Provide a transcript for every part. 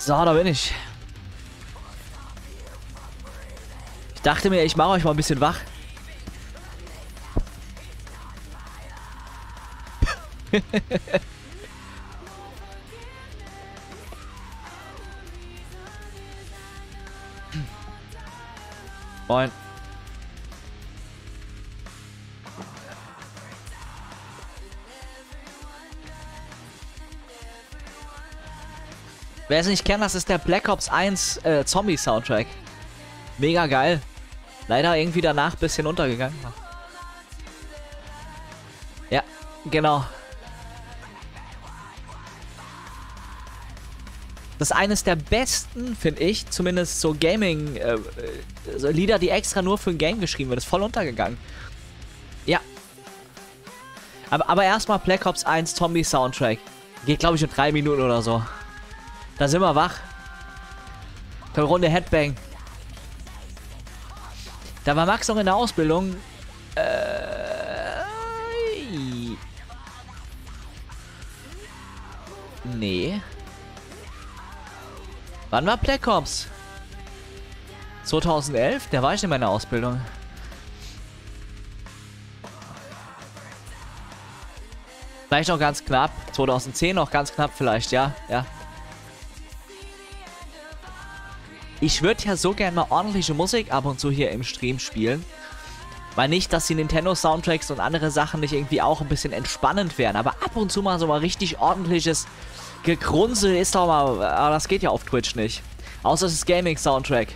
So, da bin ich. Ich dachte mir, ich mache euch mal ein bisschen wach. Wer es nicht kennt, das ist der Black Ops 1 äh, Zombie-Soundtrack. Mega geil. Leider irgendwie danach ein bisschen untergegangen. Ja, genau. Das ist eines der besten, finde ich, zumindest so Gaming, äh, so Lieder, die extra nur für ein Game geschrieben wird. Ist voll untergegangen. Ja. Aber, aber erstmal Black Ops 1 Zombie Soundtrack. Geht, glaube ich, in drei Minuten oder so. Da sind wir wach. Eine Runde Headbang. Da war Max noch in der Ausbildung. Äh. Nee. Wann war Black Ops? 2011? Der war ich in meiner Ausbildung. Vielleicht noch ganz knapp. 2010 noch ganz knapp vielleicht, ja. Ja. Ich würde ja so gerne mal ordentliche Musik ab und zu hier im Stream spielen. Weil nicht, dass die Nintendo-Soundtracks und andere Sachen nicht irgendwie auch ein bisschen entspannend wären. Aber ab und zu mal so mal richtig ordentliches Gegrunzel ist doch mal... Aber das geht ja auf Twitch nicht. Außer es ist Gaming-Soundtrack.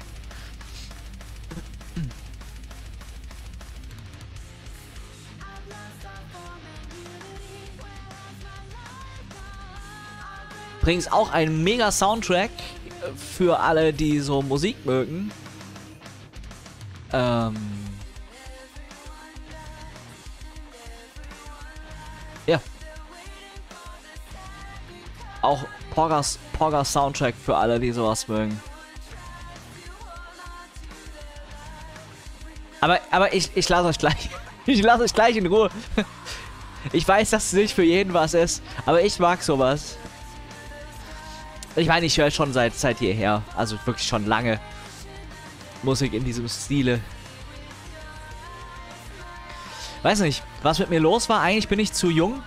Übrigens auch ein mega Soundtrack für alle, die so Musik mögen. Ähm. Ja. Auch Poggas, Poggas Soundtrack für alle, die sowas mögen. Aber, aber ich, ich lasse euch gleich. Ich lasse euch gleich in Ruhe. Ich weiß, dass es nicht für jeden was ist, aber ich mag sowas. Ich meine, ich höre schon seit, seit jeher, also wirklich schon lange Musik in diesem Stile. Weiß nicht, was mit mir los war. Eigentlich bin ich zu jung.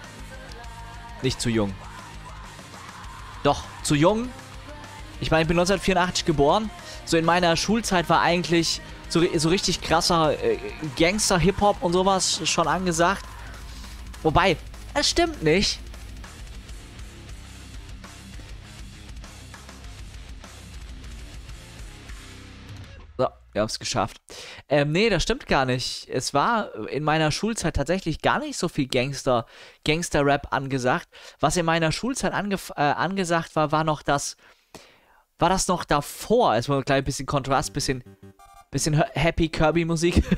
Nicht zu jung. Doch, zu jung. Ich meine, ich bin 1984 geboren. So in meiner Schulzeit war eigentlich so, so richtig krasser äh, Gangster-Hip-Hop und sowas schon angesagt. Wobei, es stimmt nicht. Wir haben es geschafft. Ähm, nee, das stimmt gar nicht. Es war in meiner Schulzeit tatsächlich gar nicht so viel Gangster, Gangster-Rap angesagt. Was in meiner Schulzeit ange äh, angesagt war, war noch das. War das noch davor? Es war ein klein bisschen Kontrast, bisschen, bisschen Happy Kirby-Musik.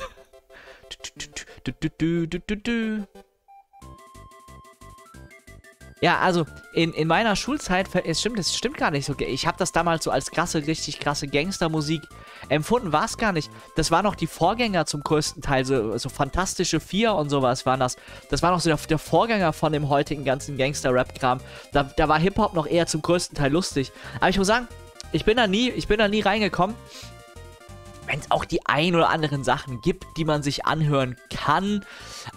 Ja, also in, in meiner Schulzeit, es stimmt, es stimmt gar nicht so. Ich habe das damals so als krasse, richtig krasse Gangstermusik empfunden. War es gar nicht. Das waren noch die Vorgänger zum größten Teil, so, so fantastische Vier und sowas waren das. Das war noch so der, der Vorgänger von dem heutigen ganzen Gangster-Rap-Kram. Da, da war Hip-Hop noch eher zum größten Teil lustig. Aber ich muss sagen, ich bin da nie, ich bin da nie reingekommen wenn es auch die ein oder anderen Sachen gibt, die man sich anhören kann.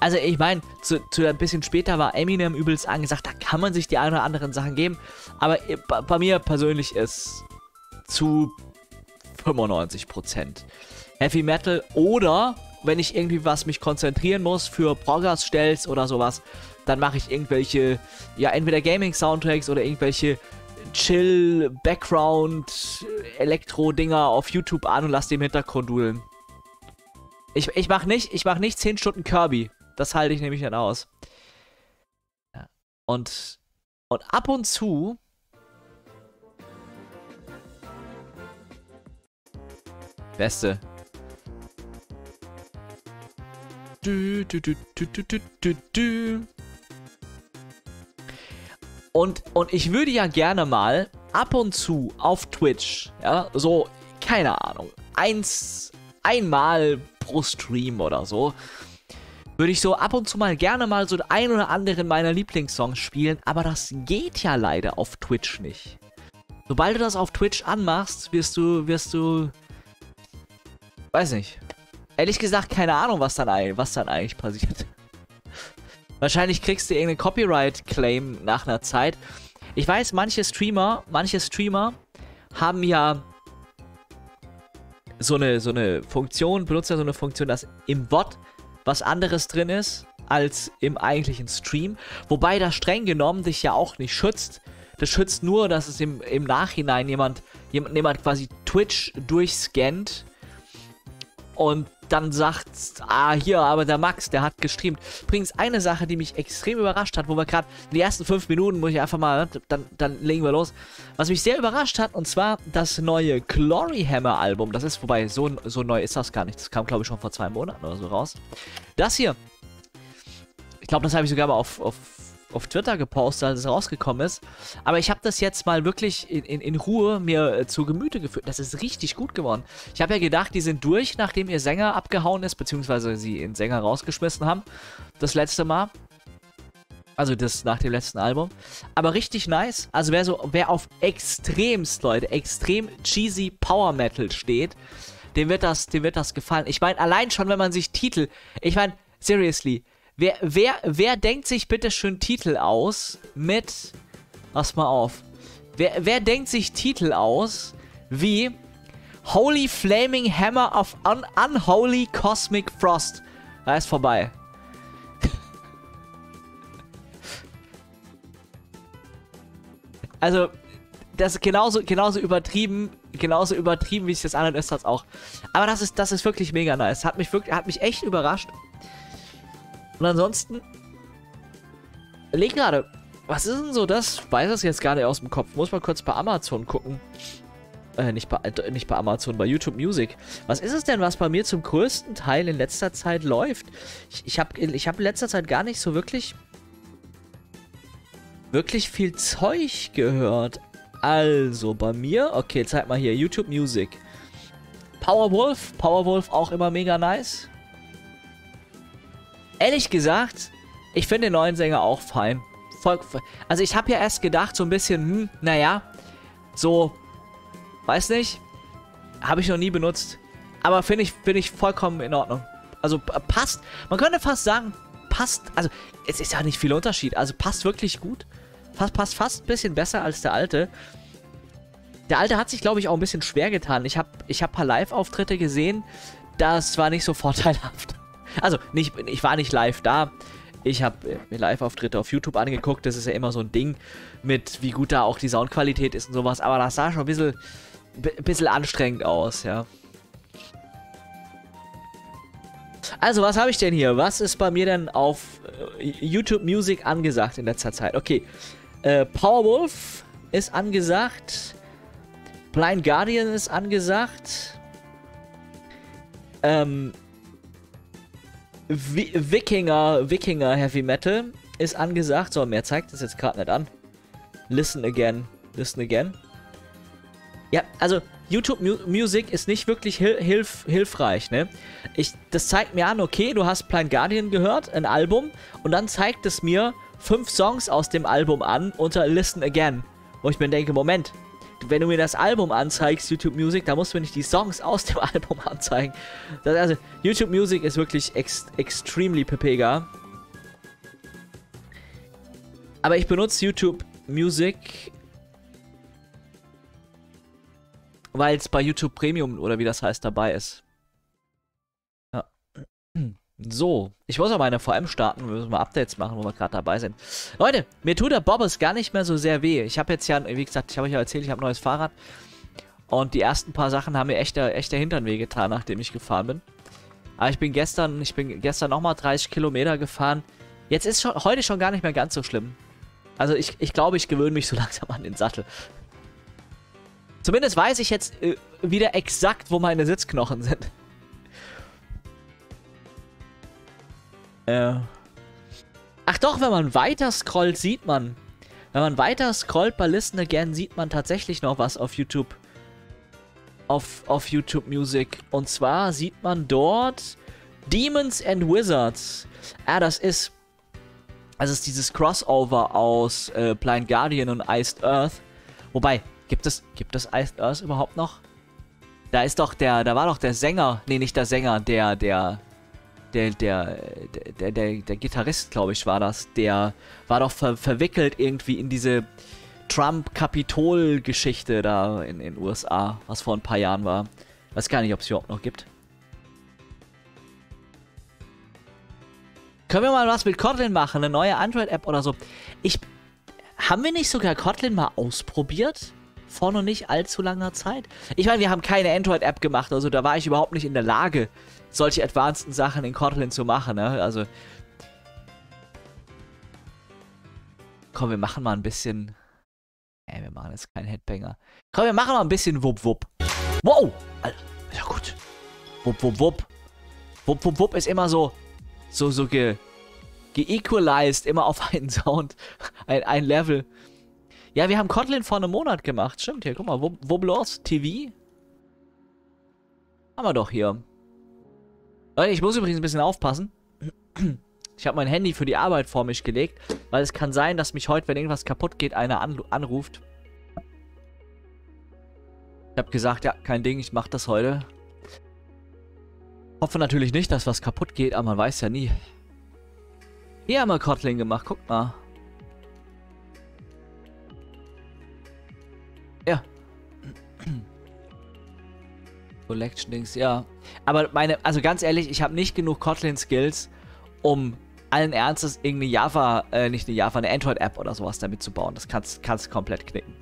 Also ich meine, zu, zu, ein bisschen später war Eminem übelst angesagt, da kann man sich die ein oder anderen Sachen geben. Aber bei, bei mir persönlich ist zu 95% Heavy Metal oder wenn ich irgendwie was mich konzentrieren muss für Progress stells oder sowas, dann mache ich irgendwelche, ja, entweder Gaming-Soundtracks oder irgendwelche Chill, Background, Elektro-Dinger auf YouTube an und lass die im Hintergrund dudeln. Ich, ich mach nicht, ich mach nicht 10 Stunden Kirby. Das halte ich nämlich nicht aus. Und, und ab und zu Beste. Du, du, du, du, du, du, du. Und, und ich würde ja gerne mal ab und zu auf Twitch, ja, so, keine Ahnung, eins, einmal pro Stream oder so, würde ich so ab und zu mal gerne mal so ein oder anderen meiner Lieblingssongs spielen, aber das geht ja leider auf Twitch nicht. Sobald du das auf Twitch anmachst, wirst du, wirst du, weiß nicht. Ehrlich gesagt, keine Ahnung, was dann, was dann eigentlich passiert. Wahrscheinlich kriegst du irgendeinen Copyright-Claim nach einer Zeit. Ich weiß, manche Streamer, manche Streamer haben ja so eine, so eine Funktion, benutzt ja so eine Funktion, dass im Bot was anderes drin ist als im eigentlichen Stream. Wobei das streng genommen dich ja auch nicht schützt. Das schützt nur, dass es im, im Nachhinein jemand, jemand, jemand quasi Twitch durchscannt und dann sagt, ah, hier, aber der Max, der hat gestreamt. Übrigens, eine Sache, die mich extrem überrascht hat, wo wir gerade in den ersten fünf Minuten, muss ich einfach mal, dann, dann legen wir los. Was mich sehr überrascht hat, und zwar das neue Gloryhammer Album. Das ist, wobei, so, so neu ist das gar nicht. Das kam, glaube ich, schon vor zwei Monaten oder so raus. Das hier, ich glaube, das habe ich sogar mal auf, auf auf Twitter gepostet, als es rausgekommen ist. Aber ich habe das jetzt mal wirklich in, in, in Ruhe mir äh, zu Gemüte geführt. Das ist richtig gut geworden. Ich habe ja gedacht, die sind durch, nachdem ihr Sänger abgehauen ist, beziehungsweise sie den Sänger rausgeschmissen haben. Das letzte Mal. Also das nach dem letzten Album. Aber richtig nice. Also wer so, wer auf extremst, Leute, extrem cheesy Power Metal steht, dem wird das, dem wird das gefallen. Ich meine, allein schon, wenn man sich Titel. Ich meine, seriously, Wer, wer, wer denkt sich bitte schön Titel aus mit. Pass mal auf. Wer, wer denkt sich Titel aus wie Holy Flaming Hammer of Un Unholy Cosmic Frost? Da ist vorbei. also, das ist genauso, genauso übertrieben, genauso übertrieben, wie es das andere ist, auch. Aber das ist, das ist wirklich mega nice. Hat mich wirklich, hat mich echt überrascht. Und ansonsten. Leg gerade. Was ist denn so das? Weiß es jetzt gar nicht aus dem Kopf. Muss mal kurz bei Amazon gucken. Äh, nicht bei, äh, nicht bei Amazon, bei YouTube Music. Was ist es denn, was bei mir zum größten Teil in letzter Zeit läuft? Ich, ich habe ich hab in letzter Zeit gar nicht so wirklich wirklich viel Zeug gehört. Also, bei mir, okay, zeig mal hier, YouTube Music. Powerwolf, Powerwolf auch immer mega nice ehrlich gesagt, ich finde den neuen Sänger auch fein. Voll, also ich habe ja erst gedacht, so ein bisschen, hm, naja, so, weiß nicht, habe ich noch nie benutzt. Aber finde ich, find ich vollkommen in Ordnung. Also passt, man könnte fast sagen, passt, also es ist ja nicht viel Unterschied, also passt wirklich gut. Fast, passt fast ein bisschen besser als der alte. Der alte hat sich, glaube ich, auch ein bisschen schwer getan. Ich habe ich hab ein paar Live-Auftritte gesehen, das war nicht so vorteilhaft. Also, nicht, ich war nicht live da. Ich habe mir Live-Auftritte auf YouTube angeguckt. Das ist ja immer so ein Ding mit, wie gut da auch die Soundqualität ist und sowas. Aber das sah schon ein bisschen, bisschen anstrengend aus, ja. Also, was habe ich denn hier? Was ist bei mir denn auf äh, YouTube Music angesagt in letzter Zeit? Okay. Äh, Powerwolf ist angesagt. Blind Guardian ist angesagt. Ähm, Wikinger, Wikinger Heavy Metal ist angesagt. So, mehr zeigt es jetzt gerade nicht an. Listen again. Listen again. Ja, also YouTube Mu Music ist nicht wirklich hil hilf hilfreich, ne? Ich, das zeigt mir an, okay, du hast Blind Guardian gehört, ein Album, und dann zeigt es mir fünf Songs aus dem Album an unter Listen Again. Wo ich mir denke, Moment, wenn du mir das Album anzeigst, YouTube Music, da musst du mir nicht die Songs aus dem Album anzeigen. Das, also, YouTube Music ist wirklich ex extremely pepega. Aber ich benutze YouTube Music, weil es bei YouTube Premium oder wie das heißt dabei ist. So, ich muss auch meine VM starten. Wir müssen mal Updates machen, wo wir gerade dabei sind. Leute, mir tut der Bobbes gar nicht mehr so sehr weh. Ich habe jetzt ja, wie gesagt, ich habe euch ja erzählt, ich habe ein neues Fahrrad. Und die ersten paar Sachen haben mir echt der, echt der Hintern weh getan, nachdem ich gefahren bin. Aber ich bin gestern, ich bin gestern nochmal 30 Kilometer gefahren. Jetzt ist schon, heute schon gar nicht mehr ganz so schlimm. Also ich, ich glaube, ich gewöhne mich so langsam an den Sattel. Zumindest weiß ich jetzt äh, wieder exakt, wo meine Sitzknochen sind. Äh. Ach doch, wenn man weiter scrollt, sieht man. Wenn man weiter scrollt bei Listen Again, sieht man tatsächlich noch was auf YouTube. Auf, auf YouTube Music. Und zwar sieht man dort Demons and Wizards. Ah, das ist. Also ist dieses Crossover aus äh, Blind Guardian und Iced Earth. Wobei, Gibt es, gibt es Iced Earth überhaupt noch? Da ist doch der, da war doch der Sänger, nee, nicht der Sänger, der, der, der, der, der, der, der Gitarrist, glaube ich, war das. Der war doch ver verwickelt irgendwie in diese Trump-Kapitol-Geschichte da in den USA, was vor ein paar Jahren war. Weiß gar nicht, ob es überhaupt noch gibt. Können wir mal was mit Kotlin machen? Eine neue Android-App oder so? Ich. Haben wir nicht sogar Kotlin mal ausprobiert? Vor noch nicht allzu langer Zeit? Ich meine, wir haben keine Android-App gemacht, also da war ich überhaupt nicht in der Lage, solche advanceden Sachen in Kotlin zu machen, ne? Also. Komm, wir machen mal ein bisschen. Ey, wir machen jetzt keinen Headbanger. Komm, wir machen mal ein bisschen Wupp Wupp. Wow! Alter, ja gut. Wupp Wupp Wupp. Wupp Wupp Wupp ist immer so. So, so ge. geequalized, immer auf einen Sound. Ein, ein Level. Ja, wir haben Kotlin vor einem Monat gemacht. Stimmt hier, guck mal. Wobblos TV. Haben wir doch hier. Ich muss übrigens ein bisschen aufpassen. Ich habe mein Handy für die Arbeit vor mich gelegt, weil es kann sein, dass mich heute, wenn irgendwas kaputt geht, einer anruft. Ich habe gesagt, ja, kein Ding, ich mache das heute. Hoffe natürlich nicht, dass was kaputt geht, aber man weiß ja nie. Hier haben wir Kotlin gemacht, guck mal. Collection-Dings, ja. Aber meine, also ganz ehrlich, ich habe nicht genug Kotlin-Skills, um allen Ernstes irgendeine Java, äh, nicht eine Java, eine Android-App oder sowas damit zu bauen. Das kannst, kannst komplett knicken.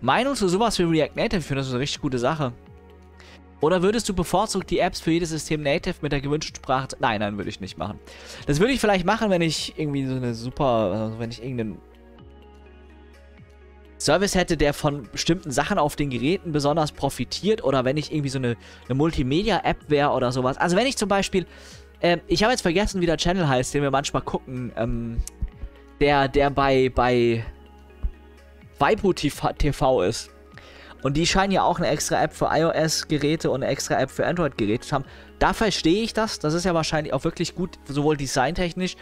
Meinung zu sowas wie React Native, ich finde das ist eine richtig gute Sache. Oder würdest du bevorzugt die Apps für jedes System native mit der gewünschten Sprache? Nein, nein, würde ich nicht machen. Das würde ich vielleicht machen, wenn ich irgendwie so eine super, also wenn ich irgendeinen Service hätte, der von bestimmten Sachen auf den Geräten besonders profitiert oder wenn ich irgendwie so eine, eine Multimedia-App wäre oder sowas. Also wenn ich zum Beispiel, äh, ich habe jetzt vergessen, wie der Channel heißt, den wir manchmal gucken, ähm, der, der bei, bei Waipu TV ist. Und die scheinen ja auch eine extra App für iOS-Geräte und eine extra App für Android-Geräte zu haben. Da verstehe ich das. Das ist ja wahrscheinlich auch wirklich gut, sowohl designtechnisch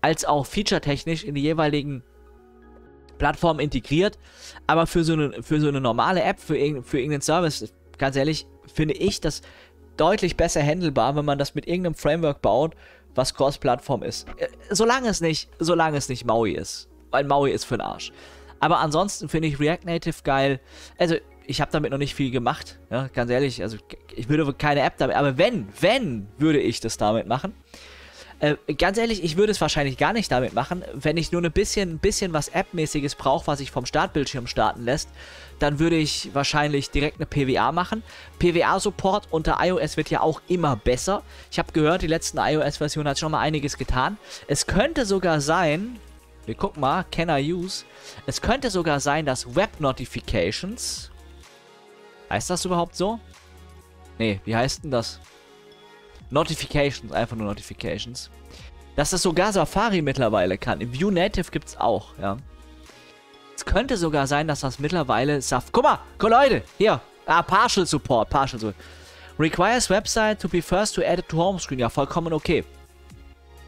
als auch featuretechnisch in die jeweiligen Plattformen integriert. Aber für so eine, für so eine normale App, für, irg für irgendeinen Service, ganz ehrlich, finde ich das deutlich besser handelbar, wenn man das mit irgendeinem Framework baut, was Cross-Plattform ist. Äh, solange es nicht, solange es nicht Maui ist. Weil Maui ist für den Arsch. Aber ansonsten finde ich React Native geil. Also, ich habe damit noch nicht viel gemacht, ja, ganz ehrlich. Also, ich würde keine App damit, aber wenn, wenn, würde ich das damit machen. Äh, ganz ehrlich, ich würde es wahrscheinlich gar nicht damit machen. Wenn ich nur ein bisschen, bisschen was App-mäßiges brauche, was sich vom Startbildschirm starten lässt, dann würde ich wahrscheinlich direkt eine PWA machen. PWA-Support unter iOS wird ja auch immer besser. Ich habe gehört, die letzten iOS-Versionen hat schon mal einiges getan. Es könnte sogar sein, wir gucken mal, can I use? Es könnte sogar sein, dass Web Notifications. Heißt das überhaupt so? Nee, wie heißt denn das? Notifications, einfach nur Notifications. Dass das sogar Safari mittlerweile kann. Im View Native gibt es auch, ja. Es könnte sogar sein, dass das mittlerweile Saf... Guck mal, guck Leute, hier. Ah, Partial Support, Partial Support. Requires website to be first to add it to home screen. Ja, vollkommen okay.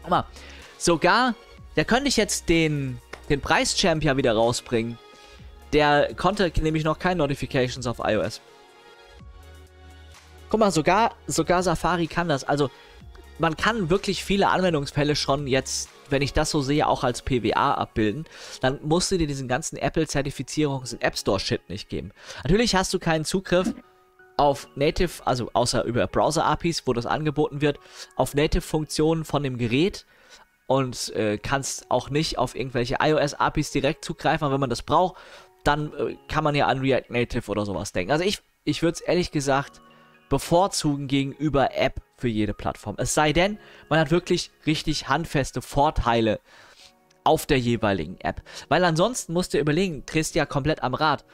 Guck mal, sogar da könnte ich jetzt den, den Preis-Champ ja wieder rausbringen. Der konnte nämlich noch keine Notifications auf iOS. Guck mal, sogar, sogar Safari kann das. Also, man kann wirklich viele Anwendungsfälle schon jetzt, wenn ich das so sehe, auch als PWA abbilden. Dann musst du dir diesen ganzen Apple-Zertifizierungs- und App Store-Shit nicht geben. Natürlich hast du keinen Zugriff auf Native, also außer über Browser-APIs, wo das angeboten wird, auf Native-Funktionen von dem Gerät und äh, kannst auch nicht auf irgendwelche iOS-APIs direkt zugreifen. Aber wenn man das braucht, dann äh, kann man ja an React Native oder sowas denken. Also ich, ich würde es ehrlich gesagt bevorzugen gegenüber App für jede Plattform. Es sei denn, man hat wirklich richtig handfeste Vorteile auf der jeweiligen App. Weil ansonsten musst du überlegen, drehst du ja komplett am Rad.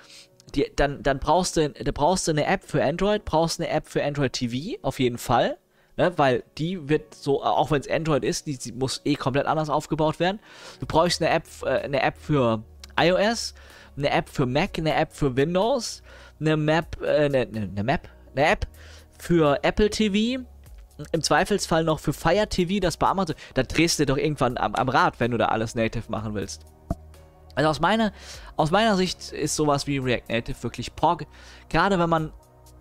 Die, dann, dann brauchst du, da brauchst du eine App für Android, brauchst eine App für Android TV, auf jeden Fall. Ne, weil die wird so, auch wenn es Android ist, die, die, muss eh komplett anders aufgebaut werden. Du brauchst eine App, äh, eine App für iOS, eine App für Mac, eine App für Windows, eine Map, äh, eine, eine Map, eine App für Apple TV, im Zweifelsfall noch für Fire TV, das bei Amazon. Da drehst du doch irgendwann am, am Rad, wenn du da alles native machen willst. Also aus meiner, aus meiner Sicht ist sowas wie React Native wirklich POG. Gerade wenn man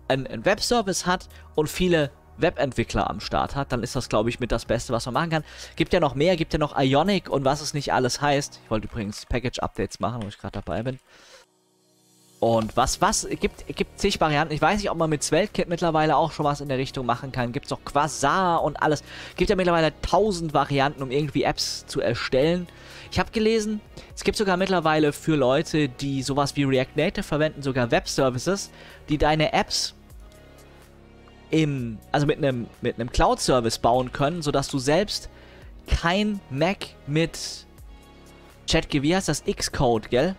einen Webservice hat und viele Webentwickler am Start hat, dann ist das, glaube ich, mit das Beste, was man machen kann. Gibt ja noch mehr, gibt ja noch Ionic und was es nicht alles heißt. Ich wollte übrigens Package-Updates machen, wo ich gerade dabei bin. Und was, was, gibt, gibt zig Varianten. Ich weiß nicht, ob man mit Svelte mittlerweile auch schon was in der Richtung machen kann. Gibt es auch Quasar und alles. Gibt ja mittlerweile tausend Varianten, um irgendwie Apps zu erstellen. Ich habe gelesen, es gibt sogar mittlerweile für Leute, die sowas wie React Native verwenden, sogar Web-Services, die deine Apps im, also mit einem mit einem Cloud-Service bauen können, sodass du selbst kein Mac mit ChatG, wie heißt das? Xcode, gell?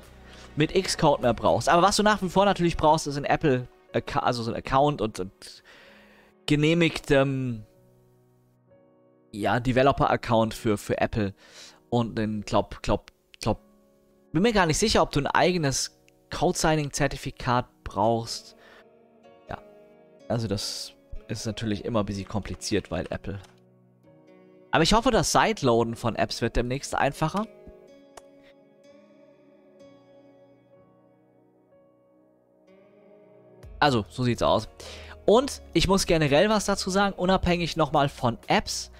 Mit Xcode mehr brauchst. Aber was du nach wie vor natürlich brauchst, ist ein Apple, also so ein Account und, und genehmigtem, ja, Developer-Account für, für Apple. Und den, glaub, glaub, glaub, bin mir gar nicht sicher, ob du ein eigenes Code-Signing-Zertifikat brauchst. Ja, also das ist natürlich immer ein bisschen kompliziert, weil Apple. Aber ich hoffe, das Sideloaden von Apps wird demnächst einfacher. Also, so sieht's aus. Und ich muss generell was dazu sagen, unabhängig nochmal von Apps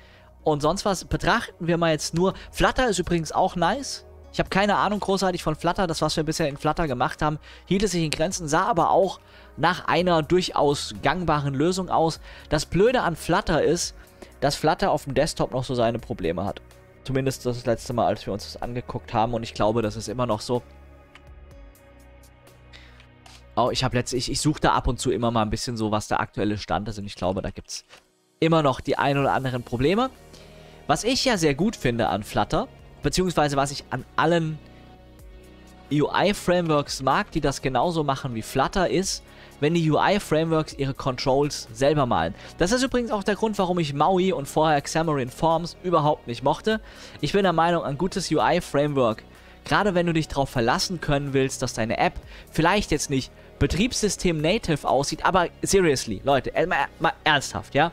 und sonst was, betrachten wir mal jetzt nur. Flutter ist übrigens auch nice. Ich habe keine Ahnung großartig von Flutter. Das, was wir bisher in Flutter gemacht haben, hielt es sich in Grenzen, sah aber auch nach einer durchaus gangbaren Lösung aus. Das Blöde an Flutter ist, dass Flutter auf dem Desktop noch so seine Probleme hat. Zumindest das letzte Mal, als wir uns das angeguckt haben. Und ich glaube, das ist immer noch so. Oh, ich habe letztlich, ich, ich suche da ab und zu immer mal ein bisschen so, was der aktuelle Stand ist. Und ich glaube, da gibt es immer noch die ein oder anderen Probleme. Was ich ja sehr gut finde an Flutter, beziehungsweise was ich an allen UI-Frameworks mag, die das genauso machen wie Flutter, ist, wenn die UI-Frameworks ihre Controls selber malen. Das ist übrigens auch der Grund, warum ich Maui und vorher Xamarin Forms überhaupt nicht mochte. Ich bin der Meinung, ein gutes UI-Framework, gerade wenn du dich darauf verlassen können willst, dass deine App vielleicht jetzt nicht Betriebssystem native aussieht, aber seriously, Leute, äh, mal, mal ernsthaft, ja?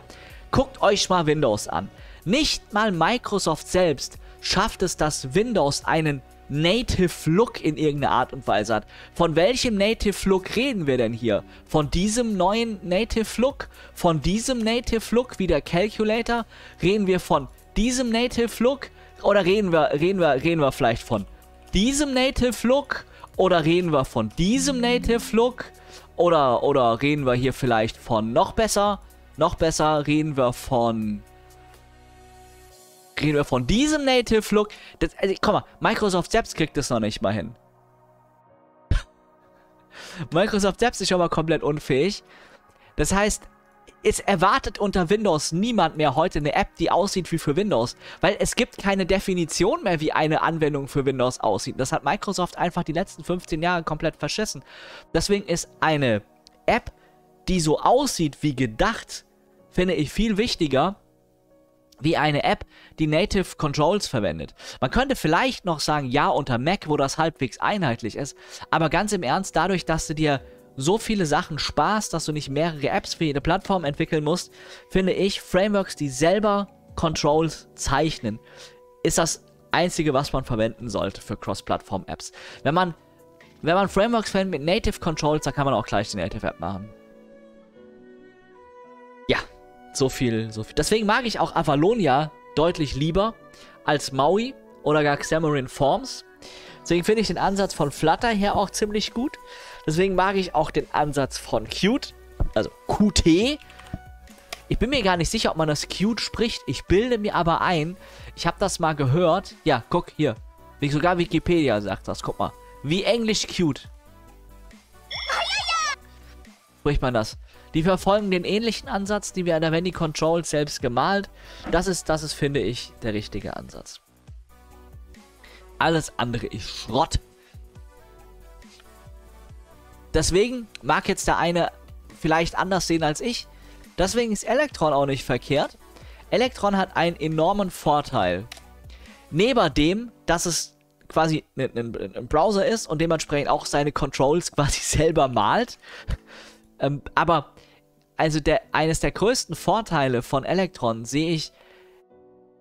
Guckt euch mal Windows an. Nicht mal Microsoft selbst schafft es, dass Windows einen Native Look in irgendeiner Art und Weise hat. Von welchem Native Look reden wir denn hier? Von diesem neuen Native Look? Von diesem Native Look wie der Calculator? Reden wir von diesem Native Look? Oder reden wir, reden wir, reden wir vielleicht von diesem Native Look? Oder reden wir von diesem Native Look? Oder, oder reden wir hier vielleicht von noch besser? Noch besser reden wir von Reden wir von diesem Native Look. Das, also, komm mal, Microsoft selbst kriegt das noch nicht mal hin. Microsoft selbst ist schon mal komplett unfähig. Das heißt, es erwartet unter Windows niemand mehr heute eine App, die aussieht wie für Windows, weil es gibt keine Definition mehr, wie eine Anwendung für Windows aussieht. Das hat Microsoft einfach die letzten 15 Jahre komplett verschissen. Deswegen ist eine App, die so aussieht wie gedacht, finde ich viel wichtiger wie eine App, die Native Controls verwendet. Man könnte vielleicht noch sagen, ja, unter Mac, wo das halbwegs einheitlich ist, aber ganz im Ernst, dadurch, dass du dir so viele Sachen sparst, dass du nicht mehrere Apps für jede Plattform entwickeln musst, finde ich, Frameworks, die selber Controls zeichnen, ist das einzige, was man verwenden sollte für Cross-Plattform-Apps. Wenn man, wenn man Frameworks verwendet mit Native Controls, dann kann man auch gleich die Native-App machen. Ja, so viel, so viel. Deswegen mag ich auch Avalonia deutlich lieber als Maui oder gar Xamarin Forms. Deswegen finde ich den Ansatz von Flutter hier auch ziemlich gut. Deswegen mag ich auch den Ansatz von Qt, also Qt. Ich bin mir gar nicht sicher, ob man das Qt spricht. Ich bilde mir aber ein, ich habe das mal gehört. Ja, guck hier. Sogar Wikipedia sagt das. Guck mal. Wie Englisch Qt. Spricht man das? Die verfolgen den ähnlichen Ansatz, die wir da werden die Controls selbst gemalt. Das ist, das ist, finde ich, der richtige Ansatz. Alles andere ist Schrott. Deswegen mag jetzt der eine vielleicht anders sehen als ich. Deswegen ist Electron auch nicht verkehrt. Electron hat einen enormen Vorteil. Neben dem, dass es quasi ein, ein, ein Browser ist und dementsprechend auch seine Controls quasi selber malt. Ähm, aber also der, eines der größten Vorteile von Electron sehe ich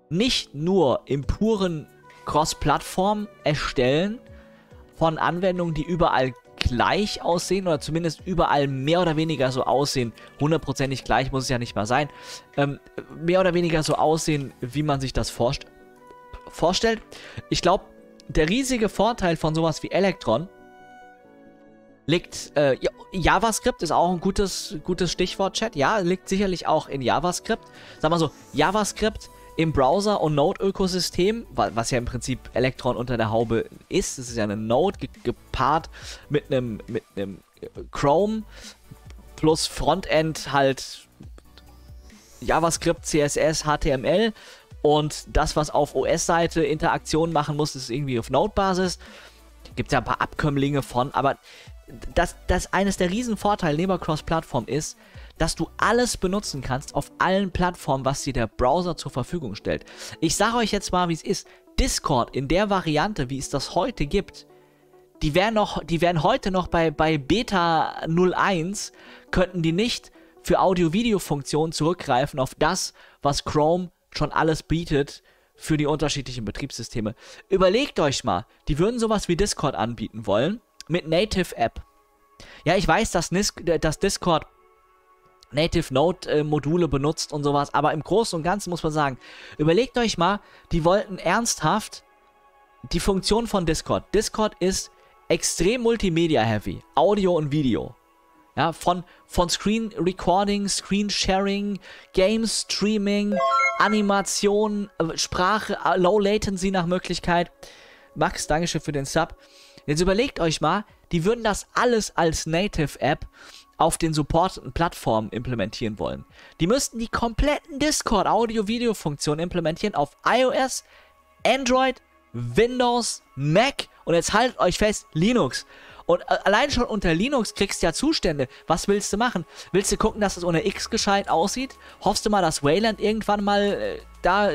nicht nur im puren Cross-Plattform erstellen von Anwendungen, die überall gleich aussehen oder zumindest überall mehr oder weniger so aussehen. Hundertprozentig gleich muss es ja nicht mal sein. Ähm, mehr oder weniger so aussehen, wie man sich das vorst vorstellt. Ich glaube, der riesige Vorteil von sowas wie Electron liegt, äh, JavaScript ist auch ein gutes, gutes Stichwort, Chat. Ja, liegt sicherlich auch in JavaScript. Sag mal so, JavaScript im Browser- und Node-Ökosystem, was ja im Prinzip Electron unter der Haube ist. Es ist ja eine Node ge gepaart mit einem mit Chrome plus Frontend halt JavaScript, CSS, HTML und das, was auf OS-Seite Interaktion machen muss, ist irgendwie auf Node-Basis. Gibt es ja ein paar Abkömmlinge von, aber das, das eines der riesen Vorteile neben Cross-Plattform ist, dass du alles benutzen kannst auf allen Plattformen, was dir der Browser zur Verfügung stellt. Ich sage euch jetzt mal, wie es ist. Discord in der Variante, wie es das heute gibt, die wären noch, die wären heute noch bei, bei Beta 01, könnten die nicht für Audio-Video-Funktionen zurückgreifen auf das, was Chrome schon alles bietet für die unterschiedlichen Betriebssysteme. Überlegt euch mal, die würden sowas wie Discord anbieten wollen mit Native App. Ja, ich weiß, dass, Discord Native Node äh, benutzt und sowas, aber im Großen und Ganzen muss man sagen, überlegt euch mal, die wollten ernsthaft die Funktion von Discord. Discord ist extrem multimedia heavy, Audio und Video. Ja, von, von Screen Recording, Screen Sharing, Game Streaming, Animation, äh, Sprache, äh, Low Latency nach Möglichkeit. Max, Dankeschön für den Sub. Jetzt überlegt euch mal, die würden das alles als Native App auf den supporteten Plattformen implementieren wollen. Die müssten die kompletten Discord Audio-Video-Funktionen implementieren auf iOS, Android, Windows, Mac und jetzt haltet euch fest, Linux. Und allein schon unter Linux kriegst du ja Zustände. Was willst du machen? Willst du gucken, dass es ohne X gescheit aussieht? Hoffst du mal, dass Wayland irgendwann mal äh, da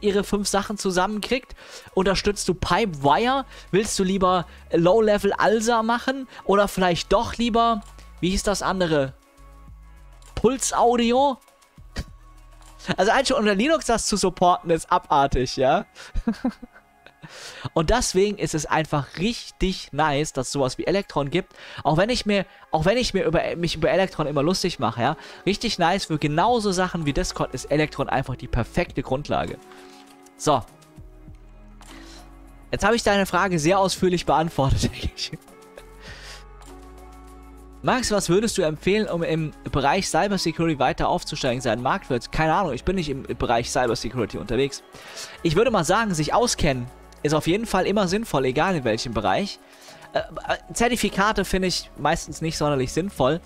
ihre fünf Sachen zusammenkriegt? Unterstützt du Pipewire? Willst du lieber Low-Level ALSA machen? Oder vielleicht doch lieber, wie hieß das andere? Puls-Audio? Also eigentlich unter Linux das zu supporten ist abartig, ja? Und deswegen ist es einfach richtig nice, dass es sowas wie Elektron gibt. Auch wenn ich mir, auch wenn ich mir über, mich über Elektron immer lustig mache, ja. Richtig nice für genauso Sachen wie Discord ist Elektron einfach die perfekte Grundlage. So. Jetzt habe ich deine Frage sehr ausführlich beantwortet, denke ich. Max, was würdest du empfehlen, um im Bereich Cybersecurity weiter aufzusteigen, sein Marktwirt? Keine Ahnung, ich bin nicht im Bereich Cybersecurity unterwegs. Ich würde mal sagen, sich auskennen ist auf jeden Fall immer sinnvoll, egal in welchem Bereich. Äh, äh, Zertifikate finde ich meistens nicht sonderlich sinnvoll,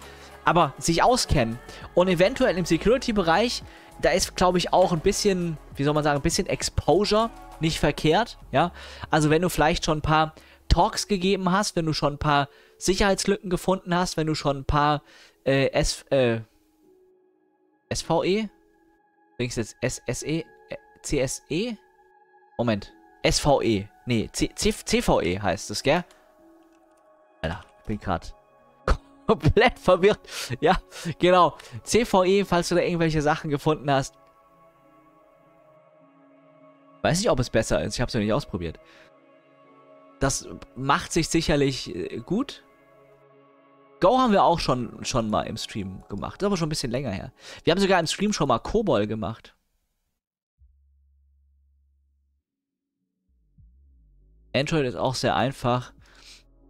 aber sich auskennen und eventuell im Security-Bereich, da ist, glaube ich, auch ein bisschen, wie soll man sagen, ein bisschen Exposure nicht verkehrt, ja. Also wenn du vielleicht schon ein paar Talks gegeben hast, wenn du schon ein paar Sicherheitslücken gefunden hast, wenn du schon ein paar äh, S, äh, SVE? Übrigens jetzt SSE? Äh, CSE? Moment. SVE. Nee, C C CVE heißt es, gell? Alter, bin gerade komplett verwirrt. Ja, genau. CVE, falls du da irgendwelche Sachen gefunden hast. Weiß nicht, ob es besser ist. Ich habe es noch nicht ausprobiert. Das macht sich sicherlich äh, gut. Go haben wir auch schon, schon mal im Stream gemacht. Das ist aber schon ein bisschen länger her. Wir haben sogar im Stream schon mal Kobol gemacht. Android ist auch sehr einfach.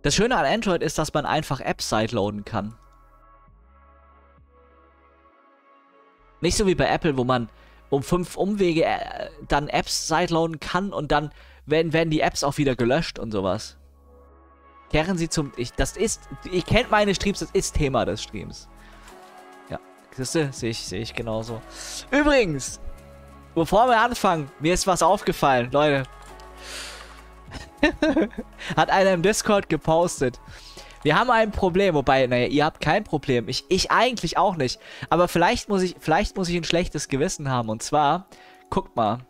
Das Schöne an Android ist, dass man einfach Apps sideloaden kann. Nicht so wie bei Apple, wo man um fünf Umwege äh, dann Apps sideloaden kann und dann werden, werden die Apps auch wieder gelöscht und sowas. Kehren Sie zum... Ich, das ist... Ihr kennt meine Streams, das ist Thema des Streams. Ja, siehst du? Sehe ich, seh ich genauso. Übrigens, bevor wir anfangen, mir ist was aufgefallen, Leute. Hat einer im Discord gepostet. Wir haben ein Problem, wobei, naja, ihr habt kein Problem. Ich, ich eigentlich auch nicht. Aber vielleicht muss ich, vielleicht muss ich ein schlechtes Gewissen haben. Und zwar, guckt mal.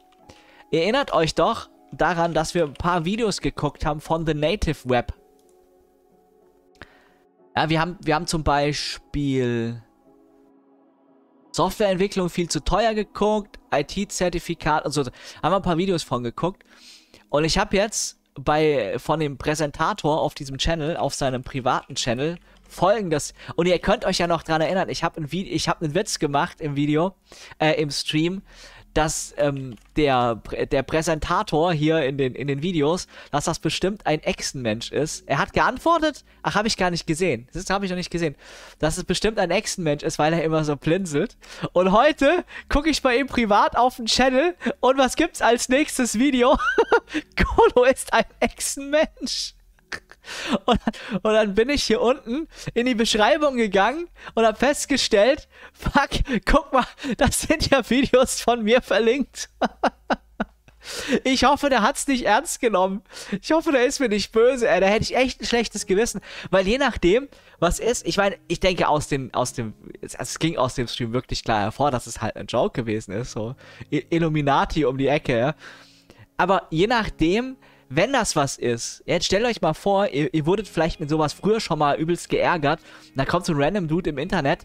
Ihr erinnert euch doch daran, dass wir ein paar Videos geguckt haben von The Native Web. Ja, wir haben, wir haben zum Beispiel Softwareentwicklung viel zu teuer geguckt, IT-Zertifikat und so. Haben wir ein paar Videos von geguckt. Und ich habe jetzt bei von dem Präsentator auf diesem Channel, auf seinem privaten Channel, folgendes. Und ihr könnt euch ja noch dran erinnern, ich habe einen Witz gemacht im Video, äh, im Stream, dass ähm, der, der Präsentator hier in den, in den Videos, dass das bestimmt ein Echsenmensch ist. Er hat geantwortet, ach, habe ich gar nicht gesehen. Das habe ich noch nicht gesehen. Dass es bestimmt ein Echsenmensch ist, weil er immer so blinzelt. Und heute gucke ich bei ihm privat auf den Channel und was gibt's als nächstes Video? Kolo ist ein Echsenmensch. Und, und, dann bin ich hier unten in die Beschreibung gegangen und habe festgestellt, fuck, guck mal, das sind ja Videos von mir verlinkt. Ich hoffe, der hat's nicht ernst genommen. Ich hoffe, der ist mir nicht böse. Ey. Da hätte ich echt ein schlechtes Gewissen. Weil je nachdem, was ist, ich meine, ich denke aus dem, aus dem, es ging aus dem Stream wirklich klar hervor, dass es halt ein Joke gewesen ist. So Illuminati um die Ecke. Aber je nachdem, wenn das was ist, jetzt stellt euch mal vor, ihr, ihr wurdet vielleicht mit sowas früher schon mal übelst geärgert. Da kommt so ein random Dude im Internet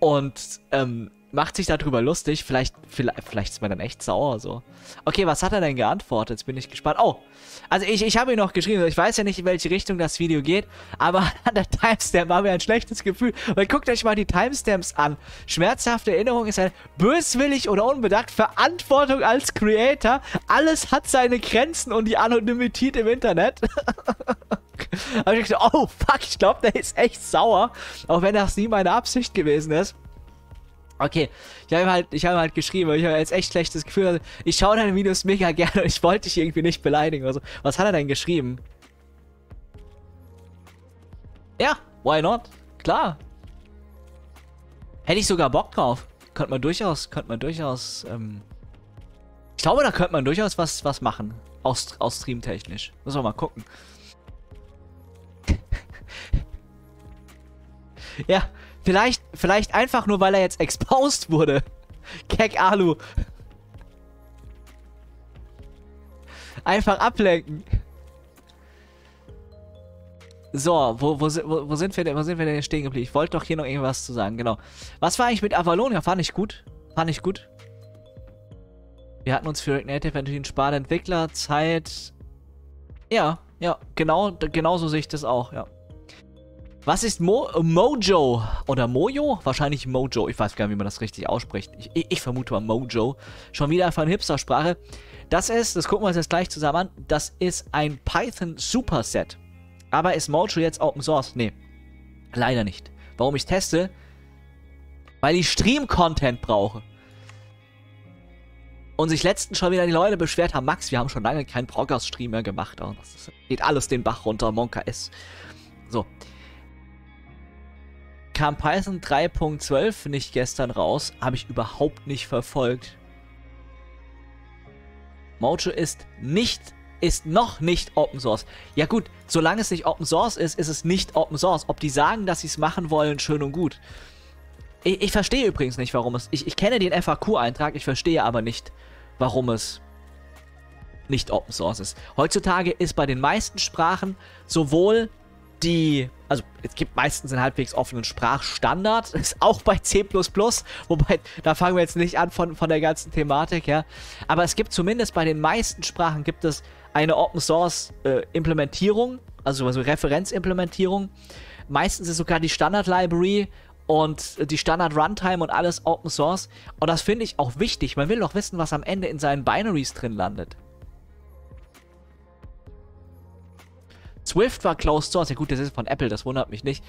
und ähm, macht sich darüber lustig. Vielleicht, vielleicht, vielleicht ist man dann echt sauer so. Okay, was hat er denn geantwortet? Jetzt bin ich gespannt. Oh, also ich, ich habe ihm noch geschrieben, ich weiß ja nicht, in welche Richtung das Video geht, aber an der Timestamp haben wir ein schlechtes Gefühl. Weil guckt euch mal die Timestamps an. Schmerzhafte Erinnerung ist ein böswillig oder unbedacht. Verantwortung als Creator. Alles hat seine Grenzen und die Anonymität im Internet. habe ich gedacht, oh fuck, ich glaube, der ist echt sauer. Auch wenn das nie meine Absicht gewesen ist. Okay, ich habe halt, habe halt geschrieben, ich habe jetzt echt schlechtes Gefühl. Also ich schaue deine Videos mega gerne und ich wollte dich irgendwie nicht beleidigen oder so. Was hat er denn geschrieben? Ja, why not? Klar. Hätte ich sogar Bock drauf. Könnte man durchaus, könnte man durchaus, ähm Ich glaube, da könnte man durchaus was, was machen. Aus, aus streamtechnisch. Müssen wir mal gucken. ja, Vielleicht, vielleicht einfach nur, weil er jetzt exposed wurde. Keck Alu. Einfach ablenken. So, wo, wo, wo, sind wir denn, wo sind wir denn stehen geblieben? Ich wollte doch hier noch irgendwas zu sagen, genau. Was war eigentlich mit Avalonia? Fand ich gut. Fand ich gut. Wir hatten uns für Native entschieden, sparen Entwickler, Zeit. Ja, ja, genau, genau so sehe ich das auch, ja. Was ist Mo Mojo? Oder Mojo? Wahrscheinlich Mojo. Ich weiß gar nicht, wie man das richtig ausspricht. Ich, ich, ich vermute mal Mojo. Schon wieder eine Hipster-Sprache. Das ist, das gucken wir uns jetzt gleich zusammen an, das ist ein Python Superset. Aber ist Mojo jetzt Open Source? Nee. Leider nicht. Warum ich teste? Weil ich Stream-Content brauche. Und sich letztens schon wieder die Leute beschwert haben, Max, wir haben schon lange keinen Progress-Stream mehr gemacht. Oh, das geht alles den Bach runter, Monka S. So kam Python 3.12 nicht gestern raus, habe ich überhaupt nicht verfolgt. Mojo ist nicht, ist noch nicht Open Source. Ja gut, solange es nicht Open Source ist, ist es nicht Open Source. Ob die sagen, dass sie es machen wollen, schön und gut. Ich, ich verstehe übrigens nicht, warum es... Ich, ich kenne den FAQ-Eintrag, ich verstehe aber nicht, warum es nicht Open Source ist. Heutzutage ist bei den meisten Sprachen sowohl die, also es gibt meistens einen halbwegs offenen Sprachstandard, ist auch bei C++, wobei, da fangen wir jetzt nicht an von, von der ganzen Thematik, ja. Aber es gibt zumindest bei den meisten Sprachen gibt es eine Open Source äh, Implementierung, also, also Referenzimplementierung. Meistens ist sogar die Standard Library und die Standard Runtime und alles Open Source. Und das finde ich auch wichtig. Man will doch wissen, was am Ende in seinen Binaries drin landet. Swift war Closed Source. Ja gut, das ist von Apple, das wundert mich nicht.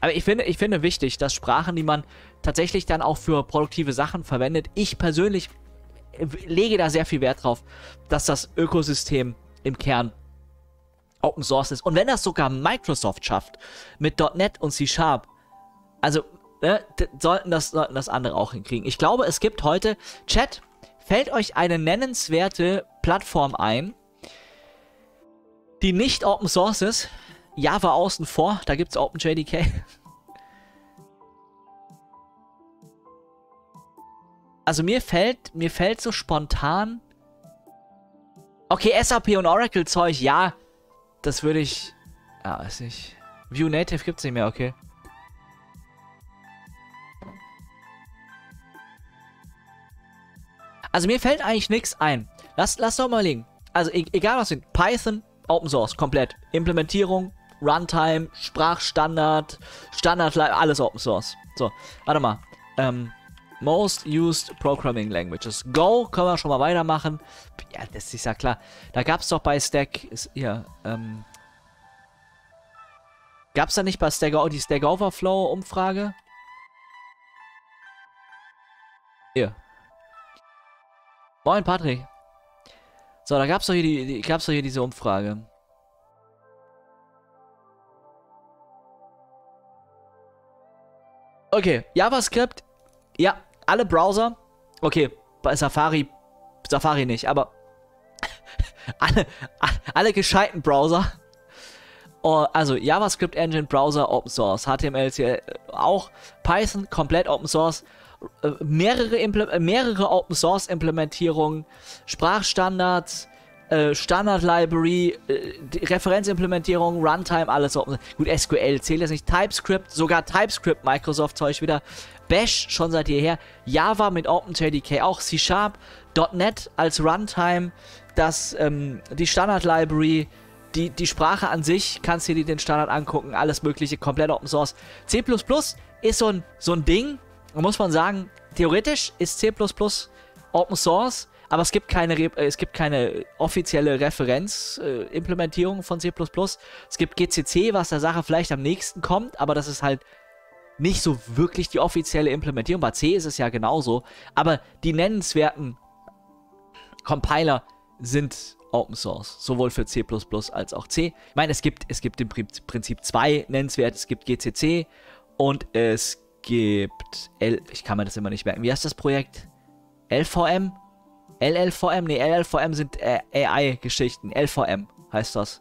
Aber ich finde, ich finde wichtig, dass Sprachen, die man tatsächlich dann auch für produktive Sachen verwendet, ich persönlich lege da sehr viel Wert drauf, dass das Ökosystem im Kern Open Source ist. Und wenn das sogar Microsoft schafft, mit .NET und C Sharp, also ne, sollten, das, sollten das andere auch hinkriegen. Ich glaube, es gibt heute, Chat, fällt euch eine nennenswerte Plattform ein, die nicht Open Source ist. Java außen vor, da gibt es OpenJDK. Also mir fällt, mir fällt so spontan. Okay, SAP und Oracle Zeug, ja. Das würde ich. Ja, weiß nicht. View Native gibt's nicht mehr, okay. Also mir fällt eigentlich nichts ein. Lass, lass doch mal liegen. Also e egal was sind. Python, Open Source, komplett. Implementierung, Runtime, Sprachstandard, Standard, alles Open Source. So, warte mal. Ähm, most used Programming Languages. Go, können wir schon mal weitermachen. Ja, das ist ja klar. Da gab es doch bei Stack, ist hier, ähm, gab es da nicht bei Stack, die Stack Overflow Umfrage? Hier. Moin, Patrick. So, da gab es doch, hier die, die, gab's doch hier diese Umfrage. Okay, JavaScript. Ja, alle Browser. Okay, bei Safari. Safari nicht, aber alle, alle gescheiten Browser. Oh, also JavaScript Engine, Browser, Open Source, HTML, auch Python, komplett Open Source. Äh, mehrere, Imple mehrere Open Source Implementierungen, Sprachstandards, äh, Standard Library, äh, Referenzimplementierung, Runtime, alles Open Source. Gut, SQL zählt jetzt nicht, TypeScript, sogar TypeScript, Microsoft Zeug wieder, Bash schon seit jeher, Java mit OpenJDK auch, C Sharp, .NET als Runtime, das, ähm, die Standard Library, die, die Sprache an sich, kannst du dir den Standard angucken, alles mögliche, komplett Open Source. C++ ist so ein, so ein Ding, muss man sagen, theoretisch ist C++ Open Source, aber es gibt keine, äh, es gibt keine offizielle Referenzimplementierung äh, von C++. Es gibt GCC, was der Sache vielleicht am nächsten kommt, aber das ist halt nicht so wirklich die offizielle Implementierung. Bei C ist es ja genauso, aber die nennenswerten Compiler sind Open Source, sowohl für C++ als auch C. Ich meine, es gibt, es gibt im Prinzip zwei nennenswerte, es gibt GCC und es gibt L, ich kann mir das immer nicht merken. Wie heißt das Projekt? LVM? LLVM? Nee, LLVM sind äh, AI-Geschichten. LVM heißt das.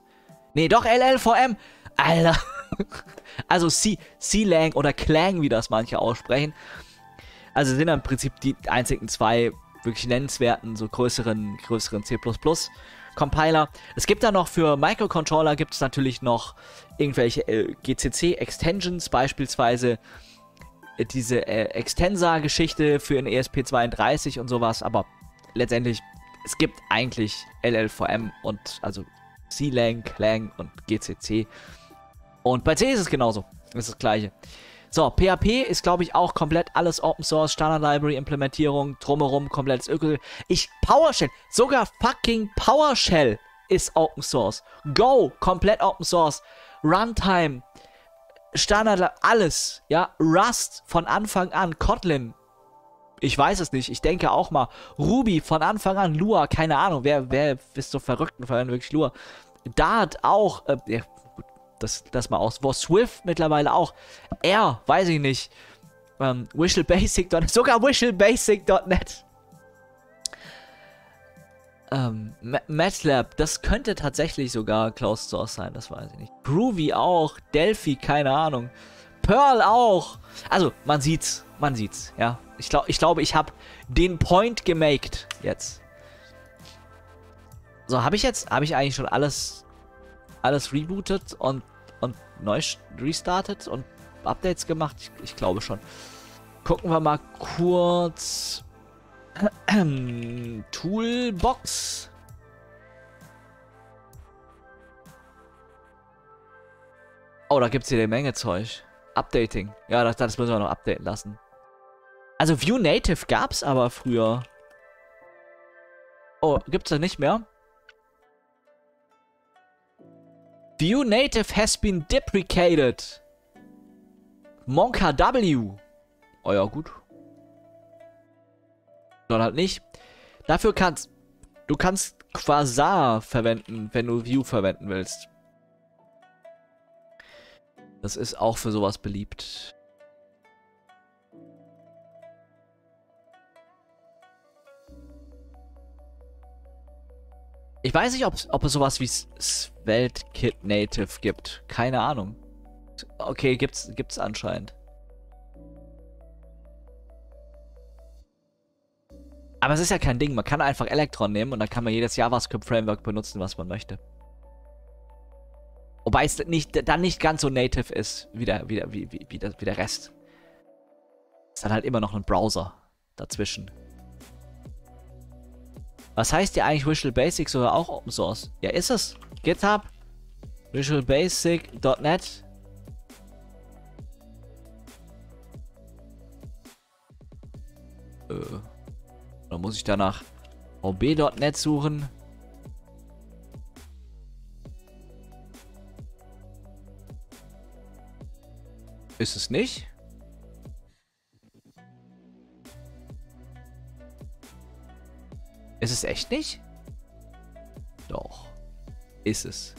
Nee, doch LLVM. Alter. also C-Lang oder Clang, wie das manche aussprechen. Also sind im Prinzip die einzigen zwei wirklich nennenswerten, so größeren, größeren C++ Compiler. Es gibt da noch für Microcontroller gibt es natürlich noch irgendwelche äh, GCC Extensions, beispielsweise diese äh, Extensor-Geschichte für ein ESP32 und sowas, aber letztendlich, es gibt eigentlich LLVM und also C-Lang, Clang und GCC. Und bei C ist es genauso. ist das gleiche. So, PHP ist, glaube ich, auch komplett alles Open Source, Standard Library, Implementierung, drumherum, komplettes Öko. Ich, PowerShell, sogar fucking PowerShell ist Open Source. Go, komplett Open Source. Runtime, Standard, alles, ja, Rust von Anfang an, Kotlin, ich weiß es nicht, ich denke auch mal, Ruby von Anfang an, Lua, keine Ahnung, wer, wer ist so verrückt und verwenden wirklich Lua. Dart auch, äh, ja, gut, das, das mal aus, wo Swift mittlerweile auch, R, weiß ich nicht, ähm, Basic, sogar Basic.net. Ähm, MATLAB, das könnte tatsächlich sogar Closed Source sein, das weiß ich nicht. Groovy auch, Delphi, keine Ahnung. Perl auch. Also, man sieht's, man sieht's, ja. Ich, glaub, ich glaube, ich habe den Point gemaked jetzt. So, habe ich jetzt, habe ich eigentlich schon alles, alles rebootet und, und neu restartet und Updates gemacht? Ich, ich glaube schon. Gucken wir mal kurz. Toolbox. Oh, da gibt es hier eine Menge Zeug. Updating. Ja, das, das müssen wir noch updaten lassen. Also View Native gab es aber früher. Oh, gibt es da nicht mehr? View Native has been deprecated. Monka W. Oh ja, gut. Dann halt nicht. Dafür kannst du kannst Quasar verwenden, wenn du View verwenden willst. Das ist auch für sowas beliebt. Ich weiß nicht, ob, ob es sowas wie Svelte Native gibt. Keine Ahnung. Okay, gibt's, gibt's anscheinend. Aber es ist ja kein Ding. Man kann einfach Electron nehmen und dann kann man jedes JavaScript-Framework benutzen, was man möchte. Wobei es nicht, dann nicht ganz so native ist wie der, wie, wie, wie, der, wie der Rest. Es ist dann halt immer noch ein Browser dazwischen. Was heißt ja eigentlich Visual Basic sogar auch Open Source? Ja, ist es. GitHub, visualbasic.net. Äh, da muss ich danach vb.net suchen. Ist es nicht? Ist es echt nicht? Doch. Ist es.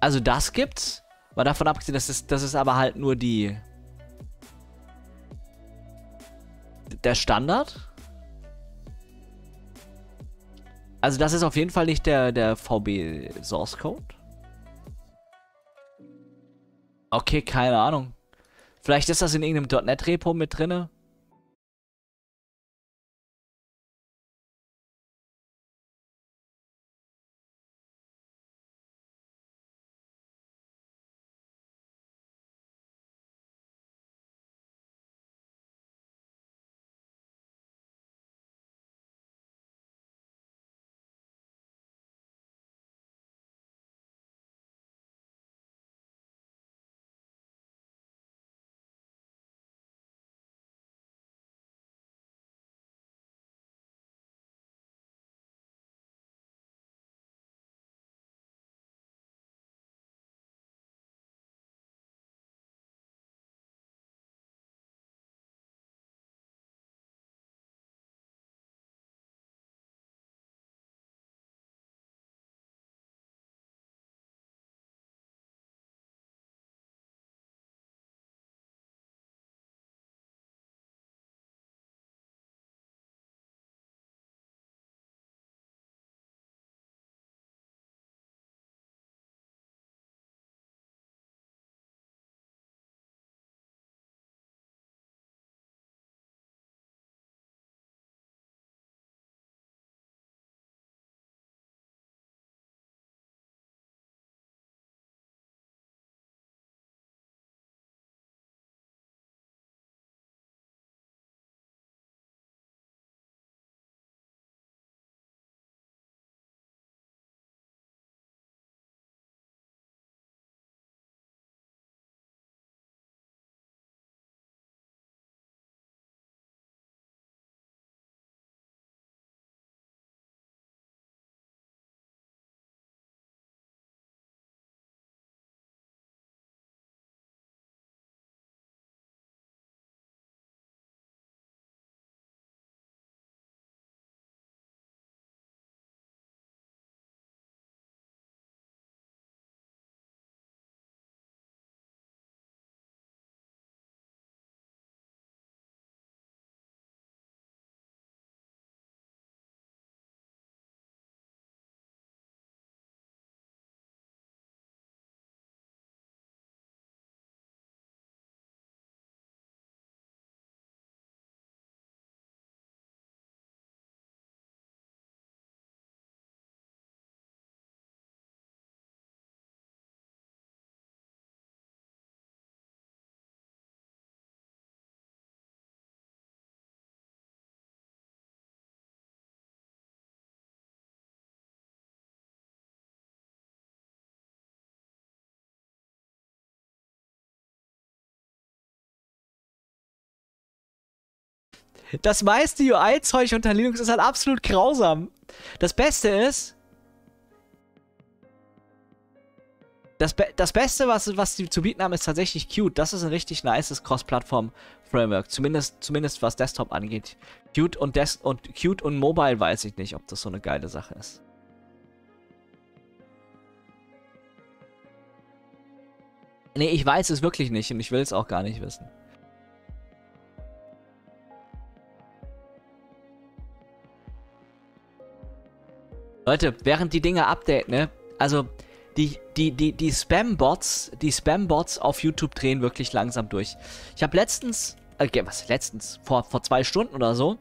Also das gibt's. Mal davon abgesehen, dass es, das ist aber halt nur die... Der Standard. Also das ist auf jeden Fall nicht der, der VB Source Code. Okay, keine Ahnung. Vielleicht ist das in irgendeinem .NET-Repo mit drinne. Das meiste UI-Zeug unter Linux ist halt absolut grausam. Das Beste ist. Das, Be das Beste, was, was die zu bieten haben, ist tatsächlich Qt. Das ist ein richtig nices Cross-Plattform-Framework. Zumindest, zumindest was Desktop angeht. Qt und, Des und Qt und Mobile weiß ich nicht, ob das so eine geile Sache ist. Nee, ich weiß es wirklich nicht und ich will es auch gar nicht wissen. Leute, während die Dinge updaten, ne? Also, die, die, die, die Spam-Bots, die Spam-Bots auf YouTube drehen wirklich langsam durch. Ich habe letztens, äh, was, letztens, vor, vor zwei Stunden oder so,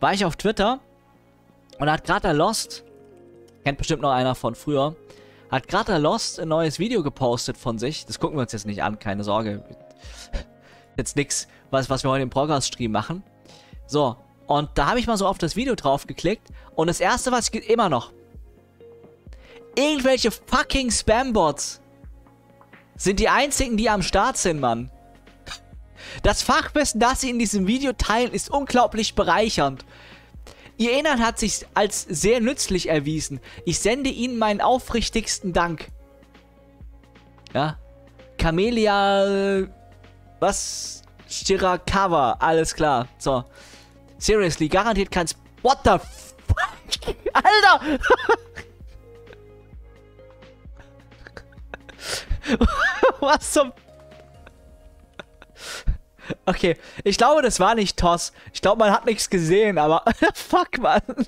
war ich auf Twitter und hat gerade der Lost, kennt bestimmt noch einer von früher, hat gerade der Lost ein neues Video gepostet von sich. Das gucken wir uns jetzt nicht an, keine Sorge. Jetzt nix, was, was wir heute im Progress-Stream machen. So, und da habe ich mal so auf das Video drauf geklickt. Und das erste, was ich immer noch. Irgendwelche fucking Spambots sind die einzigen, die am Start sind, Mann. Das Fachwissen, das sie in diesem Video teilen, ist unglaublich bereichernd. Ihr Inhalt hat sich als sehr nützlich erwiesen. Ich sende Ihnen meinen aufrichtigsten Dank. Ja. Camelia... Was? Shirakawa. Alles klar. So. Seriously, garantiert kein... What the fuck? Alter! Was zum... Okay, ich glaube, das war nicht Toss. Ich glaube, man hat nichts gesehen, aber... Fuck, man.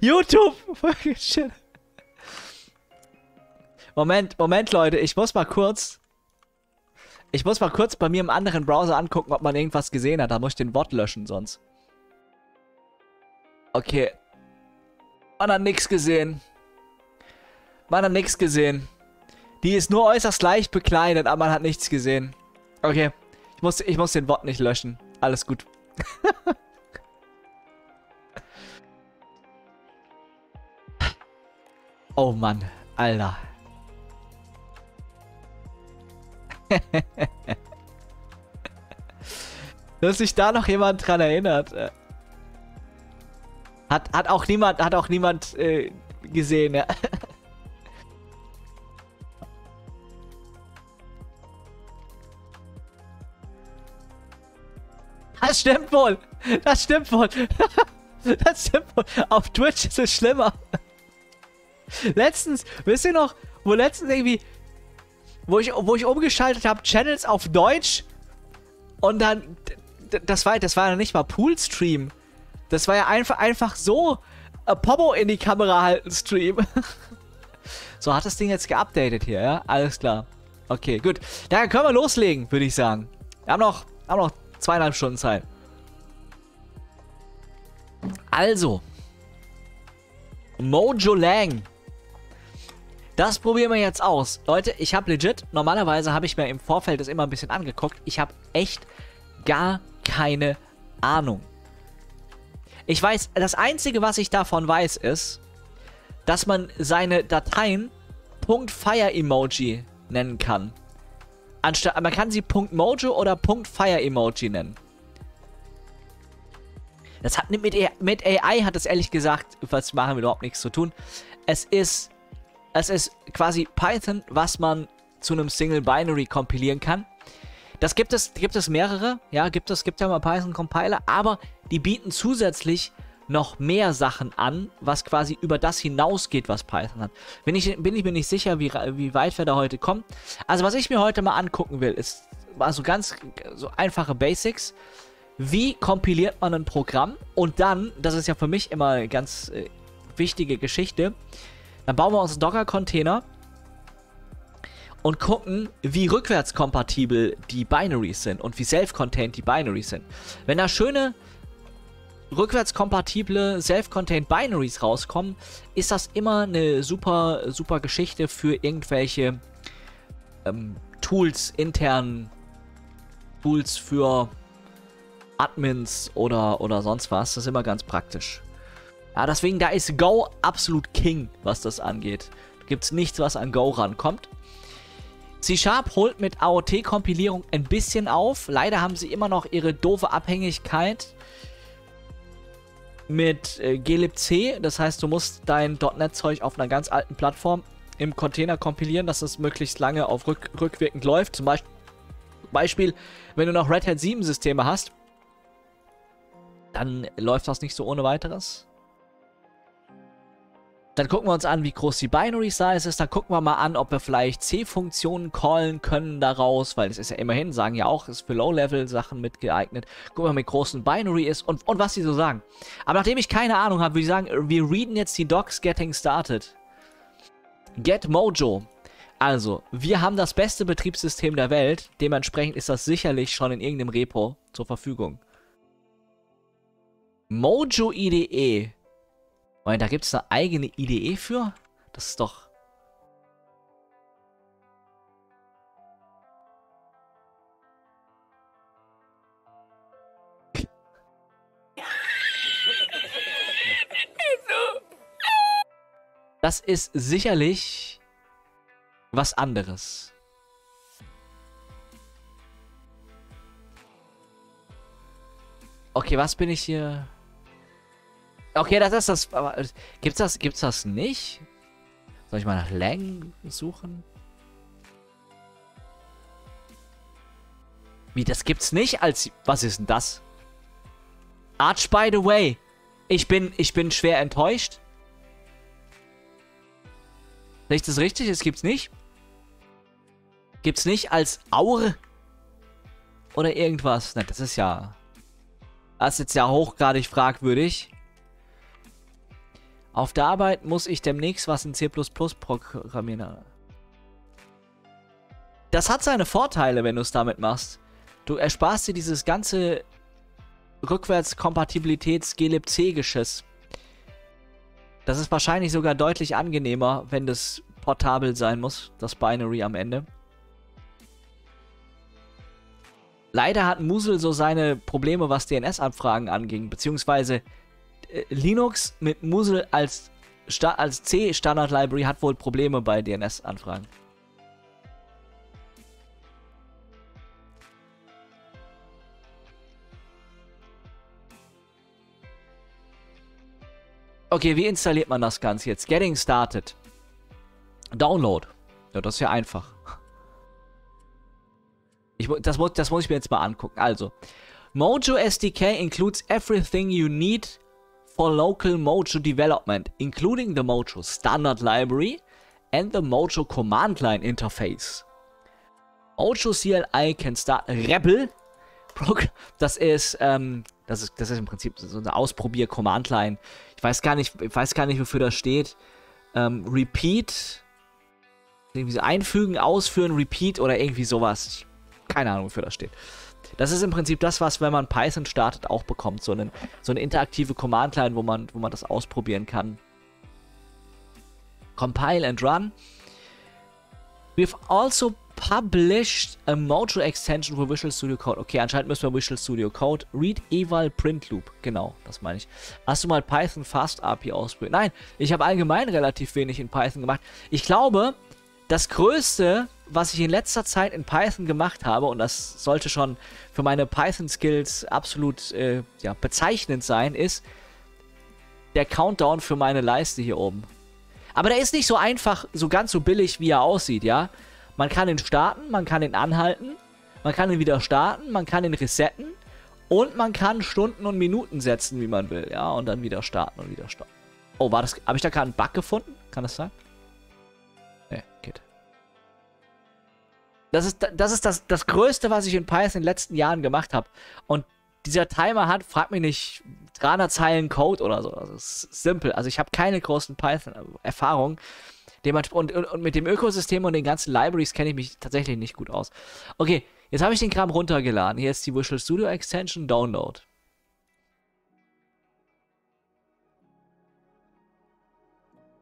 YouTube! Shit. Moment, Moment, Leute. Ich muss mal kurz... Ich muss mal kurz bei mir im anderen Browser angucken, ob man irgendwas gesehen hat. Da muss ich den Bot löschen sonst. Okay. Man hat nichts gesehen. Man hat nichts gesehen. Die ist nur äußerst leicht bekleidet, aber man hat nichts gesehen. Okay. Ich muss, ich muss den Bot nicht löschen. Alles gut. oh Mann. Alter. Dass sich da noch jemand dran erinnert. Äh. Hat, hat auch niemand, hat auch niemand äh, gesehen, ja. Das stimmt wohl. Das stimmt wohl. Das stimmt wohl. Auf Twitch ist es schlimmer. Letztens, wisst ihr noch, wo letztens irgendwie, wo ich, wo ich umgeschaltet habe, Channels auf Deutsch und dann, das war, das war ja nicht mal Poolstream. Das war ja einfach, einfach so äh, Popo in die Kamera halten Stream. so, hat das Ding jetzt geupdatet hier, ja? Alles klar. Okay, gut. Dann können wir loslegen, würde ich sagen. Wir haben noch, haben noch Zweieinhalb Stunden Zeit. Also. Mojo Lang. Das probieren wir jetzt aus. Leute, ich habe legit, normalerweise habe ich mir im Vorfeld das immer ein bisschen angeguckt. Ich habe echt gar keine Ahnung. Ich weiß, das Einzige, was ich davon weiß, ist, dass man seine Dateien .fire-Emoji nennen kann. Anstatt, man kann sie .mojo oder .fire-Emoji nennen. Das hat mit, mit AI hat es ehrlich gesagt, was machen wir überhaupt nichts zu tun. Es ist, es ist quasi Python, was man zu einem Single Binary kompilieren kann. Das gibt es, gibt es mehrere, ja, gibt es, gibt ja mal Python Compiler, aber die bieten zusätzlich noch mehr Sachen an, was quasi über das hinausgeht, was Python hat. Bin ich, bin ich mir nicht sicher, wie, wie weit wir da heute kommen. Also was ich mir heute mal angucken will, ist also ganz so einfache Basics. Wie kompiliert man ein Programm? Und dann, das ist ja für mich immer eine ganz äh, wichtige Geschichte, dann bauen wir uns einen Docker-Container und gucken, wie rückwärtskompatibel die Binaries sind und wie self-contained die Binaries sind. Wenn da schöne rückwärtskompatible Self-Contained Binaries rauskommen, ist das immer eine super, super Geschichte für irgendwelche ähm, Tools, intern Tools für Admins oder, oder sonst was. Das ist immer ganz praktisch. Ja, deswegen, da ist Go absolut King, was das angeht. Da gibt es nichts, was an Go rankommt. C-Sharp holt mit AOT-Kompilierung ein bisschen auf. Leider haben sie immer noch ihre doofe Abhängigkeit mit äh, glibc. Das heißt, du musst dein .NET-Zeug auf einer ganz alten Plattform im Container kompilieren, dass es möglichst lange auf rück rückwirkend läuft. Zum Beispiel, Beispiel, wenn du noch Red Hat 7 Systeme hast, dann läuft das nicht so ohne weiteres. Dann gucken wir uns an, wie groß die Binary Size ist. Dann gucken wir mal an, ob wir vielleicht C-Funktionen callen können daraus, weil es ist ja immerhin, sagen ja auch, ist für Low-Level-Sachen mit geeignet. Gucken wir mal, wie groß ein Binary ist und, und was sie so sagen. Aber nachdem ich keine Ahnung habe, würde ich sagen, wir readen jetzt die Docs Getting Started. Get Mojo. Also, wir haben das beste Betriebssystem der Welt. Dementsprechend ist das sicherlich schon in irgendeinem Repo zur Verfügung. Mojo IDE weil da gibt es eine eigene Idee für. Das ist doch... Das ist sicherlich was anderes. Okay, was bin ich hier? Okay, das ist das. Aber gibt's das, gibt's das nicht? Soll ich mal nach Lang suchen? Wie, das gibt's nicht als... Was ist denn das? Arch by the way. Ich bin, ich bin schwer enttäuscht. Ich das richtig? Es gibt's nicht. Gibt's nicht als Aur? Oder irgendwas? Nein, das ist ja... Das ist jetzt ja hochgradig fragwürdig. Auf der Arbeit muss ich demnächst was in C++ programmieren. Das hat seine Vorteile, wenn du es damit machst. Du ersparst dir dieses ganze Rückwärtskompatibilitäts-glibc-Geschiss. Das ist wahrscheinlich sogar deutlich angenehmer, wenn das portabel sein muss, das Binary am Ende. Leider hat Musel so seine Probleme, was DNS-Anfragen anging, beziehungsweise Linux mit Musel als, als C-Standard-Library hat wohl Probleme bei DNS-Anfragen. Okay, wie installiert man das Ganze jetzt? Getting started. Download. Ja, das ist ja einfach. Ich, das, das muss ich mir jetzt mal angucken. Also, Mojo SDK includes everything you need for local Mojo development, including the Mojo standard library and the Mojo command line interface. Mojo CLI can start Rebel. Das ist, ähm, das ist, das ist im Prinzip so eine Ausprobier-Command-Line. Ich weiß gar nicht, ich weiß gar nicht, wofür das steht. Ähm, repeat. Irgendwie so einfügen, ausführen, repeat oder irgendwie sowas. Keine Ahnung, wofür das steht. Das ist im Prinzip das, was, wenn man Python startet, auch bekommt. So, einen, so eine interaktive Command-Line, wo man, wo man das ausprobieren kann. Compile and run. We've also published a Mojo extension for Visual Studio Code. Okay, anscheinend müssen wir Visual Studio Code. Read Eval Print Loop. Genau, das meine ich. Hast du mal Python Fast API ausprobiert? Nein, ich habe allgemein relativ wenig in Python gemacht. Ich glaube, das Größte, was ich in letzter Zeit in Python gemacht habe, und das sollte schon für meine Python-Skills absolut äh, ja, bezeichnend sein, ist der Countdown für meine Leiste hier oben. Aber der ist nicht so einfach, so ganz so billig, wie er aussieht, ja. Man kann ihn starten, man kann ihn anhalten, man kann ihn wieder starten, man kann ihn resetten und man kann Stunden und Minuten setzen, wie man will, ja, und dann wieder starten und wieder starten. Oh, war das, habe ich da gerade einen Bug gefunden? Kann das sein? Das ist, das, ist das, das Größte, was ich in Python in den letzten Jahren gemacht habe. Und dieser Timer hat, frag mich nicht, 300 Zeilen Code oder so. Das ist simpel. Also ich habe keine großen Python-Erfahrungen. Und, und, und, mit dem Ökosystem und den ganzen Libraries kenne ich mich tatsächlich nicht gut aus. Okay, jetzt habe ich den Kram runtergeladen. Hier ist die Visual Studio Extension Download.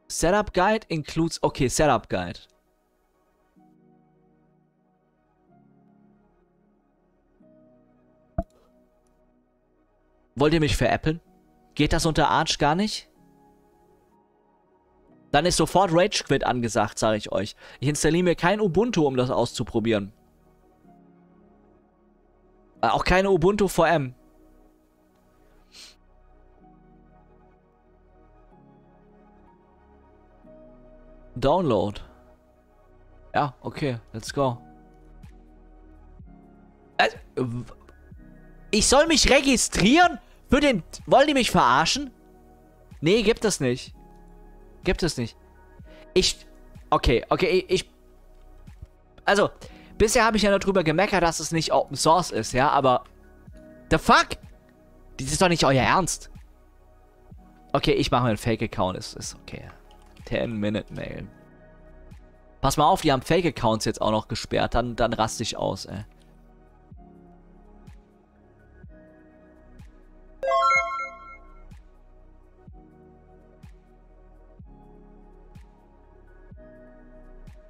Setup Guide includes... Okay, Setup Guide. Wollt ihr mich veräppeln? Geht das unter Arch gar nicht? Dann ist sofort Rage Quit angesagt, sage ich euch. Ich installiere mir kein Ubuntu, um das auszuprobieren. Äh, auch keine Ubuntu VM. Download. Ja, okay, let's go. Äh, ich soll mich registrieren? Für den... Wollen die mich verarschen? Nee, gibt es nicht. Gibt es nicht. Ich... Okay, okay, ich... Also, bisher habe ich ja nur drüber gemeckert, dass es nicht Open Source ist, ja, aber... The fuck? Das ist doch nicht euer Ernst. Okay, ich mache mir einen Fake-Account, ist, ist okay. 10-Minute-Mail. Pass mal auf, die haben Fake-Accounts jetzt auch noch gesperrt, dann, dann raste ich aus, ey.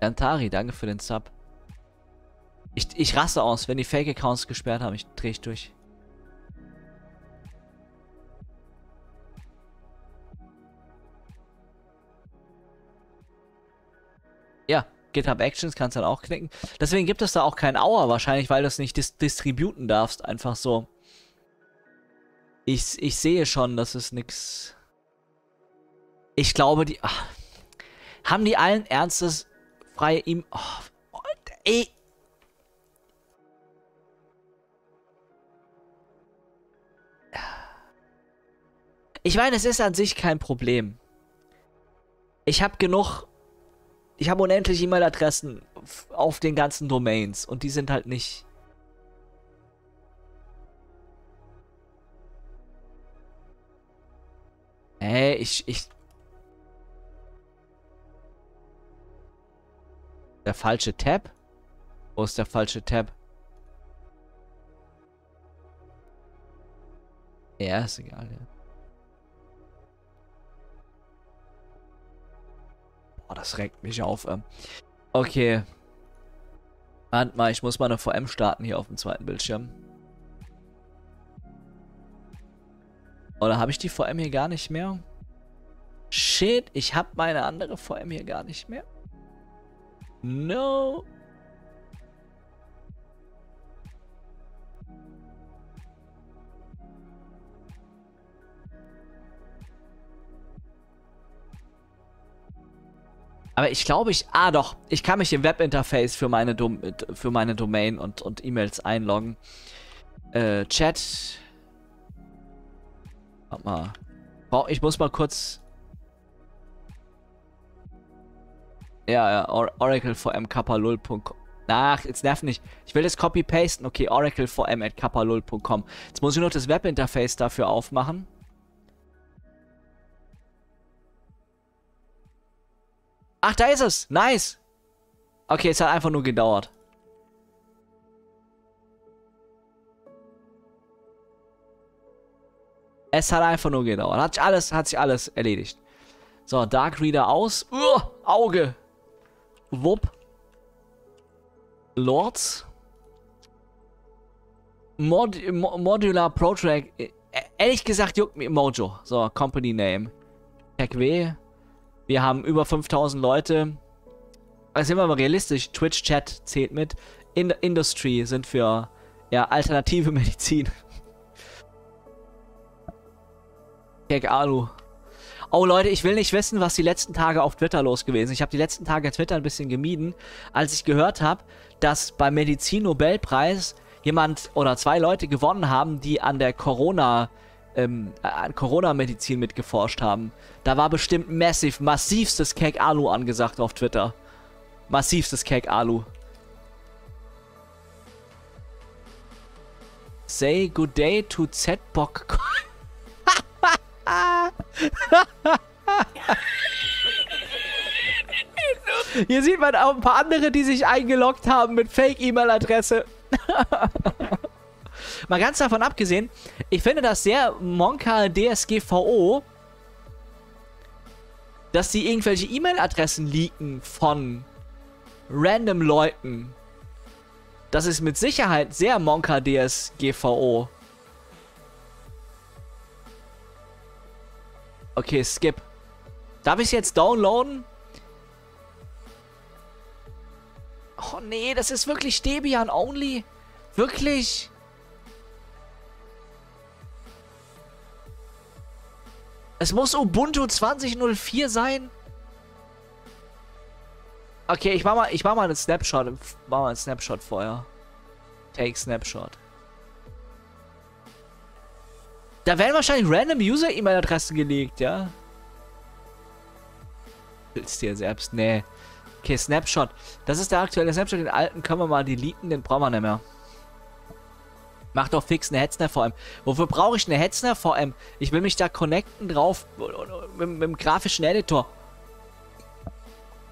Antari, danke für den Sub. Ich, ich raste aus, wenn die Fake-Accounts gesperrt haben. Ich drehe ich durch. Ja, GitHub Actions kannst du dann auch knicken. Deswegen gibt es da auch kein Hour wahrscheinlich, weil du es nicht dis distributen darfst. Einfach so. Ich, ich sehe schon, dass es nix. Ich glaube, die. Ach, haben die allen Ernstes freie ihm. Oh, ey. Ich meine, es ist an sich kein Problem. Ich habe genug. Ich habe unendlich E-Mail-Adressen auf den ganzen Domains und die sind halt nicht. Hey, ich, ich. Der falsche Tab? Wo ist der falsche Tab? Ja, ist egal, ja. Oh, das regt mich auf. Ähm. Okay. Warte mal, ich muss mal eine VM starten hier auf dem zweiten Bildschirm. Oder habe ich die VM hier gar nicht mehr? Shit, ich habe meine andere VM hier gar nicht mehr. No. Aber ich glaube, ich. Ah, doch. Ich kann mich im Webinterface für meine, Dom für meine Domain und, und E-Mails einloggen. Äh, Chat. Warte mal. Ich muss mal kurz Ja, ja, Or Oracle VM kappa0.com. Ach, jetzt nerv nicht. Ich will das copy-pasten. Okay, Oracle VM at kappa0.com. Jetzt muss ich nur das Webinterface dafür aufmachen. Ach, da ist es. Nice. Okay, es hat einfach nur gedauert. Es hat einfach nur gedauert. Hat sich alles, hat sich alles erledigt. So, Dark Reader aus. Uh, Auge. Wupp. Lords. Mod Modular Protrack. Äh, ehrlich gesagt juckt mir Mojo. So, Company Name. Tech W. Wir haben über 5000 Leute. Also sind wir mal realistisch. Twitch-Chat zählt mit. In Industry sind für ja, alternative Medizin. Tech Alu. Oh Leute, ich will nicht wissen, was die letzten Tage auf Twitter los gewesen ist. Ich habe die letzten Tage Twitter ein bisschen gemieden, als ich gehört habe, dass beim Medizin-Nobelpreis jemand oder zwei Leute gewonnen haben, die an der Corona ähm, an Corona-Medizin mitgeforscht haben. Da war bestimmt massiv, massivstes Cake Alu angesagt auf Twitter. Massivstes Cake Alu. Say good day to Z-Bock. Hier sieht man auch ein paar andere, die sich eingeloggt haben mit Fake-E-Mail-Adresse. Mal ganz davon abgesehen, ich finde das sehr Monka DSGVO, dass sie irgendwelche E-Mail-Adressen leaken von random Leuten. Das ist mit Sicherheit sehr Monka DSGVO. Okay, skip. Darf ich es jetzt downloaden? Oh nee, das ist wirklich Debian only. Wirklich? Es muss Ubuntu 20.04 sein? Okay, ich mach mal, ich mach mal einen Snapshot. Mach mal einen Snapshot vorher. Take Snapshot. Da werden wahrscheinlich random User-E-Mail-Adressen gelegt, ja? Willst du dir selbst? Nee. Okay, Snapshot. Das ist der aktuelle Snapshot. Den alten können wir mal deleten, den brauchen wir nicht mehr. Mach doch fix eine Hetzner VM. Wofür brauche ich eine Hetzner VM? Ich will mich da connecten drauf mit, mit dem grafischen Editor.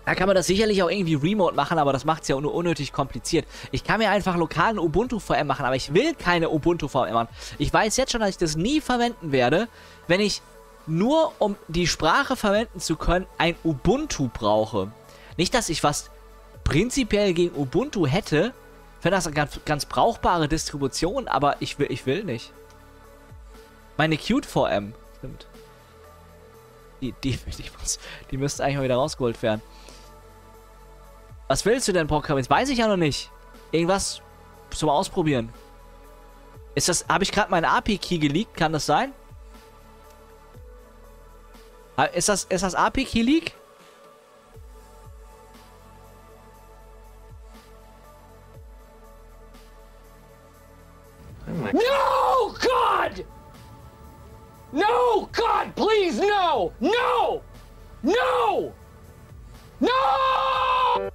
Da kann man das sicherlich auch irgendwie remote machen, aber das macht es ja nur unnötig kompliziert. Ich kann mir einfach lokalen Ubuntu-VM machen, aber ich will keine Ubuntu-VM machen. Ich weiß jetzt schon, dass ich das nie verwenden werde, wenn ich nur, um die Sprache verwenden zu können, ein Ubuntu brauche. Nicht, dass ich was prinzipiell gegen Ubuntu hätte, finde das eine ganz, ganz brauchbare Distribution, aber ich will, ich will nicht. Meine Qt-VM, stimmt. Die, die, die, muss, die müsste eigentlich mal wieder rausgeholt werden. Was willst du denn programmieren? Das weiß ich ja noch nicht. Irgendwas zum Ausprobieren. Ist das, habe ich gerade meinen API-Key geleakt? Kann das sein? Ist das, ist das API-Key-Leak? No, God! No, God, please, no! No! No! No!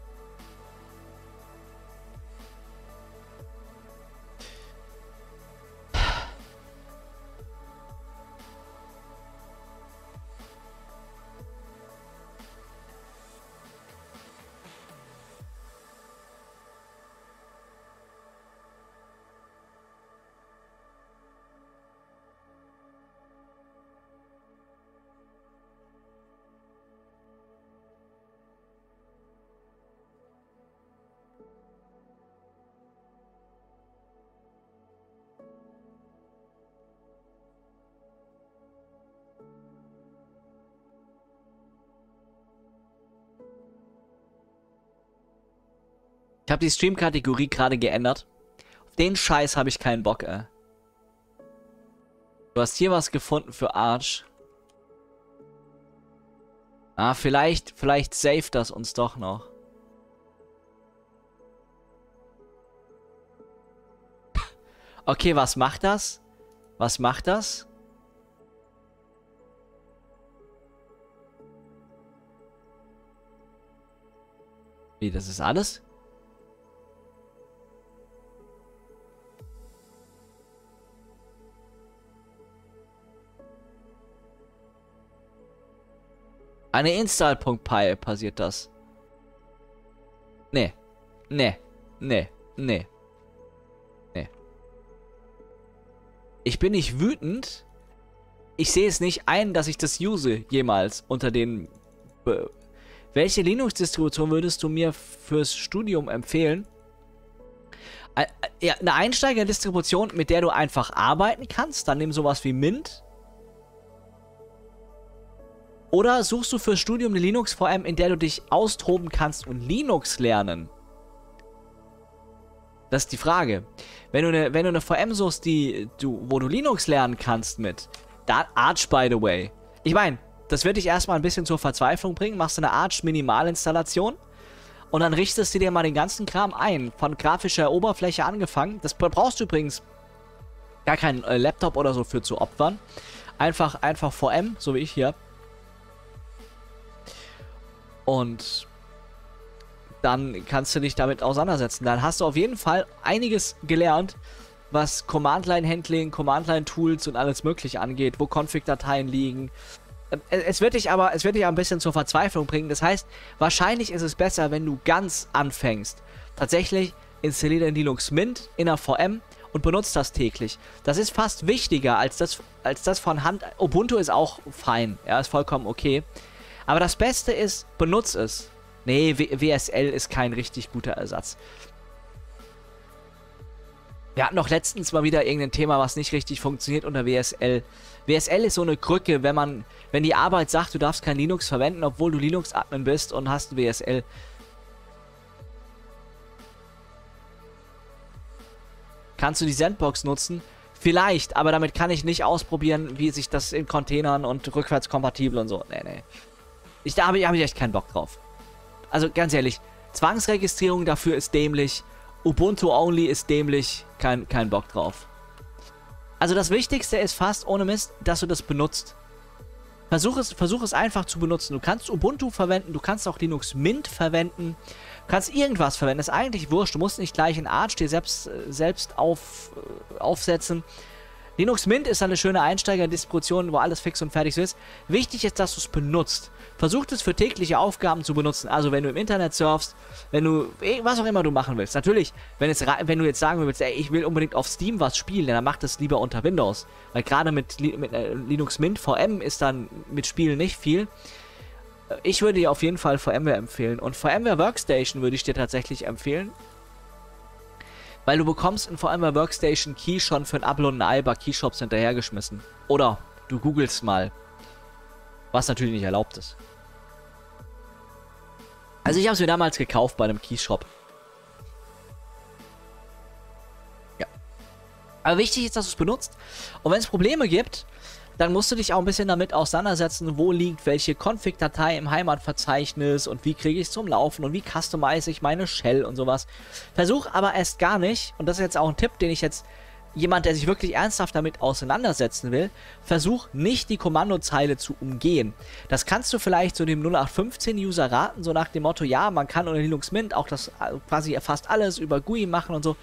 Ich habe die Stream-Kategorie gerade geändert. Auf den Scheiß habe ich keinen Bock, ey. Du hast hier was gefunden für Arch. Ah, vielleicht, vielleicht saved das uns doch noch. Okay, was macht das? Was macht das? Wie, das ist alles? Eine Install.py passiert das. Nee. Nee. Nee. Nee. Nee. Ich bin nicht wütend. Ich sehe es nicht ein, dass ich das use jemals unter den... Be Welche Linux-Distribution würdest du mir fürs Studium empfehlen? Ja, eine Einsteiger-Distribution, mit der du einfach arbeiten kannst. Dann nimm sowas wie Mint oder suchst du fürs Studium eine Linux-VM, in der du dich austoben kannst und Linux lernen? Das ist die Frage. Wenn du eine, wenn du eine VM suchst, die, du, wo du Linux lernen kannst mit, dann Arch, by the way. Ich meine, das wird dich erstmal ein bisschen zur Verzweiflung bringen. Machst du eine Arch-Minimalinstallation und dann richtest du dir mal den ganzen Kram ein. Von grafischer Oberfläche angefangen. Das brauchst du übrigens gar keinen äh, Laptop oder so für zu opfern. Einfach, einfach VM, so wie ich hier. Und dann kannst du dich damit auseinandersetzen. Dann hast du auf jeden Fall einiges gelernt, was Command-Line-Handling, Command-Line-Tools und alles mögliche angeht, wo Config-Dateien liegen. Ähm, es wird dich aber, es wird dich ein bisschen zur Verzweiflung bringen. Das heißt, wahrscheinlich ist es besser, wenn du ganz anfängst. Tatsächlich installiere den Linux Mint in der VM und benutzt das täglich. Das ist fast wichtiger als das, als das von Hand. Ubuntu ist auch fein, ja, ist vollkommen okay. Aber das Beste ist, benutz es. Nee, w WSL ist kein richtig guter Ersatz. Wir hatten doch letztens mal wieder irgendein Thema, was nicht richtig funktioniert unter WSL. WSL ist so eine Krücke, wenn man, wenn die Arbeit sagt, du darfst kein Linux verwenden, obwohl du Linux-Admin bist und hast WSL. Kannst du die Sandbox nutzen? Vielleicht, aber damit kann ich nicht ausprobieren, wie sich das in Containern und rückwärtskompatibel und so. Nee, nee. Ich, da habe ich, hab ich echt keinen Bock drauf. Also ganz ehrlich, Zwangsregistrierung dafür ist dämlich. Ubuntu Only ist dämlich. Kein, kein Bock drauf. Also das Wichtigste ist fast ohne Mist, dass du das benutzt. Versuch es, versuch es einfach zu benutzen. Du kannst Ubuntu verwenden, du kannst auch Linux Mint verwenden. Du kannst irgendwas verwenden, das ist eigentlich wurscht. Du musst nicht gleich in Arch dir selbst, selbst auf, äh, aufsetzen. Linux Mint ist eine schöne Einsteiger-Distribution, wo alles fix und fertig ist. Wichtig ist, dass du es benutzt. Versucht es für tägliche Aufgaben zu benutzen. Also wenn du im Internet surfst, wenn du, was auch immer du machen willst. Natürlich, wenn, es, wenn du jetzt sagen willst, ey, ich will unbedingt auf Steam was spielen, dann mach das lieber unter Windows. Weil gerade mit, mit äh, Linux Mint VM ist dann mit Spielen nicht viel. Ich würde dir auf jeden Fall VMware empfehlen. Und VMware Workstation würde ich dir tatsächlich empfehlen. Weil du bekommst in VMware Workstation Key schon für ein Abo und ein Ei bei Keyshops hinterhergeschmissen. Oder du googelst mal. Was natürlich nicht erlaubt ist. Also ich habe es mir damals gekauft bei einem Keys-Shop. Ja. Aber wichtig ist, dass du es benutzt. Und wenn es Probleme gibt, dann musst du dich auch ein bisschen damit auseinandersetzen, wo liegt welche Config-Datei im Heimatverzeichnis und wie kriege ich es zum Laufen und wie customize ich meine Shell und sowas. Versuch aber erst gar nicht, und das ist jetzt auch ein Tipp, den ich jetzt jemand, der sich wirklich ernsthaft damit auseinandersetzen will, versuch nicht die Kommandozeile zu umgehen. Das kannst du vielleicht so dem 0815-User raten, so nach dem Motto, ja, man kann unter Linux Mint auch das äh, quasi fast alles über GUI machen und so.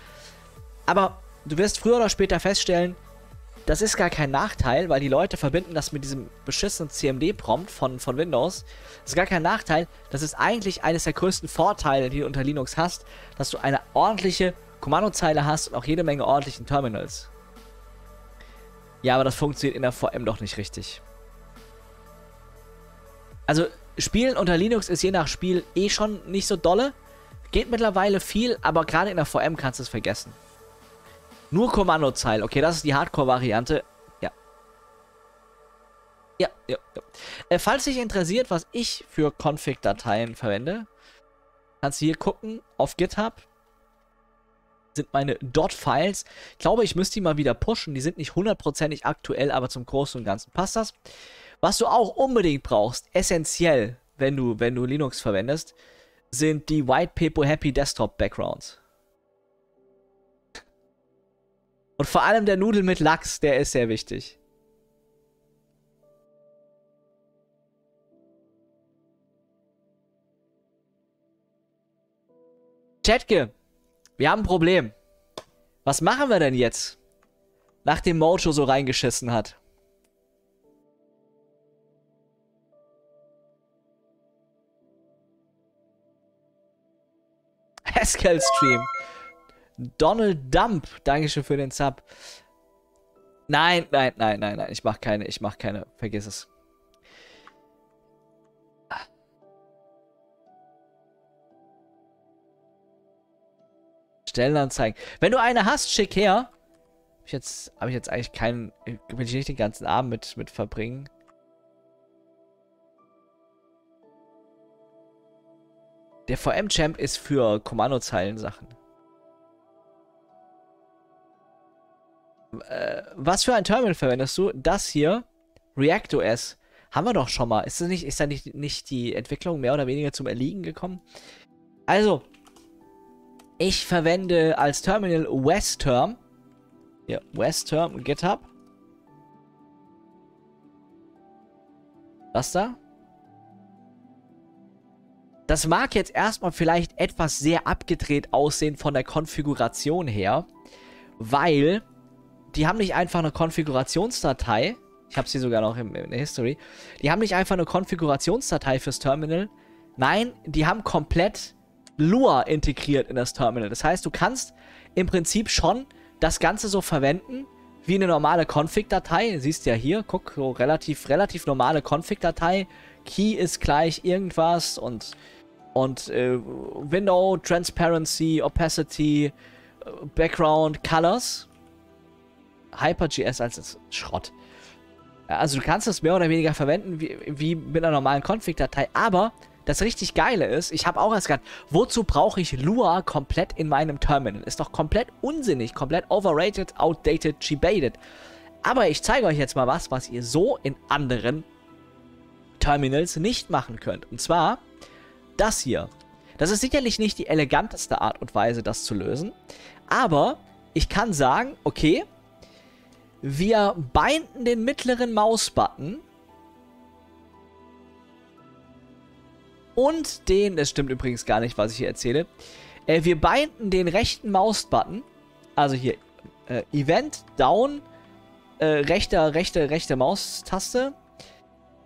Aber du wirst früher oder später feststellen, das ist gar kein Nachteil, weil die Leute verbinden das mit diesem beschissenen CMD-Prompt von, von Windows. Das ist gar kein Nachteil. Das ist eigentlich eines der größten Vorteile, die du unter Linux hast, dass du eine ordentliche Kommandozeile hast und auch jede Menge ordentlichen Terminals. Ja, aber das funktioniert in der VM doch nicht richtig. Also, Spielen unter Linux ist je nach Spiel eh schon nicht so dolle. Geht mittlerweile viel, aber gerade in der VM kannst du es vergessen. Nur Kommandozeile. Okay, das ist die Hardcore-Variante. Ja. Ja, ja, ja. Äh, falls dich interessiert, was ich für Config-Dateien verwende, kannst du hier gucken auf GitHub sind meine Dot-Files. Ich glaube, ich müsste die mal wieder pushen. Die sind nicht hundertprozentig aktuell, aber zum Großen und Ganzen passt das. Was du auch unbedingt brauchst, essentiell, wenn du, wenn du Linux verwendest, sind die White Paper Happy Desktop Backgrounds. Und vor allem der Nudel mit Lachs, der ist sehr wichtig. Chatke, wir haben ein Problem. Was machen wir denn jetzt? Nachdem Mojo so reingeschissen hat. Haskell Stream. Donald Dump. Dankeschön für den Sub. Nein, nein, nein, nein, nein. Ich mach keine, ich mach keine. Vergiss es. Stellenanzeigen. Wenn du eine hast, schick her. Hab ich jetzt, habe ich jetzt eigentlich keinen, will ich nicht den ganzen Abend mit, mit verbringen. Der VM-Champ ist für Kommandozeilen-Sachen. Äh, was für ein Terminal verwendest du? Das hier, ReactOS, haben wir doch schon mal. Ist, das nicht, ist da nicht, nicht die Entwicklung mehr oder weniger zum Erliegen gekommen? Also, ich verwende als Terminal Westterm. Ja, Westterm GitHub. Das da. Das mag jetzt erstmal vielleicht etwas sehr abgedreht aussehen von der Konfiguration her, weil die haben nicht einfach eine Konfigurationsdatei. Ich habe sie sogar noch in, in der History. Die haben nicht einfach eine Konfigurationsdatei fürs Terminal. Nein, die haben komplett Lua integriert in das Terminal. Das heißt, du kannst im Prinzip schon das Ganze so verwenden wie eine normale Config-Datei. Siehst ja hier, guck, so relativ, relativ normale Config-Datei. Key ist gleich irgendwas und, und äh, Window, Transparency, Opacity, äh, Background, Colors. Hyper.js als Schrott. Also du kannst es mehr oder weniger verwenden wie, wie mit einer normalen Config-Datei, aber das richtig Geile ist, ich habe auch erst gedacht, wozu brauche ich Lua komplett in meinem Terminal? Ist doch komplett unsinnig, komplett overrated, outdated, cheated. Aber ich zeige euch jetzt mal was, was ihr so in anderen Terminals nicht machen könnt. Und zwar das hier. Das ist sicherlich nicht die eleganteste Art und Weise, das zu lösen. Aber ich kann sagen, okay, wir binden den mittleren Mausbutton und den, das stimmt übrigens gar nicht, was ich hier erzähle, äh, wir binden den rechten Mausbutton, also hier äh, Event, Down, äh, rechter, rechte, rechte Maustaste.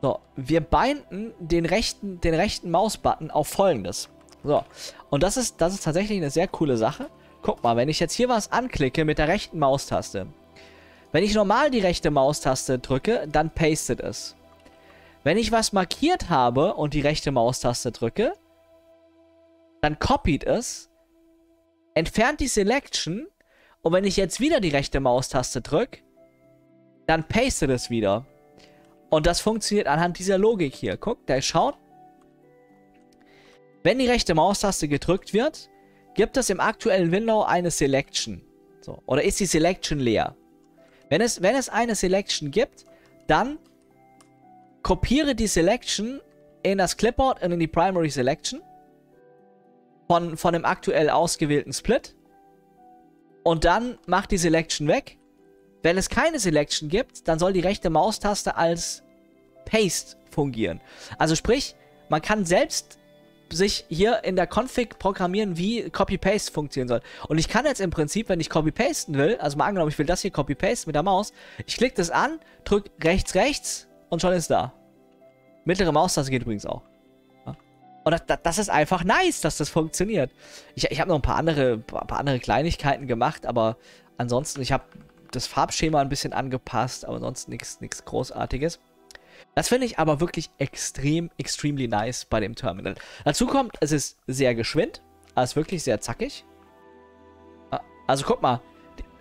So, wir binden den rechten, den rechten Mausbutton auf folgendes. So, und das ist, das ist tatsächlich eine sehr coole Sache. Guck mal, wenn ich jetzt hier was anklicke mit der rechten Maustaste, wenn ich normal die rechte Maustaste drücke, dann pastet es. Wenn ich was markiert habe und die rechte Maustaste drücke, dann copied es, entfernt die Selection und wenn ich jetzt wieder die rechte Maustaste drücke, dann pastet es wieder. Und das funktioniert anhand dieser Logik hier. Guck, der schaut. Wenn die rechte Maustaste gedrückt wird, gibt es im aktuellen Window eine Selection. So. Oder ist die Selection leer? Wenn es, wenn es eine Selection gibt, dann kopiere die Selection in das Clipboard und in die Primary Selection von, von dem aktuell ausgewählten Split und dann mach die Selection weg. Wenn es keine Selection gibt, dann soll die rechte Maustaste als Paste fungieren. Also sprich, man kann selbst sich hier in der Config programmieren, wie Copy-Paste funktionieren soll. Und ich kann jetzt im Prinzip, wenn ich Copy-Pasten will, also mal angenommen, ich will das hier Copy-Paste mit der Maus, ich klicke das an, drücke rechts, rechts und schon ist da. Mittlere Maustaste geht übrigens auch. Und das, das, ist einfach nice, dass das funktioniert. Ich, ich habe noch ein paar andere, paar andere Kleinigkeiten gemacht, aber ansonsten, ich habe das Farbschema ein bisschen angepasst, aber sonst nichts Großartiges. Das finde ich aber wirklich extrem, extremely nice bei dem Terminal. Dazu kommt, es ist sehr geschwind, es ist wirklich sehr zackig. Ah, also guck mal,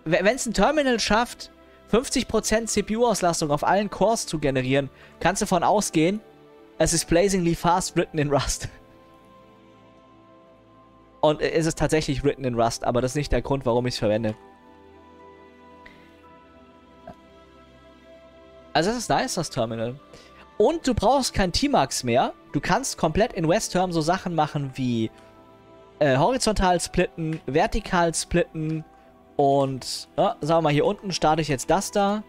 wenn es ein Terminal schafft, 50% CPU-Auslastung auf allen Cores zu generieren, kannst du davon ausgehen, es ist blazingly fast written in Rust. Und es ist tatsächlich written in Rust, aber das ist nicht der Grund, warum ich es verwende. Also das ist nice, das Terminal. Und du brauchst kein T-Max mehr. Du kannst komplett in Westterm so Sachen machen wie äh, horizontal splitten, vertikal splitten und, ja, sagen wir mal, hier unten starte ich jetzt das da.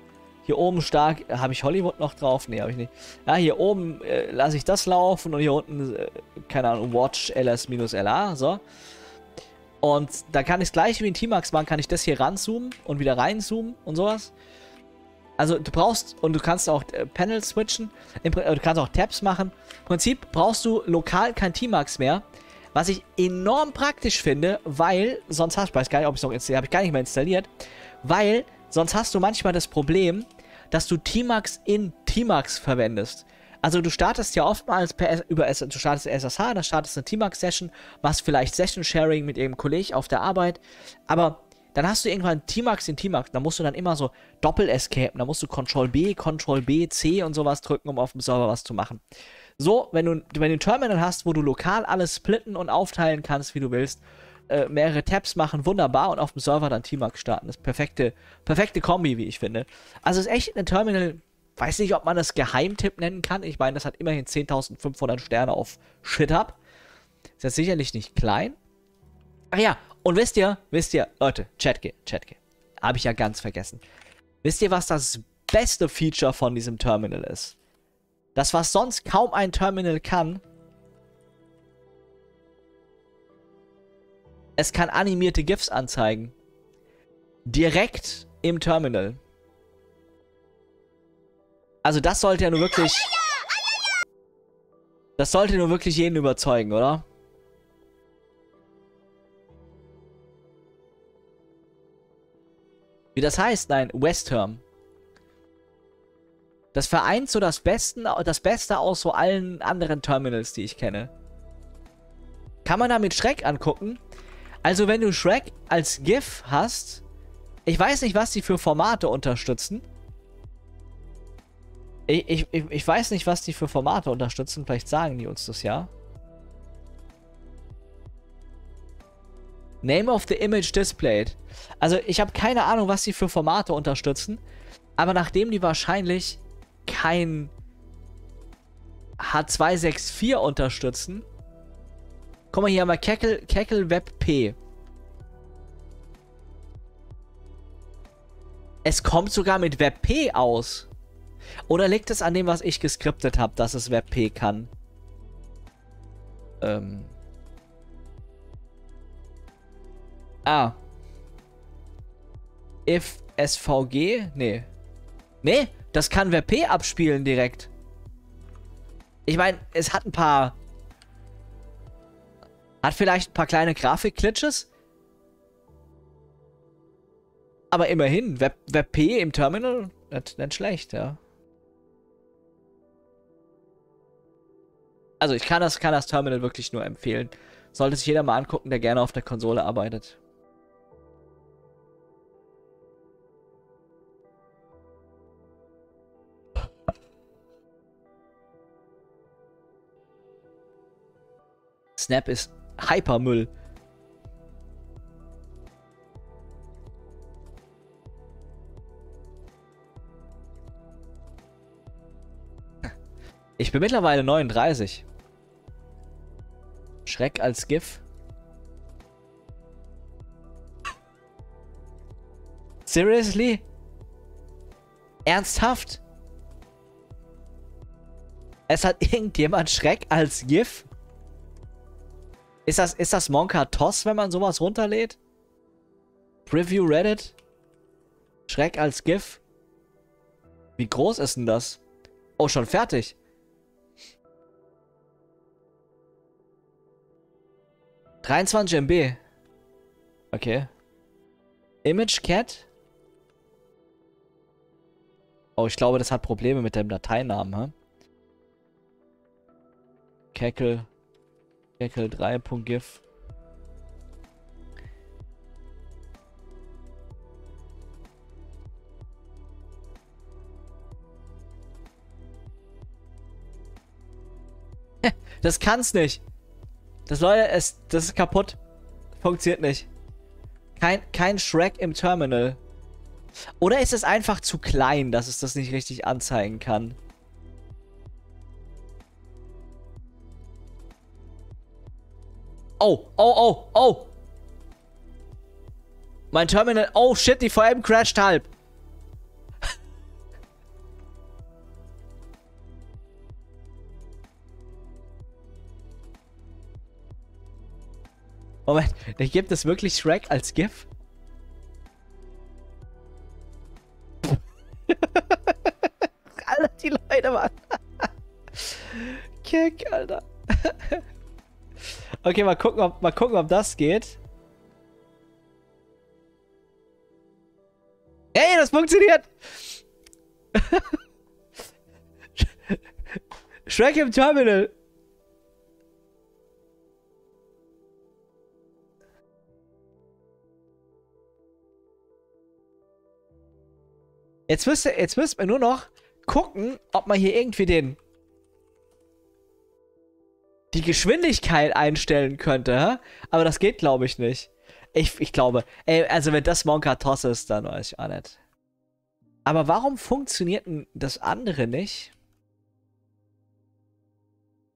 Hier oben stark, habe ich Hollywood noch drauf? Nee, habe ich nicht. Ja, hier oben äh, lasse ich das laufen und hier unten, äh, keine Ahnung, Watch ls-la, so. Und da kann ich es gleich wie in T-Max machen, kann ich das hier ranzoomen und wieder reinzoomen und sowas. Also du brauchst, und du kannst auch äh, Panel switchen, im, äh, du kannst auch Tabs machen. Im Prinzip brauchst du lokal kein T-Max mehr, was ich enorm praktisch finde, weil, sonst hast du, weiß gar nicht, ob ich es noch installiert habe, ich gar nicht mehr installiert, weil sonst hast du manchmal das Problem, dass du T-Max in T-Max verwendest. Also du startest ja oftmals per, über du startest SSH, dann startest eine T-Max-Session, machst vielleicht Session-Sharing mit irgendeinem Kollegen auf der Arbeit, aber dann hast du irgendwann T-Max in T-Max, da musst du dann immer so Doppel-Escape, da musst du Ctrl-B, Ctrl-B, C und sowas drücken, um auf dem Server was zu machen. So, wenn du, wenn du ein Terminal hast, wo du lokal alles splitten und aufteilen kannst, wie du willst, äh, mehrere Tabs machen, wunderbar, und auf dem Server dann T-Max starten. Das perfekte, perfekte Kombi, wie ich finde. Also ist echt ein Terminal, weiß nicht, ob man das Geheimtipp nennen kann. Ich meine, das hat immerhin 10.500 Sterne auf ShitHub. Ist jetzt sicherlich nicht klein. Ach ja, und wisst ihr, wisst ihr, Leute, Chatke, Chatke. Habe ich ja ganz vergessen. Wisst ihr, was das beste Feature von diesem Terminal ist? Das, was sonst kaum ein Terminal kann. Es kann animierte GIFs anzeigen. Direkt im Terminal. Also das sollte ja nur wirklich... Das sollte nur wirklich jeden überzeugen, oder? Wie das heißt? Nein, Westherm. Das vereint so das, Besten, das Beste aus so allen anderen Terminals, die ich kenne. Kann man damit Shrek angucken? Also wenn du Shrek als GIF hast, ich weiß nicht, was die für Formate unterstützen. Ich, ich, ich weiß nicht, was die für Formate unterstützen. Vielleicht sagen die uns das ja. Name of the Image Displayed. Also ich habe keine Ahnung, was die für Formate unterstützen. Aber nachdem die wahrscheinlich kein H264 unterstützen. Guck mal hier mal Keckel, Keckel Web P. Es kommt sogar mit WebP aus. Oder liegt es an dem, was ich geskriptet habe, dass es WebP kann? Ähm. Ah. If SVG? Nee. Nee, das kann WebP abspielen direkt. Ich meine, es hat ein paar... Hat vielleicht ein paar kleine Grafik-Glitches. Aber immerhin, Web, WebP im Terminal, nicht, nicht schlecht, ja. Also ich kann das, kann das Terminal wirklich nur empfehlen. Sollte sich jeder mal angucken, der gerne auf der Konsole arbeitet. Snap ist Hypermüll. Ich bin mittlerweile 39. Schreck als GIF. Seriously? Ernsthaft? Es hat irgendjemand Schreck als GIF? Ist das, ist das Monka Toss, wenn man sowas runterlädt? Preview Reddit? Schreck als GIF? Wie groß ist denn das? Oh, schon fertig. ...23 MB. Okay. Image Cat? Oh, ich glaube, das hat Probleme mit dem Dateinamen, hä? Keckel. Keckel 3.gif. Das kann's nicht. Das Leute, es, das ist kaputt. Funktioniert nicht. Kein, kein Shrek im Terminal. Oder ist es einfach zu klein, dass es das nicht richtig anzeigen kann? Oh, oh, oh, oh. Mein Terminal. Oh shit, die VM crasht halb. Moment, gibt es wirklich Shrek als GIF? Alter, die Leute, Mann. Kick, Alter. Okay, mal gucken, ob, mal gucken, ob das geht. Hey, das funktioniert! Shrek im Terminal. Jetzt müsst ihr, jetzt müsst ihr nur noch gucken, ob man hier irgendwie den die Geschwindigkeit einstellen könnte. Aber das geht, glaube ich, nicht. Ich, ich glaube, ey, also wenn das Monka Toss ist, dann weiß ich auch nicht. Aber warum funktioniert denn das andere nicht?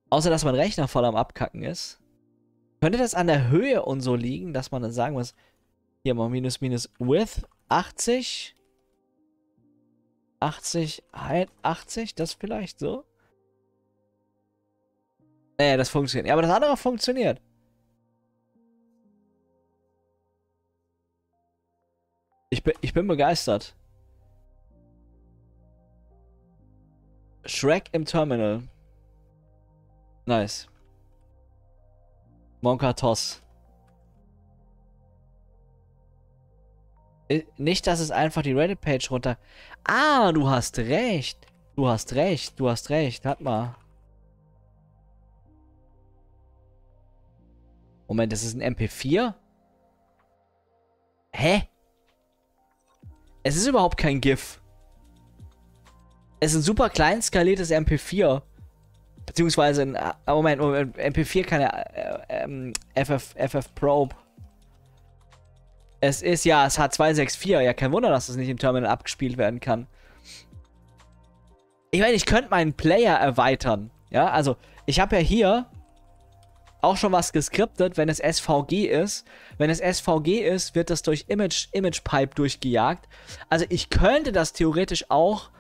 Außer, dass mein Rechner voll am Abkacken ist. Könnte das an der Höhe und so liegen, dass man dann sagen muss, hier mal minus minus width 80 80, 80, das vielleicht so? Nee, das funktioniert. Ja, aber das andere funktioniert. Ich bin, ich bin begeistert. Shrek im Terminal. Nice. Monka Toss. Äh, nicht, dass es einfach die Reddit-Page runter... Ah, du hast recht. Du hast recht, du hast recht. Hat mal. Moment, das ist ein MP4? Hä? Es ist überhaupt kein GIF. Es ist ein super klein skaliertes MP4. Beziehungsweise ein... Ah, Moment, Moment MP4 kann ja äh, äh, FF, FF Probe. Es ist ja, es hat 264. Ja, kein Wunder, dass das nicht im Terminal abgespielt werden kann. Ich meine, ich könnte meinen Player erweitern. Ja, also, ich habe ja hier auch schon was geskriptet, wenn es SVG ist. Wenn es SVG ist, wird das durch Image, Image Pipe durchgejagt. Also, ich könnte das theoretisch auch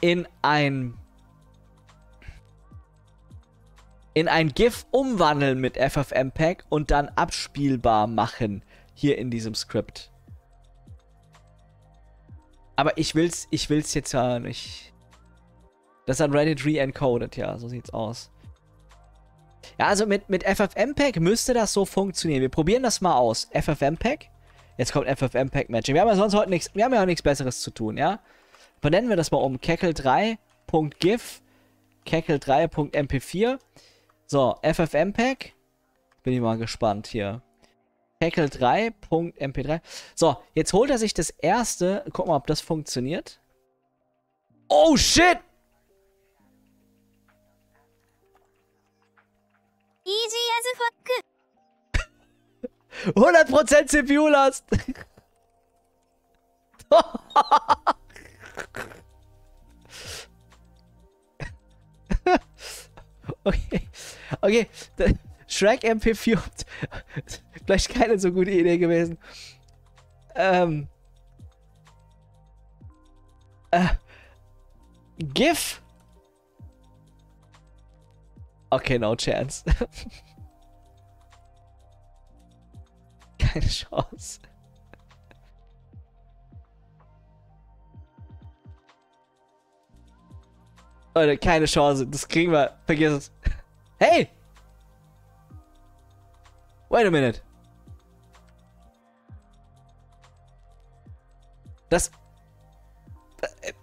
in ein in ein GIF umwandeln mit FFmpeg und dann abspielbar machen hier in diesem Skript. Aber ich will's, ich will's jetzt ja nicht. Das hat Reddit re-encoded, ja, so sieht's aus. Ja, also mit, mit FFmpeg müsste das so funktionieren. Wir probieren das mal aus. FFmpeg. Jetzt kommt FFmpeg Matching. Wir haben ja sonst heute nichts, wir haben ja auch nichts besseres zu tun, ja? Benennen wir das mal um. Keckel3.gif, Keckel3.mp4. So, FFmpeg. Bin ich mal gespannt hier. Tackle 3.mp3. So, jetzt holt er sich das erste. Guck mal, ob das funktioniert. Oh, shit! Easy as fuck. 100% CPU-Last. okay. Okay. Shrek MP4. Vielleicht keine so gute Idee gewesen. Ähm. Äh. GIF. Okay, no chance. Keine Chance. Leute, keine Chance. Das kriegen wir. Vergiss es. Hey! Wait a minute. Das.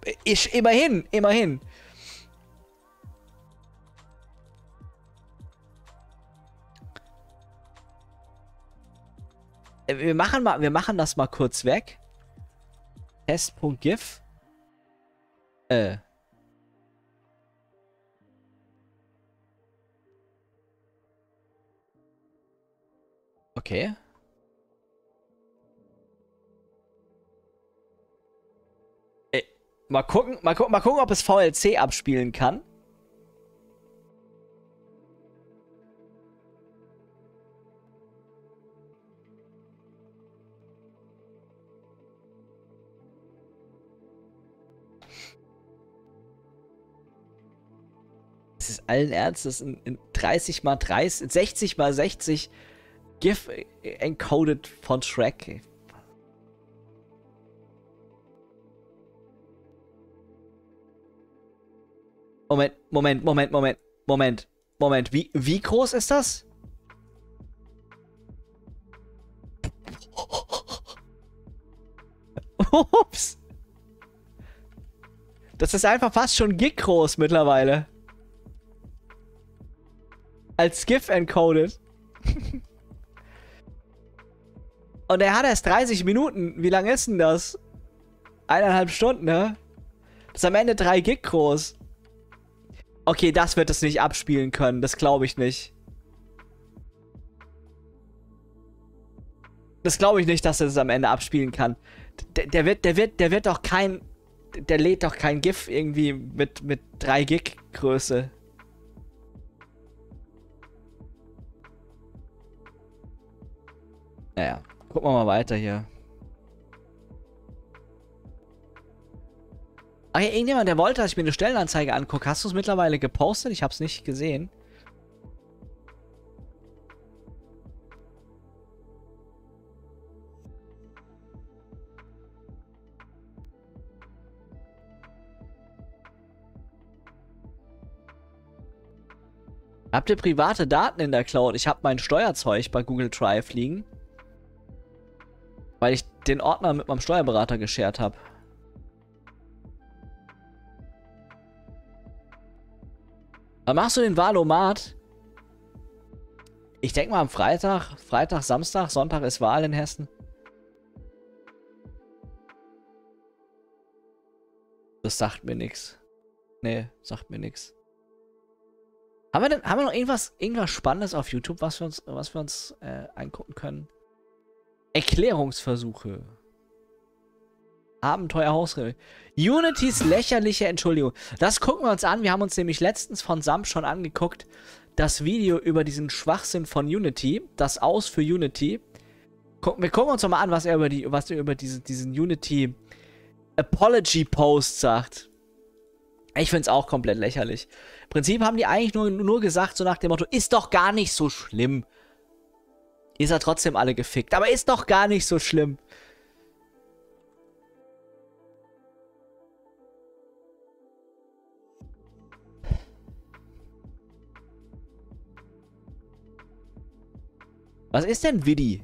äh, Ich, immerhin, immerhin. Wir machen, mal, wir machen das mal kurz weg. Test.gif. Äh. Okay. Äh, mal gucken, mal gucken, mal gucken, ob es VLC abspielen kann. Es ist allen Ernstes in, in 30 mal 30, 60 mal 60 GIF encoded von Shrek. Moment, Moment, Moment, Moment, Moment, Moment. Wie, wie groß ist das? Ups. Das ist einfach fast schon gig groß mittlerweile. Als GIF encoded. Und er hat erst 30 Minuten. Wie lang ist denn das? Eineinhalb Stunden, ne? Das ist am Ende 3 Gig groß. Okay, das wird es nicht abspielen können. Das glaube ich nicht. Das glaube ich nicht, dass er es am Ende abspielen kann. Der, der wird, der wird, der wird doch kein, der lädt doch kein GIF irgendwie mit, mit 3 Gig Größe. Naja, gucken wir mal weiter hier. Ah ja, irgendjemand, der wollte, dass ich mir eine Stellenanzeige angucke. Hast du es mittlerweile gepostet? Ich habe es nicht gesehen. Habt ihr private Daten in der Cloud? Ich habe mein Steuerzeug bei Google Drive liegen. Weil ich den Ordner mit meinem Steuerberater geshared habe. Wann machst du den Wahlomat? Ich denke mal am Freitag, Freitag, Samstag, Sonntag ist Wahl in Hessen. Das sagt mir nichts. Nee, sagt mir nichts. Haben wir denn, haben wir noch irgendwas, irgendwas Spannendes auf YouTube, was wir uns, was wir uns äh, angucken können? Erklärungsversuche. Abenteuer Hausregel. Unitys lächerliche Entschuldigung. Das gucken wir uns an. Wir haben uns nämlich letztens von Sam schon angeguckt. Das Video über diesen Schwachsinn von Unity. Das Aus für Unity. Wir gucken uns doch mal an, was er über, die, was er über diese, diesen Unity Apology Post sagt. Ich finde es auch komplett lächerlich. Im Prinzip haben die eigentlich nur, nur gesagt, so nach dem Motto, ist doch gar nicht so schlimm. Ihr seid trotzdem alle gefickt, aber ist doch gar nicht so schlimm. Was ist denn Vidi?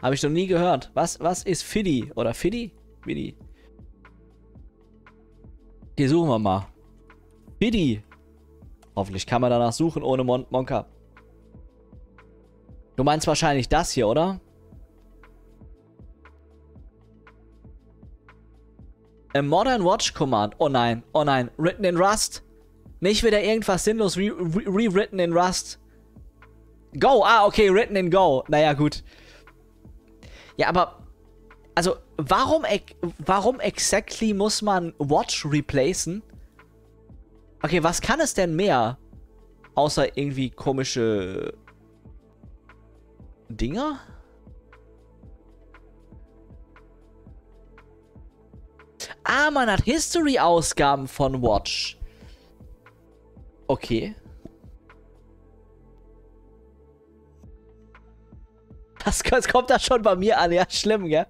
Habe ich noch nie gehört. Was, was ist Fidi? Oder Fidi? Vidi. Hier suchen wir mal. Fidi. Hoffentlich kann man danach suchen ohne Mon Monka. Du meinst wahrscheinlich das hier, oder? A Modern Watch Command. Oh nein, oh nein. Written in Rust. Nicht wieder irgendwas sinnlos re re rewritten in Rust. Go, ah, okay, written in Go. Naja, gut. Ja, aber. Also, warum, warum exactly muss man Watch replacen? Okay, was kann es denn mehr? Außer irgendwie komische Dinger? Ah, man hat History-Ausgaben von Watch. Okay. Das, das kommt da schon bei mir an. Ja, schlimm, gell?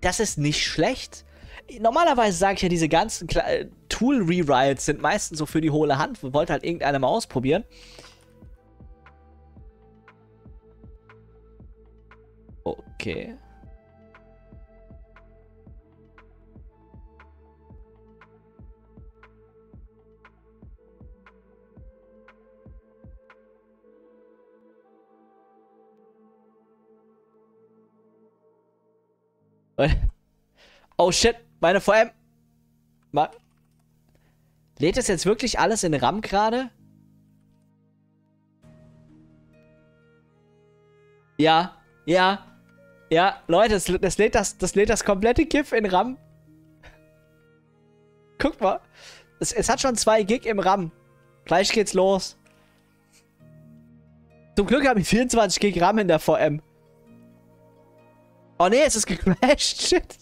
Das ist nicht schlecht. Normalerweise sage ich ja, diese ganzen Tool-Rewrites sind meistens so für die hohle Hand. Wir wollten halt irgendeiner mal ausprobieren. Okay. Oh shit, meine VM. Ma Lädt es jetzt wirklich alles in RAM gerade? Ja, ja, ja, Leute, das, das, lädt das, das lädt das komplette GIF in RAM. Guck mal. Es, es hat schon 2 Gig im RAM. Gleich geht's los. Zum Glück habe ich 24 Gig RAM in der VM. Oh nee, es ist gecrashed. Shit.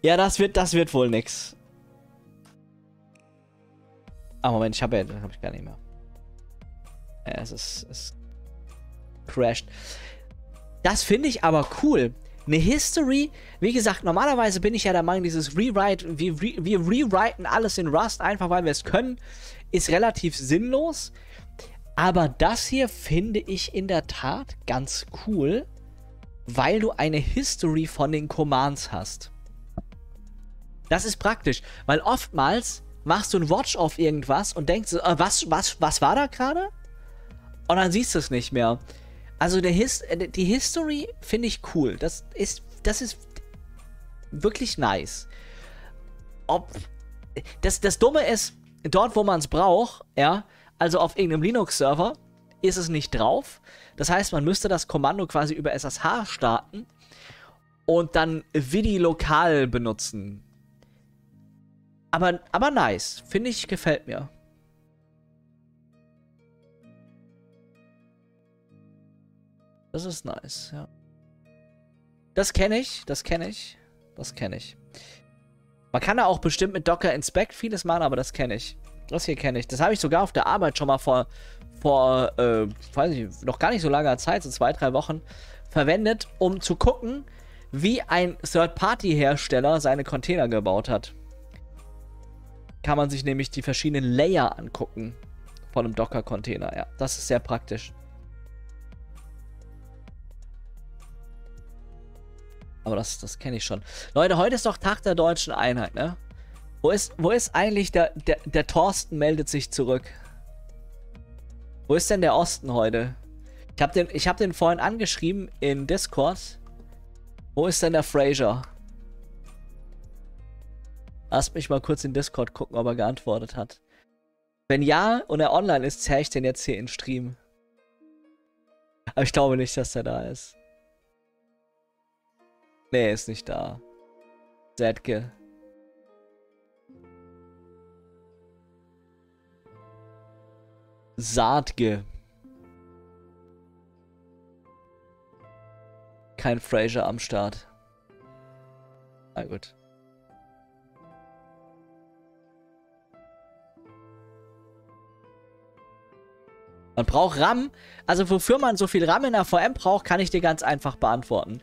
Ja, das wird, das wird wohl nix. Ah, Moment, ich habe ja, habe ich gar nicht mehr. Ja, es ist, es crashed. Das finde ich aber cool. Eine History, wie gesagt, normalerweise bin ich ja der Meinung, dieses Rewrite, wir, re, wir rewriten alles in Rust, einfach weil wir es können, ist relativ sinnlos. Aber das hier finde ich in der Tat ganz cool, weil du eine History von den Commands hast. Das ist praktisch, weil oftmals machst du ein Watch auf irgendwas und denkst, äh, was, was, was war da gerade? Und dann siehst du es nicht mehr. Also der His äh, die History finde ich cool. Das ist, das ist wirklich nice. Ob das, das Dumme ist, dort wo man es braucht, ja, also auf irgendeinem Linux-Server, ist es nicht drauf. Das heißt, man müsste das Kommando quasi über SSH starten und dann Vidi lokal benutzen. Aber, aber nice. Finde ich, gefällt mir. Das ist nice, ja. Das kenne ich, das kenne ich, das kenne ich. Man kann da auch bestimmt mit Docker Inspect vieles machen, aber das kenne ich. Das hier kenne ich. Das habe ich sogar auf der Arbeit schon mal vor, vor äh, weiß ich, noch gar nicht so langer Zeit, so zwei, drei Wochen, verwendet, um zu gucken, wie ein Third-Party-Hersteller seine Container gebaut hat. Kann man sich nämlich die verschiedenen Layer angucken von einem Docker-Container. Ja, das ist sehr praktisch. Aber das, das kenne ich schon. Leute, heute ist doch Tag der deutschen Einheit, ne? Wo ist, wo ist eigentlich der, der, der Thorsten meldet sich zurück? Wo ist denn der Osten heute? Ich habe den, hab den vorhin angeschrieben in Discord. Wo ist denn der Fraser? Lass mich mal kurz in Discord gucken, ob er geantwortet hat. Wenn ja und er online ist, zähle ich den jetzt hier in Stream. Aber ich glaube nicht, dass er da ist. Nee, ist nicht da. Zetke. Saatge. Kein Fraser am Start. Na gut. Man braucht RAM. Also wofür man so viel RAM in der VM braucht, kann ich dir ganz einfach beantworten.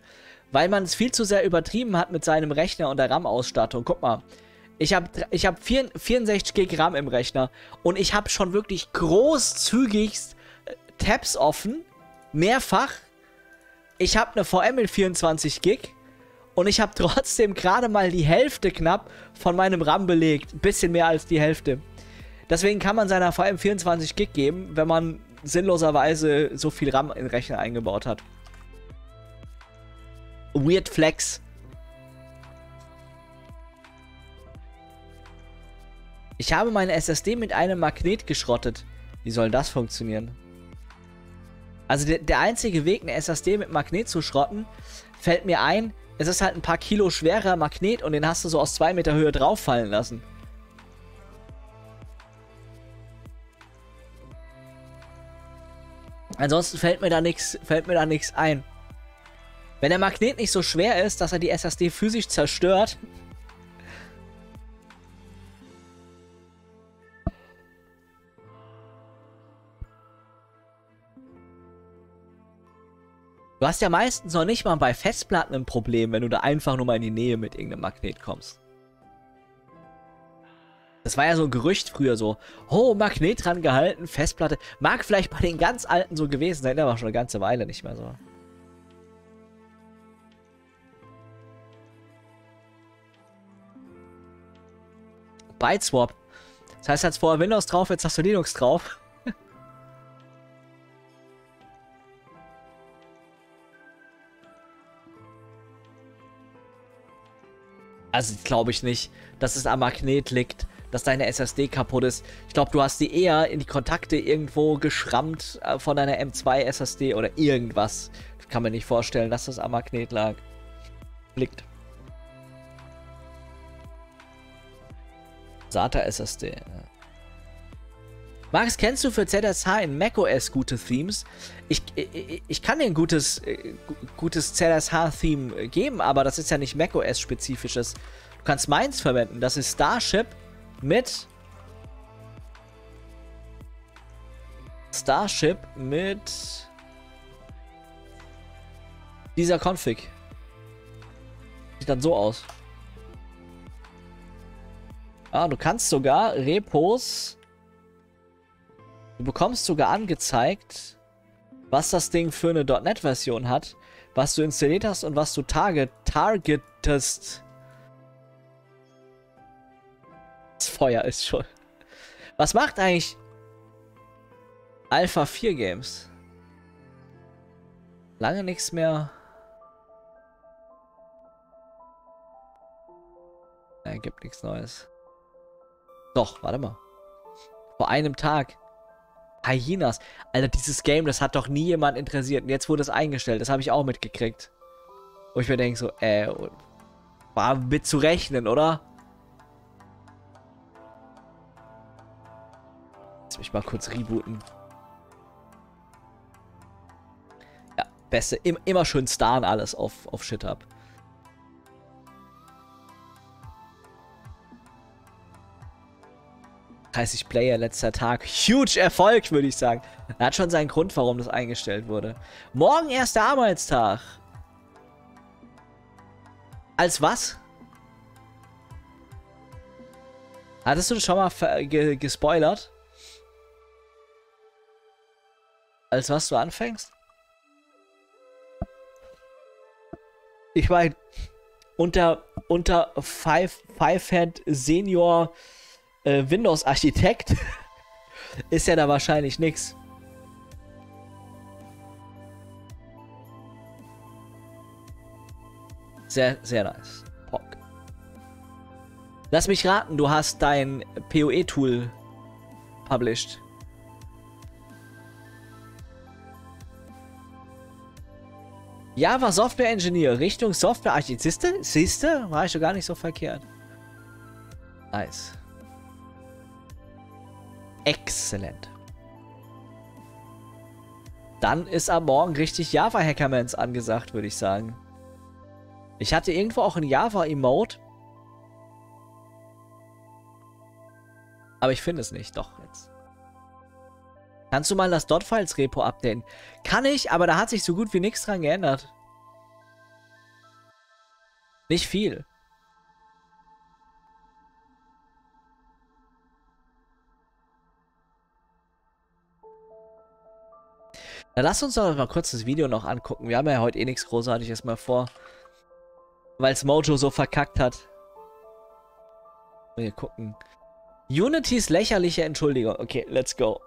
Weil man es viel zu sehr übertrieben hat mit seinem Rechner und der RAM-Ausstattung. Guck mal. Ich habe ich hab 64 GB RAM im Rechner und ich habe schon wirklich großzügig Tabs offen. Mehrfach. Ich habe eine VM mit 24 GB und ich habe trotzdem gerade mal die Hälfte knapp von meinem RAM belegt. Ein bisschen mehr als die Hälfte. Deswegen kann man seiner VM 24 GB geben, wenn man sinnloserweise so viel RAM in den Rechner eingebaut hat. Weird Flex. Ich habe meine SSD mit einem Magnet geschrottet. Wie soll das funktionieren? Also der, der einzige Weg, eine SSD mit Magnet zu schrotten, fällt mir ein, es ist halt ein paar Kilo schwerer Magnet und den hast du so aus zwei Meter Höhe drauffallen lassen. Ansonsten fällt mir da nichts, fällt mir da nichts ein. Wenn der Magnet nicht so schwer ist, dass er die SSD physisch zerstört. Du hast ja meistens noch nicht mal bei Festplatten ein Problem, wenn du da einfach nur mal in die Nähe mit irgendeinem Magnet kommst. Das war ja so ein Gerücht früher so. Oh, Magnet dran gehalten, Festplatte. Mag vielleicht bei den ganz alten so gewesen sein, aber schon eine ganze Weile nicht mehr so. Byteswap. Das heißt, jetzt vorher Windows drauf, jetzt hast du Linux drauf. also glaube ich nicht, dass es am Magnet liegt, dass deine SSD kaputt ist. Ich glaube, du hast die eher in die Kontakte irgendwo geschrammt äh, von deiner M2 SSD oder irgendwas. Ich kann mir nicht vorstellen, dass das am Magnet lag. Liegt. SATA SSD. Max, kennst du für ZSH in macOS gute Themes? Ich, ich, ich kann dir ein gutes, äh, gutes ZSH-Theme geben, aber das ist ja nicht macOS-spezifisches. Du kannst meins verwenden. Das ist Starship mit... Starship mit... Dieser Config. Sieht dann so aus. Ah, du kannst sogar Repos. Du bekommst sogar angezeigt, was das Ding für eine .NET-Version hat, was du installiert hast und was du target targetest. Das Feuer ist schon. Was macht eigentlich Alpha 4 Games? Lange nichts mehr. Ja, gibt nichts Neues. Doch, warte mal. Vor einem Tag. Hyenas. Alter, dieses Game, das hat doch nie jemand interessiert. Und jetzt wurde es eingestellt. Das habe ich auch mitgekriegt. Wo ich mir denke so, äh, war mit zu rechnen, oder? Lass mich mal kurz rebooten. Ja, beste. immer schön starren alles auf, auf Shit-Up. 30 Player letzter Tag. Huge Erfolg, würde ich sagen. Er hat schon seinen Grund, warum das eingestellt wurde. Morgen erster Arbeitstag. Als was? Hattest du das schon mal ge gespoilert? Als was du anfängst? Ich meine, unter, unter Five, Five Head Senior äh, Windows-Architekt ist ja da wahrscheinlich nichts. Sehr, sehr nice. Pock. Lass mich raten, du hast dein PoE-Tool published. Java Software Engineer Richtung Software Architekt. Siehste? War ich schon gar nicht so verkehrt. Nice. Exzellent. Dann ist am Morgen richtig Java Hackermans angesagt, würde ich sagen. Ich hatte irgendwo auch ein Java Emote. Aber ich finde es nicht. Doch, jetzt. Kannst du mal das Dot-Files Repo updaten? Kann ich, aber da hat sich so gut wie nichts dran geändert. Nicht viel. Dann lass uns doch mal kurz das Video noch angucken. Wir haben ja heute eh nichts Großartiges mehr vor. Weil es Mojo so verkackt hat. Wir gucken. Unitys lächerliche Entschuldigung. Okay, let's go.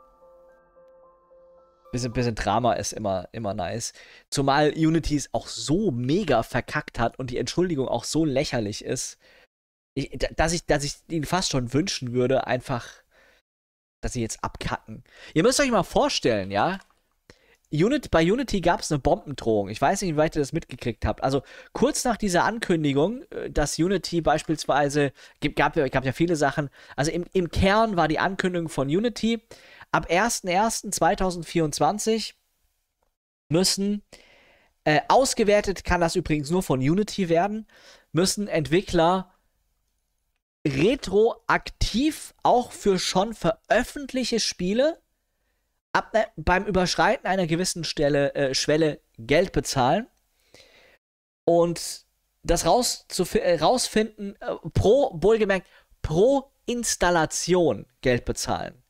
Bisschen, bisschen Drama ist immer, immer nice. Zumal Unity es auch so mega verkackt hat und die Entschuldigung auch so lächerlich ist. ich, dass, ich, dass ich ihnen fast schon wünschen würde, einfach, dass sie jetzt abkacken. Ihr müsst euch mal vorstellen, ja. Unity, bei Unity gab es eine Bombendrohung. Ich weiß nicht, wie weit ihr das mitgekriegt habt. Also kurz nach dieser Ankündigung, äh, dass Unity beispielsweise, gab, gab ja viele Sachen, also im, im Kern war die Ankündigung von Unity, ab 01.01.2024 müssen, äh, ausgewertet kann das übrigens nur von Unity werden, müssen Entwickler retroaktiv auch für schon veröffentlichte Spiele ab, ne, beim Überschreiten einer gewissen Stelle, äh, Schwelle Geld bezahlen und das raus zu, äh, rausfinden, äh, pro, wohlgemerkt, pro Installation Geld bezahlen.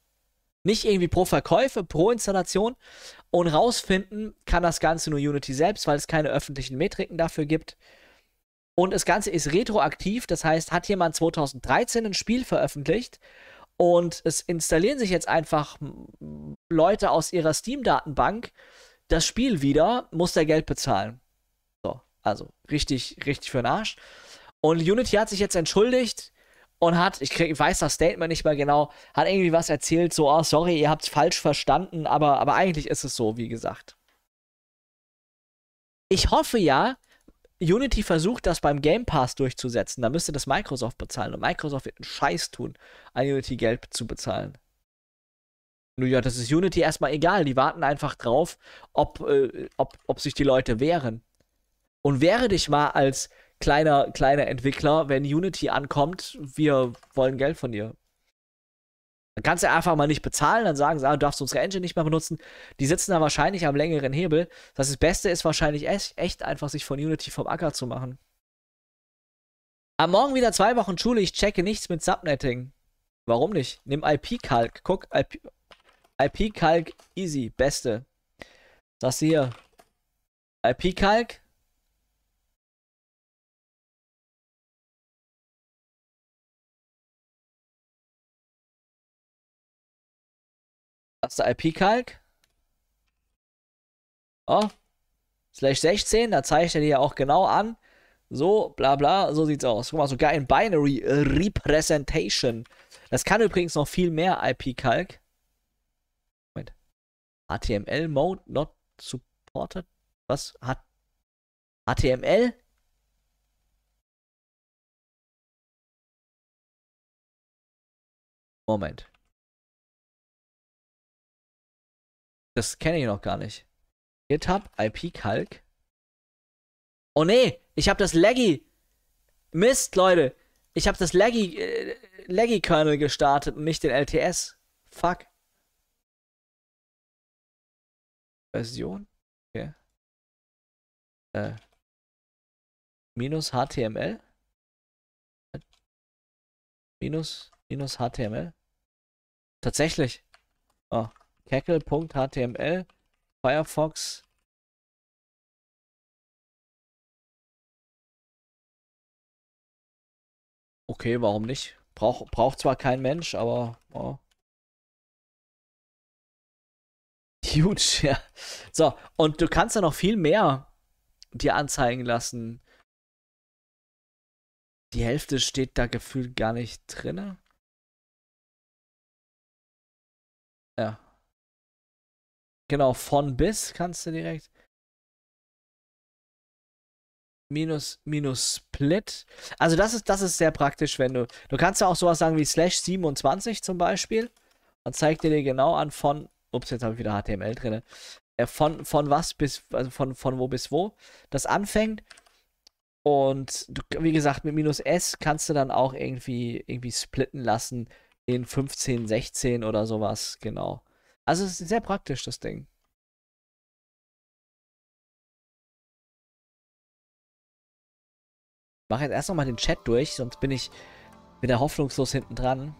Nicht irgendwie pro Verkäufe, pro Installation. Und rausfinden kann das Ganze nur Unity selbst, weil es keine öffentlichen Metriken dafür gibt. Und das Ganze ist retroaktiv, das heißt, hat jemand 2013 ein Spiel veröffentlicht und es installieren sich jetzt einfach Leute aus ihrer Steam-Datenbank das Spiel wieder, muss der Geld bezahlen. So, also richtig, richtig für den Arsch. Und Unity hat sich jetzt entschuldigt und hat, ich, krieg, ich weiß das Statement nicht mehr genau, hat irgendwie was erzählt, so, oh, sorry, ihr habt es falsch verstanden, aber, aber eigentlich ist es so, wie gesagt. Ich hoffe ja, Unity versucht das beim Game Pass durchzusetzen, dann müsste das Microsoft bezahlen. Und Microsoft wird einen Scheiß tun, an Unity Geld zu bezahlen. Nun ja, das ist Unity erstmal egal. Die warten einfach drauf, ob, äh, ob, ob sich die Leute wehren. Und wehre dich mal als kleiner, kleiner Entwickler, wenn Unity ankommt, wir wollen Geld von dir. Dann kannst du einfach mal nicht bezahlen, dann sagen sie, ah, du darfst unsere Engine nicht mehr benutzen. Die sitzen da wahrscheinlich am längeren Hebel. Das, das Beste ist wahrscheinlich echt, echt einfach, sich von Unity vom Acker zu machen. Am Morgen wieder zwei Wochen Schule, ich checke nichts mit Subnetting. Warum nicht? Nimm IP-Calc. Guck, IP-Calc IP easy, beste. Das hier. IP-Calc. Hast du IP-Calc? Oh. Slash 16, da er dir ja auch genau an. So, bla bla, so sieht's aus. Guck mal, sogar in Binary Representation. Das kann übrigens noch viel mehr IP-Calc. HTML Mode not supported. Was? Hat HTML? Moment. Das kenne ich noch gar nicht. GitHub, IP-Calc. Oh nee, ich habe das Laggy. Mist, Leute. Ich habe das Laggy, äh, Laggy-Kernel gestartet und nicht den LTS. Fuck. Version? Okay. Äh. Minus HTML? Minus, minus HTML? Tatsächlich. Oh. Cackle.html, Firefox. Okay, warum nicht? Brauch, braucht zwar kein Mensch, aber. Oh. Huge, ja. So, und du kannst da noch viel mehr dir anzeigen lassen. Die Hälfte steht da gefühlt gar nicht drin. Ja. Genau, von bis kannst du direkt. Minus, minus Split. Also das ist, das ist sehr praktisch, wenn du. Du kannst ja auch sowas sagen wie slash 27 zum Beispiel. Und zeigt dir genau an von. Ups, jetzt habe ich wieder HTML drin. Äh, von, von was bis, also von, von wo bis wo das anfängt. Und du, wie gesagt, mit minus S kannst du dann auch irgendwie, irgendwie splitten lassen in 15, 16 oder sowas, genau. Also es ist sehr praktisch, das Ding. Mache jetzt erst noch mal den Chat durch, sonst bin ich wieder hoffnungslos hinten dran.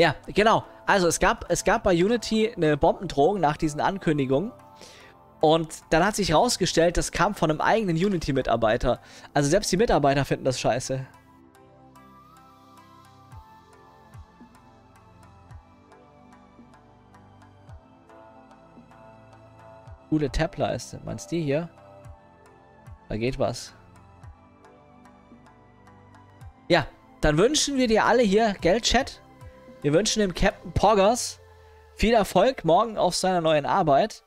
Ja, genau. Also es gab, es gab bei Unity eine Bombendrohung nach diesen Ankündigungen. Und dann hat sich herausgestellt, das kam von einem eigenen Unity-Mitarbeiter. Also selbst die Mitarbeiter finden das scheiße. Coole Tab-Leiste. Meinst du die hier? Da geht was. Ja, dann wünschen wir dir alle hier, gell, Chat? Wir wünschen dem Captain Poggers viel Erfolg morgen auf seiner neuen Arbeit.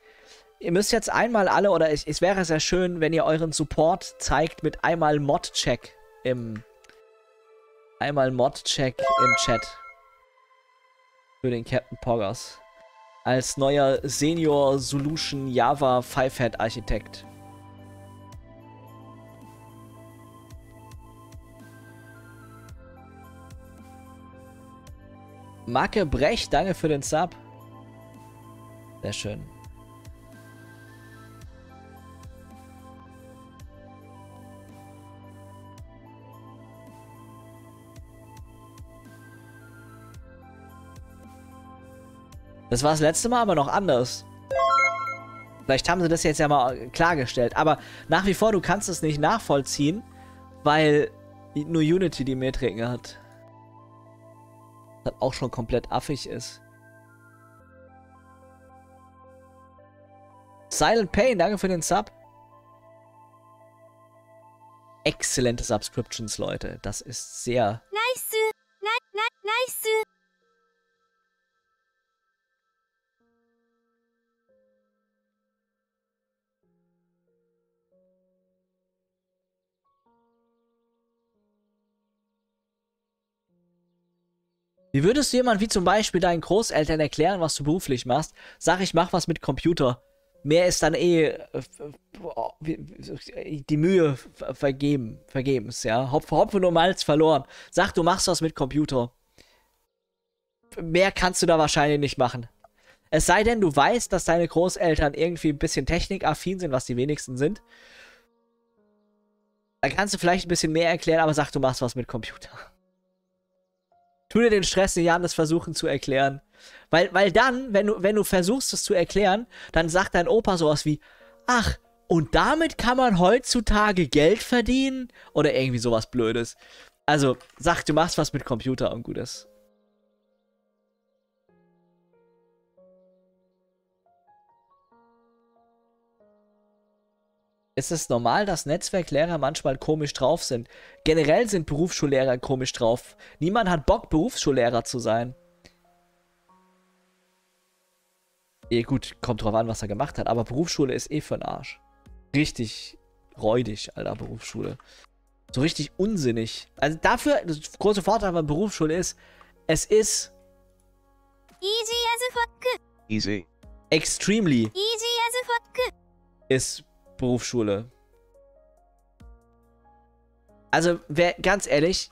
Ihr müsst jetzt einmal alle, oder es, es wäre sehr schön, wenn ihr euren Support zeigt mit einmal Mod-Check im. Einmal Mod-Check im Chat. Für den Captain Poggers. Als neuer Senior Solution Java Five-Head Architekt. Marke Brecht, danke für den Sub. Sehr schön. Das war das letzte Mal aber noch anders. Vielleicht haben sie das jetzt ja mal klargestellt. Aber nach wie vor, du kannst es nicht nachvollziehen, weil nur Unity die Metriken hat. Das auch schon komplett affig ist. Silent Pain, danke für den Sub. Exzellente Subscriptions, Leute. Das ist sehr... Nice. Na, nice. Wie würdest du jemand wie zum Beispiel deinen Großeltern erklären, was du beruflich machst? Sag, ich mach was mit Computer. Mehr ist dann eh äh, die Mühe vergeben, vergebens, ja. Hopf, Hopfen und Malz verloren. Sag, du machst was mit Computer. Mehr kannst du da wahrscheinlich nicht machen. Es sei denn, du weißt, dass deine Großeltern irgendwie ein bisschen technikaffin sind, was die wenigsten sind. Dann kannst du vielleicht ein bisschen mehr erklären, aber sag, du machst was mit Computer. Tu dir den Stress nicht an, das versuchen zu erklären. Weil, weil dann, wenn du, wenn du versuchst, es zu erklären, dann sagt dein Opa sowas wie, ach, und damit kann man heutzutage Geld verdienen? Oder irgendwie sowas Blödes. Also, sag, du machst was mit Computer und gut ist. Ist es normal, dass Netzwerklehrer manchmal komisch drauf sind? Generell sind Berufsschullehrer komisch drauf. Niemand hat Bock, Berufsschullehrer zu sein. Eh gut, kommt drauf an, was er gemacht hat, aber Berufsschule ist eh für den Arsch. Richtig räudig, Alter, Berufsschule. So richtig unsinnig. Also dafür, das große Vorteil bei Berufsschule ist, es ist Easy as fuck. Easy. extremely Easy as fuck. ist Berufsschule. Also, wer, ganz ehrlich,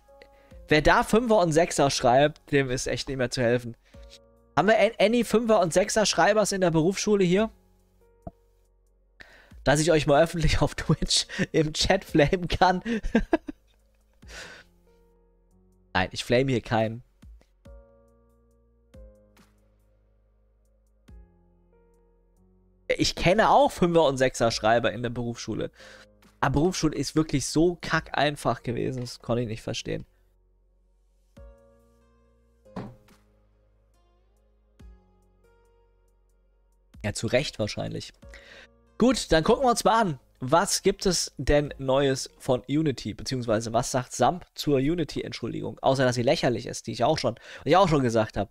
wer da Fünfer und Sechser schreibt, dem ist echt nicht mehr zu helfen. Haben wir an- any Fünfer und Sechser Schreibers in der Berufsschule hier? Dass ich euch mal öffentlich auf Twitch im Chat flamen kann. Nein, ich flame hier keinen. Ich kenne auch Fünfer und Sechser Schreiber in der Berufsschule. Aber Berufsschule ist wirklich so kack einfach gewesen. Das konnte ich nicht verstehen. Ja, zu Recht wahrscheinlich. Gut, dann gucken wir uns mal an. Was gibt es denn Neues von Unity? Beziehungsweise was sagt Samp zur Unity-Entschuldigung? Außer, dass sie lächerlich ist, die ich auch schon, die ich auch schon gesagt habe.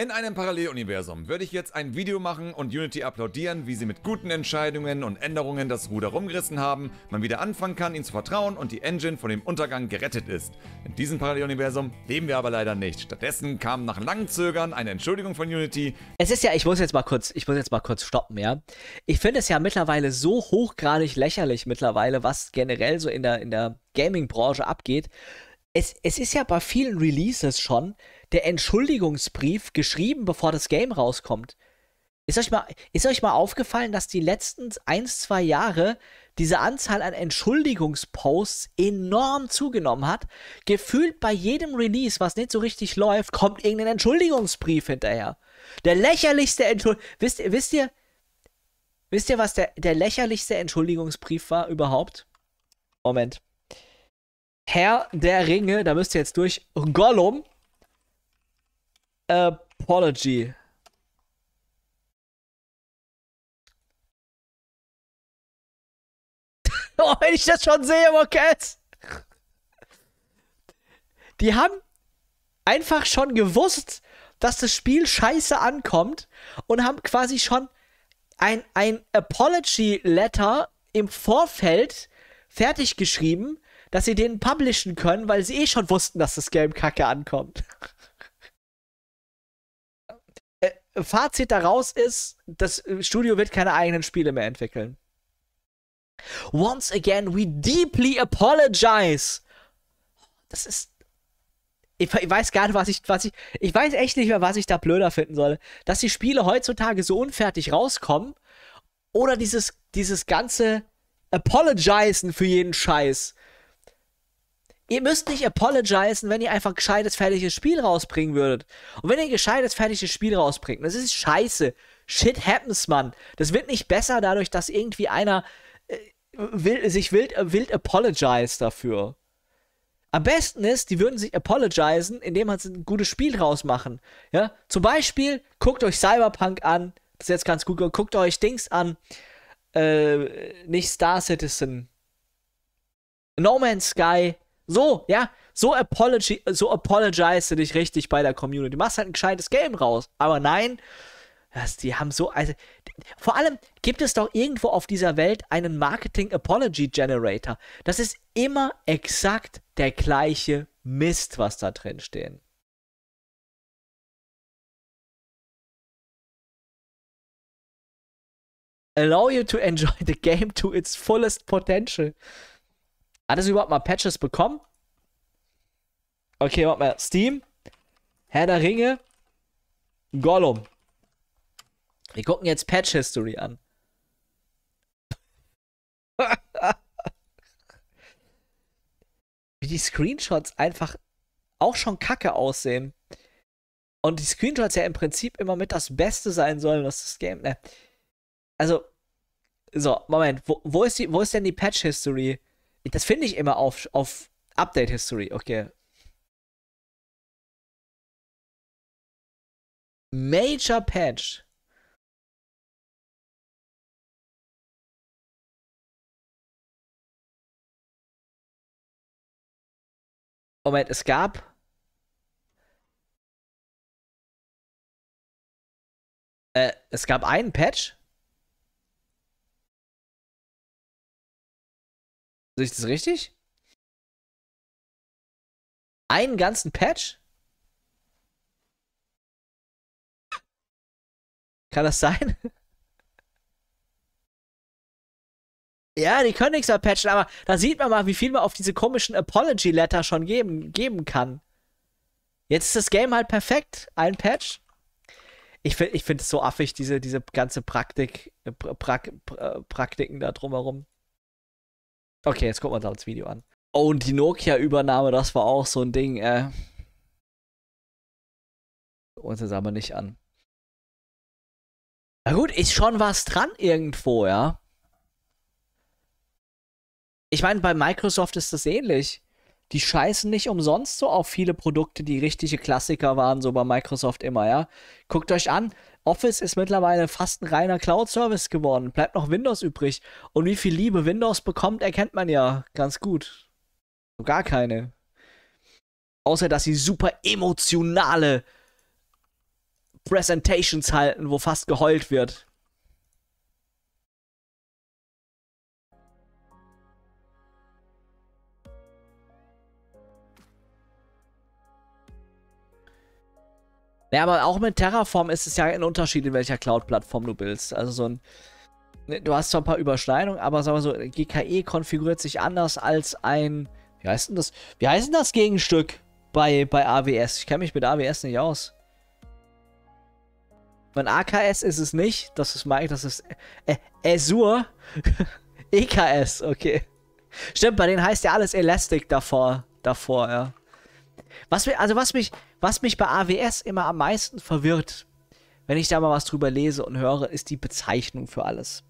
In einem Paralleluniversum würde ich jetzt ein Video machen und Unity applaudieren, wie sie mit guten Entscheidungen und Änderungen das Ruder rumgerissen haben, man wieder anfangen kann, ihnen zu vertrauen und die Engine von dem Untergang gerettet ist. In diesem Paralleluniversum leben wir aber leider nicht. Stattdessen kam nach langem Zögern eine Entschuldigung von Unity, Es ist ja, ich muss jetzt mal kurz, ich muss jetzt mal kurz stoppen, ja. Ich finde es ja mittlerweile so hochgradig lächerlich mittlerweile, was generell so in der, in der Gaming-Branche abgeht. Es, es ist ja bei vielen Releases schon der Entschuldigungsbrief geschrieben, bevor das Game rauskommt. Ist euch mal, ist euch mal aufgefallen, dass die letzten ein, zwei Jahre diese Anzahl an Entschuldigungsposts enorm zugenommen hat? Gefühlt bei jedem Release, was nicht so richtig läuft, kommt irgendein Entschuldigungsbrief hinterher. Der lächerlichste Entschuldigungsbrief. Wisst, ihr- wisst ihr, wisst ihr, was der, der lächerlichste Entschuldigungsbrief war überhaupt? Moment. Herr der Ringe, da müsst ihr jetzt durch. Gollum. Apology. Oh, wenn ich das schon sehe, Mokets. Die haben einfach schon gewusst, dass das Spiel scheiße ankommt und haben quasi schon ein, ein Apology Letter im Vorfeld fertig geschrieben, dass sie den publishen können, weil sie eh schon wussten, dass das Game kacke ankommt. Äh, Fazit daraus ist, das Studio wird keine eigenen Spiele mehr entwickeln. Once again, we deeply apologize. Das ist. Ich, ich, weiß gar nicht, was ich, was ich. Ich weiß echt nicht mehr, was ich da blöder finden soll. Dass die Spiele heutzutage so unfertig rauskommen. Oder dieses, dieses ganze Apologisen für jeden Scheiß. Ihr müsst nicht apologisen, wenn ihr einfach ein gescheites, fertiges Spiel rausbringen würdet. Und wenn ihr gescheites, fertiges Spiel rausbringt, das ist scheiße. Shit happens, Mann. Das wird nicht besser dadurch, dass irgendwie einer äh, will, sich wild, äh, wild apologize dafür. Am besten ist, die würden sich apologisen, indem sie ein gutes Spiel rausmachen. Ja? Zum Beispiel, guckt euch Cyberpunk an. Das ist jetzt ganz gut. Guckt euch Dings an. Äh, nicht Star Citizen. No Man's Sky. So, ja, so, apology, so apologize dich richtig bei der Community. Du machst halt ein gescheites Game raus. Aber nein, das, die haben so, also, vor allem gibt es doch irgendwo auf dieser Welt einen Marketing Apology Generator. Das ist immer exakt der gleiche Mist, was da drin stehen. Allow you to enjoy the game to its fullest potential. Hat es überhaupt mal Patches bekommen? Okay, warte mal. Steam, Herr der Ringe, Gollum. Wir gucken jetzt Patch History an. Wie die Screenshots einfach auch schon kacke aussehen. Und die Screenshots ja im Prinzip immer mit das Beste sein sollen, was das Game. Ne. Also, so, Moment. Wo, wo, ist die, wo ist denn die Patch History? Das finde ich immer auf, auf Update History, okay. Major Patch. Moment, es gab. Äh, es gab einen Patch. Sehe ich das richtig? Einen ganzen Patch? Kann das sein? ja, die können nichts mehr patchen, aber da sieht man mal, wie viel man auf diese komischen Apology-Letter schon geben, geben kann. Jetzt ist das Game halt perfekt. Ein Patch. Ich finde ich find es so affig, diese, diese ganze Praktik, pra pra Praktiken da drumherum. Okay, jetzt gucken wir uns das Video an. Oh, und die Nokia-Übernahme, das war auch so ein Ding, äh. Uns das aber nicht an. Na gut, ist schon was dran irgendwo, ja. Ich meine, bei Microsoft ist das ähnlich. Die scheißen nicht umsonst so auf viele Produkte, die richtige Klassiker waren, so bei Microsoft immer, ja. Guckt euch an, Office ist mittlerweile fast ein reiner Cloud-Service geworden. Bleibt noch Windows übrig. Und wie viel Liebe Windows bekommt, erkennt man ja ganz gut. Gar keine. Außer, dass sie super emotionale Presentations halten, wo fast geheult wird. Ja, aber auch mit Terraform ist es ja ein Unterschied, in welcher Cloud-Plattform du bist. Also so ein. Ne, du hast zwar ein paar Überschneidungen, aber sagen wir so, GKE konfiguriert sich anders als ein. Wie heißt denn das? Wie heißt denn das Gegenstück bei, bei AWS? Ich kenne mich mit AWS nicht aus. Mein AKS ist es nicht. Das ist Mike, das ist äh, Azure. EKS, okay. Stimmt, bei denen heißt ja alles Elastic davor. Davor, ja. Was, also was mich, was mich bei AWS immer am meisten verwirrt, wenn ich da mal was drüber lese und höre, ist die Bezeichnung für alles.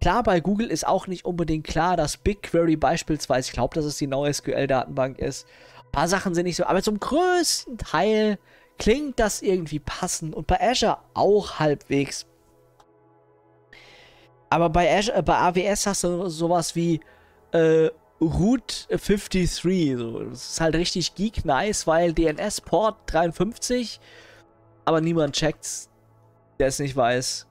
Klar, bei Google ist auch nicht unbedingt klar, dass BigQuery beispielsweise, ich glaube, dass es die neue SQL-Datenbank ist. Ein paar Sachen sind nicht so, aber zum größten Teil klingt das irgendwie passend und bei Azure auch halbwegs. Aber bei, Azure, äh, bei AWS hast du sowas wie äh, Route 53. So. Das ist halt richtig geek nice, weil DNS-Port 53, aber niemand checkt's, der es nicht weiß.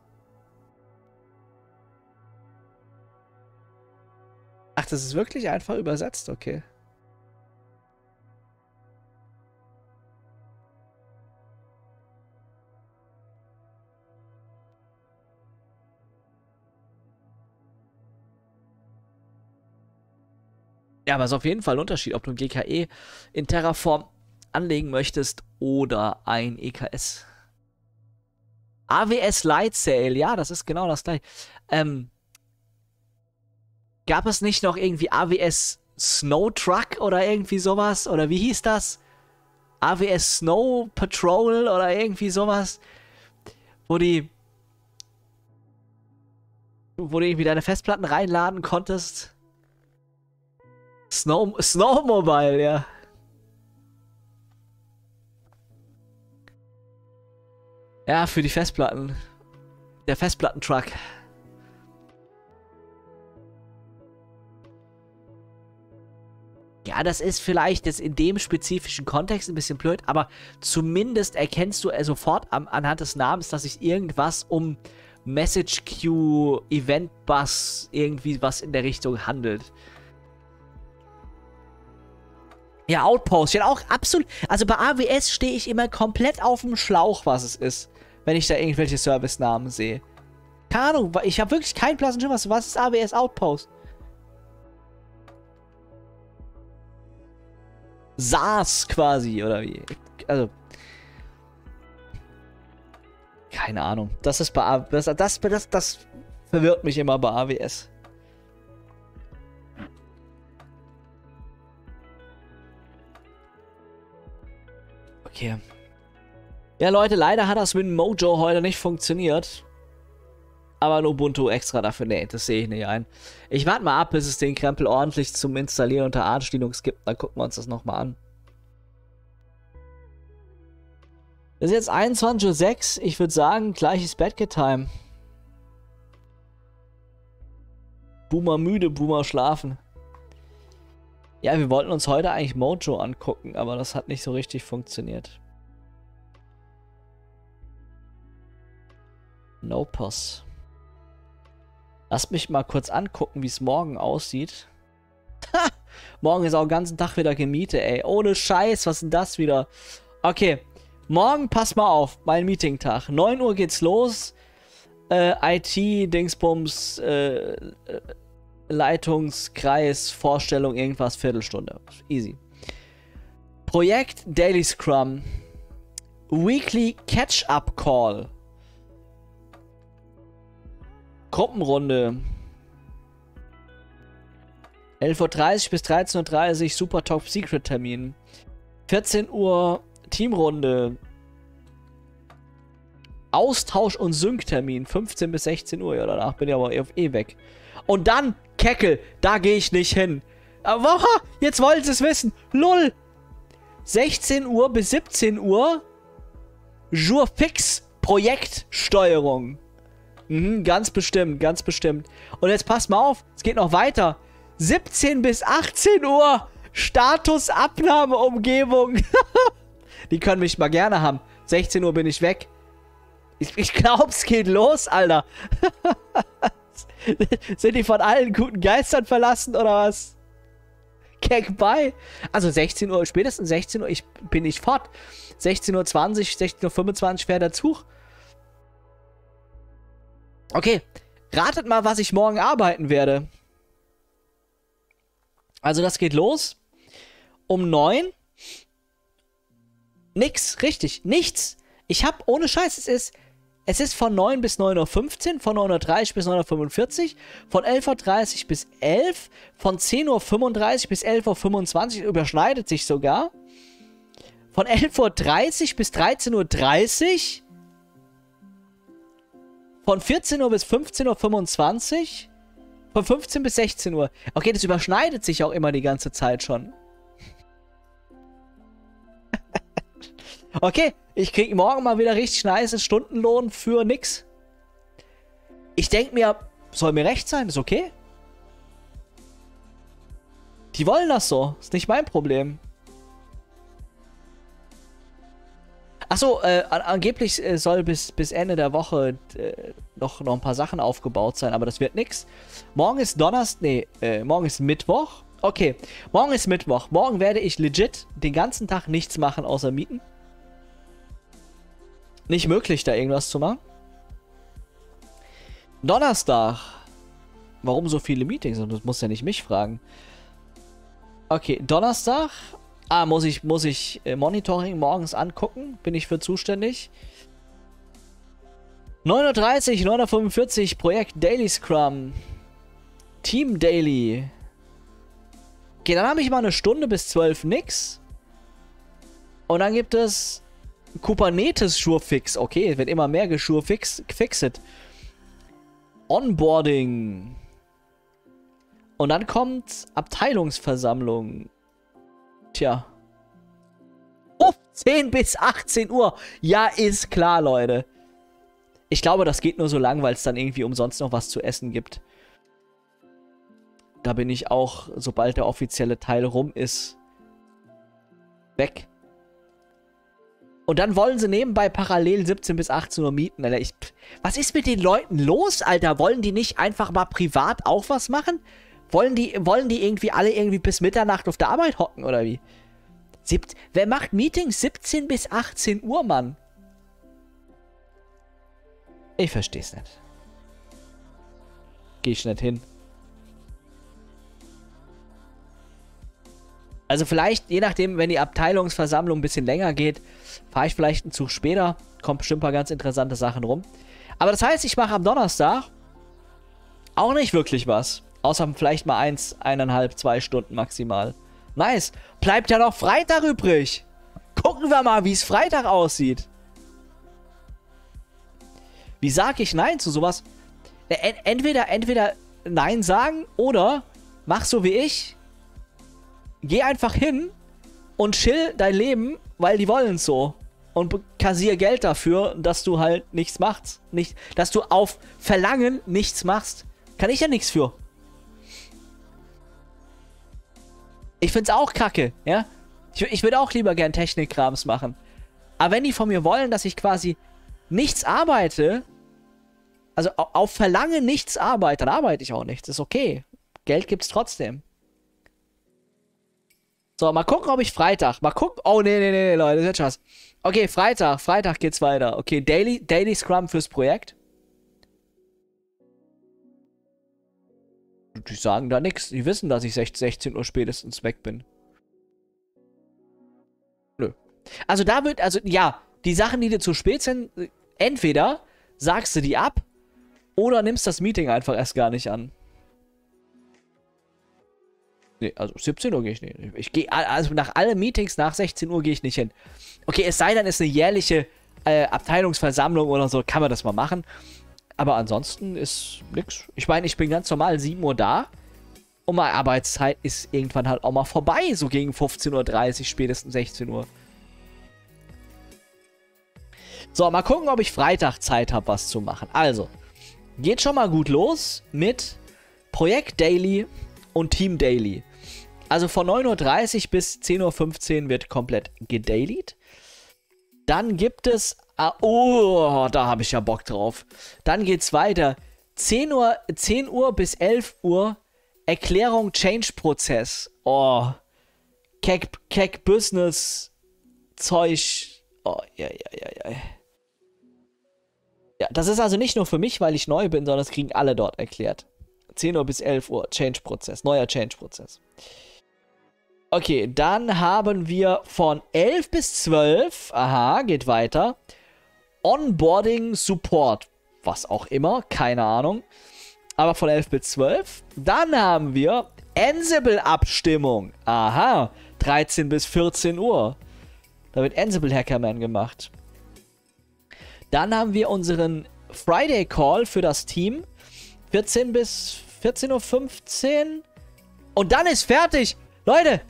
Ach, das ist wirklich einfach übersetzt, okay. Ja, aber es ist auf jeden Fall ein Unterschied, ob du ein GKE in Terraform anlegen möchtest oder ein EKS. AWS Light Sale, ja, das ist genau das gleiche. Ähm, gab es nicht noch irgendwie AWS Snow Truck oder irgendwie sowas? Oder wie hieß das? AWS Snow Patrol oder irgendwie sowas? Wo die. Wo du irgendwie deine Festplatten reinladen konntest. Snow, Snowmobile, ja. Ja, für die Festplatten. Der Festplattentruck. Ja, das ist vielleicht jetzt in dem spezifischen Kontext ein bisschen blöd, aber zumindest erkennst du sofort am, anhand des Namens, dass sich irgendwas um Message Queue, Event Bus, irgendwie was in der Richtung handelt. Ja, Outpost. Ja, auch absolut. Also bei AWS stehe ich immer komplett auf dem Schlauch, was es ist, wenn ich da irgendwelche Service-Namen sehe. Keine Ahnung, ich habe wirklich keinen blassen Schimmer. Was ist AWS Outpost? SaaS quasi, oder wie? Also. Keine Ahnung. Das ist bei AWS. Das, das, das, das verwirrt mich immer bei AWS. Okay. Ja, Leute, leider hat das mit Mojo heute nicht funktioniert. Aber ein Ubuntu extra dafür, nee, das sehe ich nicht ein. Ich warte mal ab, bis es den Krempel ordentlich zum Installieren unter Arch Linux gibt. Dann gucken wir uns das nochmal an. Es ist jetzt 21.06 Uhr. Ich würde sagen, gleiches Bett-Time. Boomer müde, Boomer schlafen. Ja, wir wollten uns heute eigentlich Mojo angucken, aber das hat nicht so richtig funktioniert. No Pass. Lass mich mal kurz angucken, wie es morgen aussieht. Ha! Morgen ist auch den ganzen Tag wieder Gemiete, ey. Ohne Scheiß, was ist denn das wieder? Okay, morgen pass mal auf, mein Meeting-Tag. 9 Uhr geht's los. Äh, IT, Dingsbums, äh, äh, Leitungskreis, Vorstellung, irgendwas, Viertelstunde. Easy. Projekt Daily Scrum. Weekly Catch-up Call. Gruppenrunde. 11.30 Uhr bis 13.30 Uhr Super Top Secret Termin. 14 Uhr Teamrunde. Austausch- und Sync-Termin. 15 bis 16 Uhr. Ja, danach bin ich aber eh weg. Und dann, Keckel, da gehe ich nicht hin. Aber jetzt wollen sie es wissen. Lull. 16 Uhr bis 17 Uhr. Jour fix Projektsteuerung. Mhm, ganz bestimmt, ganz bestimmt. Und jetzt passt mal auf, es geht noch weiter. 17 bis 18 Uhr Statusabnahmeumgebung. die können mich mal gerne haben. 16 Uhr bin ich weg. Ich, ich glaube, es geht los, Alter. Sind die von allen guten Geistern verlassen oder was? Keck bei. Also 16 Uhr, spätestens 16 Uhr ich, bin ich fort. 16.20 Uhr, 16.25 Uhr fährt der Zug. Okay, ratet mal, was ich morgen arbeiten werde. Also das geht los um 9. Nix, richtig, nichts. Ich hab, ohne Scheiß, es ist, es ist von 9 bis 9.15 Uhr, von 9.30 Uhr bis 9.45 Uhr, von 11.30 Uhr bis 11 Uhr, von 10.35 Uhr bis 11.25 Uhr, überschneidet sich sogar. Von 11.30 Uhr bis 13.30 Uhr von 14 Uhr bis 15.25 Uhr. Von 15 bis 16 Uhr. Okay, das überschneidet sich auch immer die ganze Zeit schon. Okay, ich krieg morgen mal wieder richtig nice Stundenlohn für nix. Ich denke mir, Soll mir recht sein, ist okay. Die wollen das so. Ist nicht mein Problem. Achso, äh, an angeblich äh, soll bis, bis Ende der Woche äh, noch, noch ein paar Sachen aufgebaut sein, aber das wird nix. Morgen ist Donnerstag, nee, äh, morgen ist Mittwoch. Okay, morgen ist Mittwoch. Morgen werde ich legit den ganzen Tag nichts machen außer mieten. Nicht möglich, da irgendwas zu machen. Donnerstag. Warum so viele Meetings? Und das muss ja nicht mich fragen. Okay, Donnerstag Ah, muss ich, muss ich äh, Monitoring morgens angucken? Bin ich für zuständig? 9.30 Uhr, 9.45 Uhr, Projekt Daily Scrum. Team Daily. Okay, dann habe ich mal eine Stunde bis 12 nix. Und dann gibt es Kubernetes Surefix. Okay, es wird immer mehr geschurefixet. Onboarding. Und dann kommt Abteilungsversammlung. Tja. 10 bis 18 Uhr. Ja, ist klar, Leute. Ich glaube, das geht nur so lang, weil es dann irgendwie umsonst noch was zu essen gibt. Da bin ich auch, sobald der offizielle Teil rum ist, weg. Und dann wollen sie nebenbei parallel 17 bis 18 Uhr mieten. Alter. Ich, was ist mit den Leuten los, Alter? Wollen die nicht einfach mal privat auch was machen? Wollen die, wollen die irgendwie alle irgendwie bis Mitternacht auf der Arbeit hocken oder wie? Siebt, wer macht Meetings 17 bis 18 Uhr, Mann? Ich versteh's nicht. Geh ich nicht hin. Also vielleicht, je nachdem, wenn die Abteilungsversammlung ein bisschen länger geht, fahre ich vielleicht einen Zug später. Kommt bestimmt ein paar ganz interessante Sachen rum. Aber das heißt, ich mache am Donnerstag auch nicht wirklich was. Außer vielleicht mal eins, eineinhalb, zwei Stunden maximal. Nice. Bleibt ja noch Freitag übrig. Gucken wir mal, wie es Freitag aussieht. Wie sage ich Nein zu sowas? Äh, entweder, entweder Nein sagen oder mach so wie ich. Geh einfach hin und chill dein Leben, weil die wollen es so. Und kassier Geld dafür, dass du halt nichts machst. Nicht, dass du auf Verlangen nichts machst. Kann ich ja nichts für. Ich find's auch kacke, ja. Ich, ich würde auch lieber gern Technikkrams machen. Aber wenn die von mir wollen, dass ich quasi nichts arbeite, also auf Verlangen nichts arbeite, dann arbeite ich auch nichts. Ist okay. Geld gibt's trotzdem. So, mal gucken, ob ich Freitag. Mal gucken. Oh, nee, nee, nee, Leute, das ist Spaß. Okay, Freitag. Freitag geht's weiter. Okay, Daily, Daily Scrum fürs Projekt. Die sagen da nichts. Die wissen, dass ich 16 Uhr spätestens weg bin. Nö. Also da wird, also ja, die Sachen, die dir zu spät sind, entweder sagst du die ab oder nimmst das Meeting einfach erst gar nicht an. Nee, also 17 Uhr gehe ich nicht. Ich gehe, also nach allen Meetings nach 16 Uhr gehe ich nicht hin. Okay, es sei denn, es ist eine jährliche äh, Abteilungsversammlung oder so, kann man das mal machen. Aber ansonsten ist nix. Ich meine, ich bin ganz normal 7 Uhr da. Und meine Arbeitszeit ist irgendwann halt auch mal vorbei. So gegen 15.30 Uhr, spätestens 16 Uhr. So, mal gucken, ob ich Freitag Zeit habe, was zu machen. Also, geht schon mal gut los mit Projekt Daily und Team Daily. Also von 9.30 Uhr bis 10.15 Uhr wird komplett gedailyt. Dann gibt es Ah, oh, da habe ich ja Bock drauf. Dann geht's weiter. 10 Uhr, 10 Uhr bis 11 Uhr Erklärung Change-Prozess. Oh. Keck, Keck Business Zeug. Oh, ja, ja, ja, ja. Ja, das ist also nicht nur für mich, weil ich neu bin, sondern das kriegen alle dort erklärt. 10 Uhr bis 11 Uhr Change-Prozess, neuer Change-Prozess. Okay, dann haben wir von 11 bis 12, aha, geht weiter, Onboarding Support. Was auch immer, keine Ahnung. Aber von 11 bis 12. Dann haben wir Ansible-Abstimmung. Aha, 13 bis 14 Uhr. Da wird Ansible Hackerman gemacht. Dann haben wir unseren Friday Call für das Team. 14 bis 14.15 Uhr. Und dann ist fertig. Leute,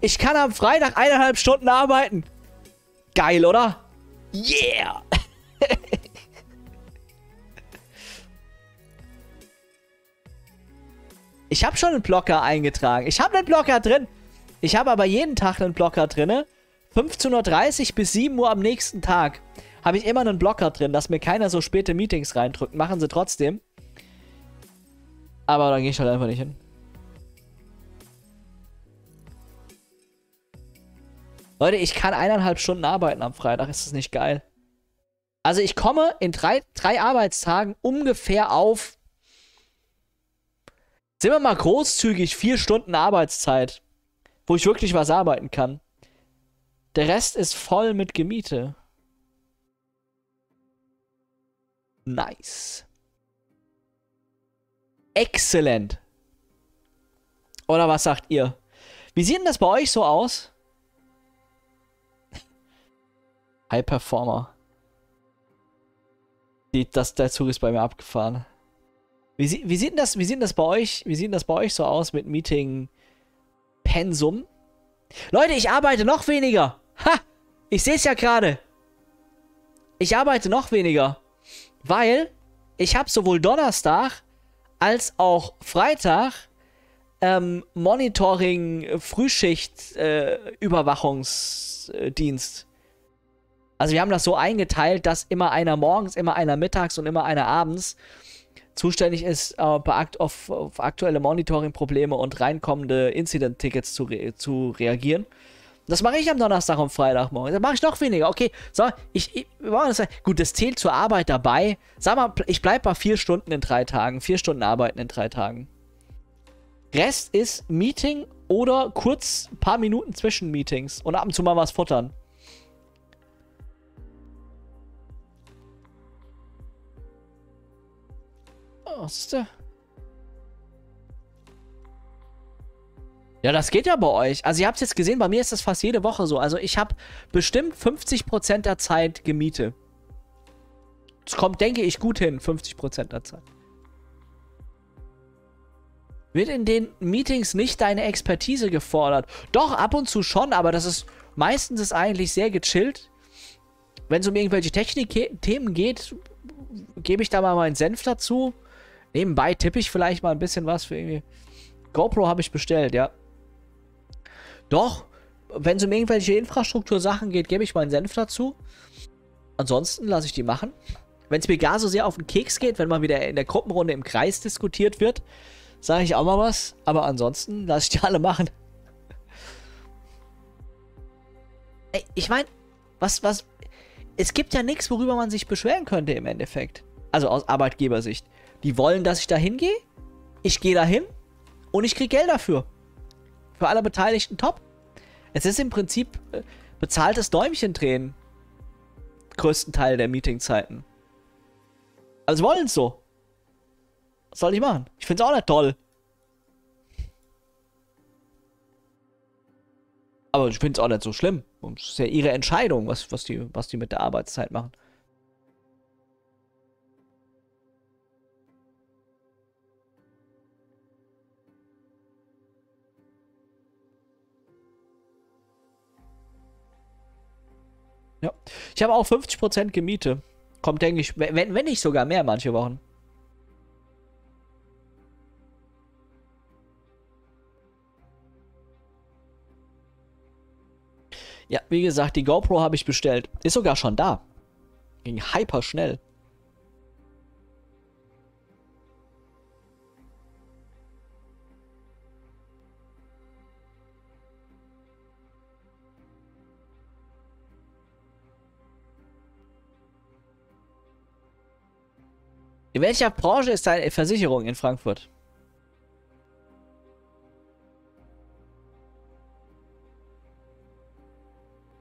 ich kann am Freitag eineinhalb Stunden arbeiten. Geil, oder? Yeah! Ich habe schon einen Blocker eingetragen. Ich habe einen Blocker drin. Ich habe aber jeden Tag einen Blocker drin. 15.30 Uhr bis 7 Uhr am nächsten Tag habe ich immer einen Blocker drin, dass mir keiner so späte Meetings reindrückt. Machen sie trotzdem. Aber dann gehe ich halt einfach nicht hin. Leute, ich kann eineinhalb Stunden arbeiten am Freitag. Ist das nicht geil? Also ich komme in drei, drei Arbeitstagen ungefähr auf, sind wir mal großzügig, vier Stunden Arbeitszeit, wo ich wirklich was arbeiten kann. Der Rest ist voll mit Gemiete. Nice. Exzellent. Oder was sagt ihr? Wie sieht denn das bei euch so aus? High Performer. Die, das, der Zug ist bei mir abgefahren. Wie, wie, sieht das, wie sieht das bei euch? Wie sieht das bei euch so aus mit Meeting Pensum? Leute, ich arbeite noch weniger. Ha! Ich sehe es ja gerade. Ich arbeite noch weniger. Weil ich habe sowohl Donnerstag als auch Freitag ähm, Monitoring, Frühschicht, äh, Überwachungsdienst. Also wir haben das so eingeteilt, dass immer einer morgens, immer einer mittags und immer einer abends zuständig ist, äh, auf, auf, aktuelle Monitoring-Probleme und reinkommende Incident-Tickets zu, re zu reagieren. Das mache ich am Donnerstag und Freitagmorgen. Das mache ich noch weniger. Okay, so, ich, ich das, gut, das zählt zur Arbeit dabei. Sag mal, ich bleibe bei vier Stunden in drei Tagen. Vier Stunden arbeiten in drei Tagen. Rest ist Meeting oder kurz ein paar Minuten zwischen Meetings und ab und zu mal was futtern. Was der? Ja, das geht ja bei euch. Also ihr habt es jetzt gesehen, bei mir ist das fast jede Woche so. Also ich habe bestimmt 50% der Zeit Gemiete. Das kommt, denke ich, gut hin, 50% der Zeit. Wird in den Meetings nicht deine Expertise gefordert? Doch, ab und zu schon, aber das ist meistens ist eigentlich sehr gechillt. Wenn es um irgendwelche Technik-Themen geht, gebe ich da mal meinen Senf dazu. Nebenbei tippe ich vielleicht mal ein bisschen was für irgendwie. GoPro habe ich bestellt, ja. Doch, wenn es um irgendwelche Infrastruktursachen geht, gebe ich meinen Senf dazu. Ansonsten lasse ich die machen. Wenn es mir gar so sehr auf den Keks geht, wenn mal wieder in der Gruppenrunde im Kreis diskutiert wird, sage ich auch mal was. Aber ansonsten lasse ich die alle machen. Ey, ich meine, was, was. Es gibt ja nichts, worüber man sich beschweren könnte im Endeffekt. Also aus Arbeitgebersicht. Die wollen, dass ich da hingehe. Ich gehe da hin und ich kriege Geld dafür. Für alle Beteiligten top. Es ist im Prinzip äh, bezahltes Däumchen Größten Teil der Meetingzeiten. Also wollen es so. Was soll ich machen? Ich finde es auch nicht toll. Aber ich finde es auch nicht so schlimm. Es ist ja ihre Entscheidung, was, was, die, was die mit der Arbeitszeit machen. Ja. Ich habe auch 50% Gemiete. Kommt, denke ich, wenn, wenn nicht sogar mehr manche Wochen. Ja, wie gesagt, die GoPro habe ich bestellt. Ist sogar schon da. Ging hyper schnell. In welcher Branche ist deine Versicherung in Frankfurt?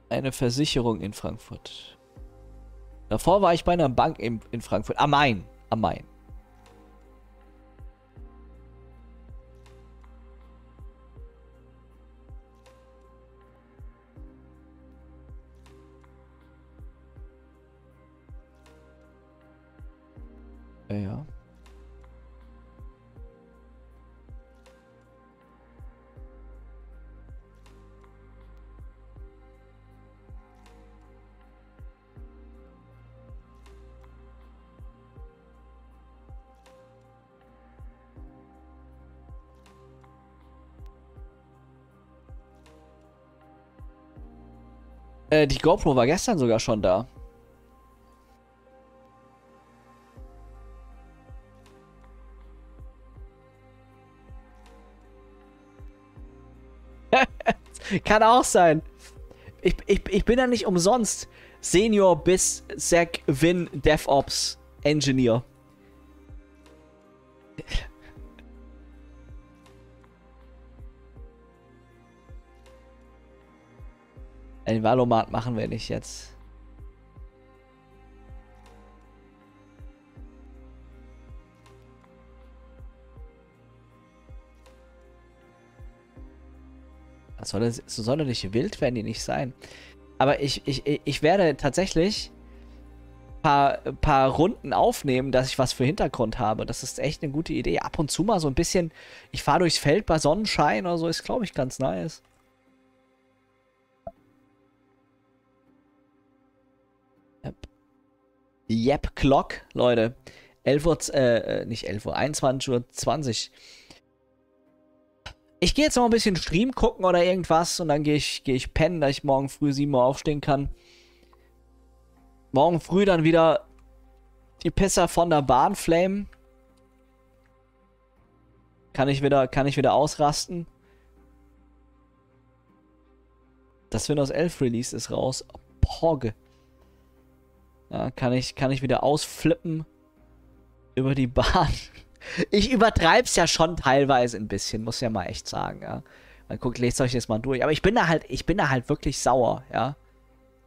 Eine Versicherung in Frankfurt. Davor war ich bei einer Bank in, in Frankfurt. Am Main. Am Main. Äh, die GoPro war gestern sogar schon da. Kann auch sein. Ich, ich, ich bin ja nicht umsonst Senior bis Zach Win DevOps Engineer. Ein Valomat machen wir nicht jetzt. Das soll, so soll er nicht wild werden, die nicht sein. Aber ich, ich, ich werde tatsächlich ein paar, paar Runden aufnehmen, dass ich was für Hintergrund habe. Das ist echt eine gute Idee. Ab und zu mal so ein bisschen, ich fahre durchs Feld bei Sonnenschein oder so, ist glaube ich ganz nice. Yep, Clock, Leute. 11 Uhr, äh, nicht 11 Uhr, 21 Uhr 20. Ich gehe jetzt noch ein bisschen Stream gucken oder irgendwas und dann gehe ich, geh ich pennen, da ich morgen früh 7 Uhr aufstehen kann. Morgen früh dann wieder die Pisser von der Bahn flamen. Kann ich wieder, kann ich wieder ausrasten. Das Windows 11 Release ist raus. Pog. Ja, kann ich, kann ich wieder ausflippen über die Bahn. Ich übertreib's ja schon teilweise ein bisschen, muss ja mal echt sagen, ja. Man guckt, lest euch das mal durch. Aber ich bin da halt, ich bin da halt wirklich sauer, ja.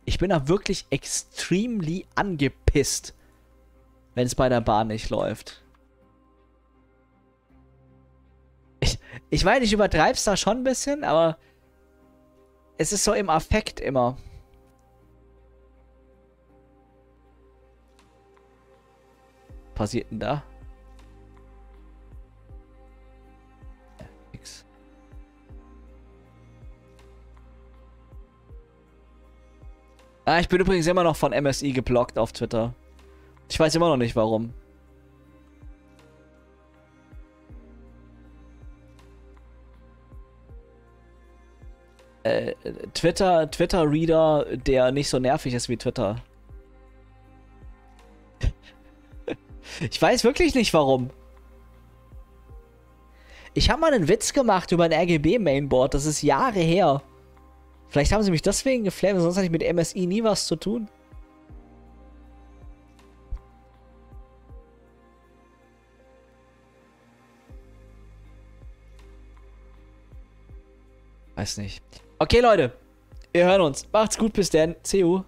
Ich bin da wirklich extremely angepisst, wenn es bei der Bahn nicht läuft. Ich, ich meine, ich übertreib's da schon ein bisschen, aber es ist so im Affekt immer. Passiert denn da? Ah, ich bin übrigens immer noch von MSI geblockt auf Twitter. Ich weiß immer noch nicht warum. Äh, Twitter, Twitter-Reader, der nicht so nervig ist wie Twitter. Ich weiß wirklich nicht warum. Ich habe mal einen Witz gemacht über ein RGB-Mainboard, das ist Jahre her. Vielleicht haben sie mich deswegen geflammt, sonst hatte ich mit MSI nie was zu tun. Weiß nicht. Okay, Leute. Wir hören uns. Macht's gut, bis dann. CU.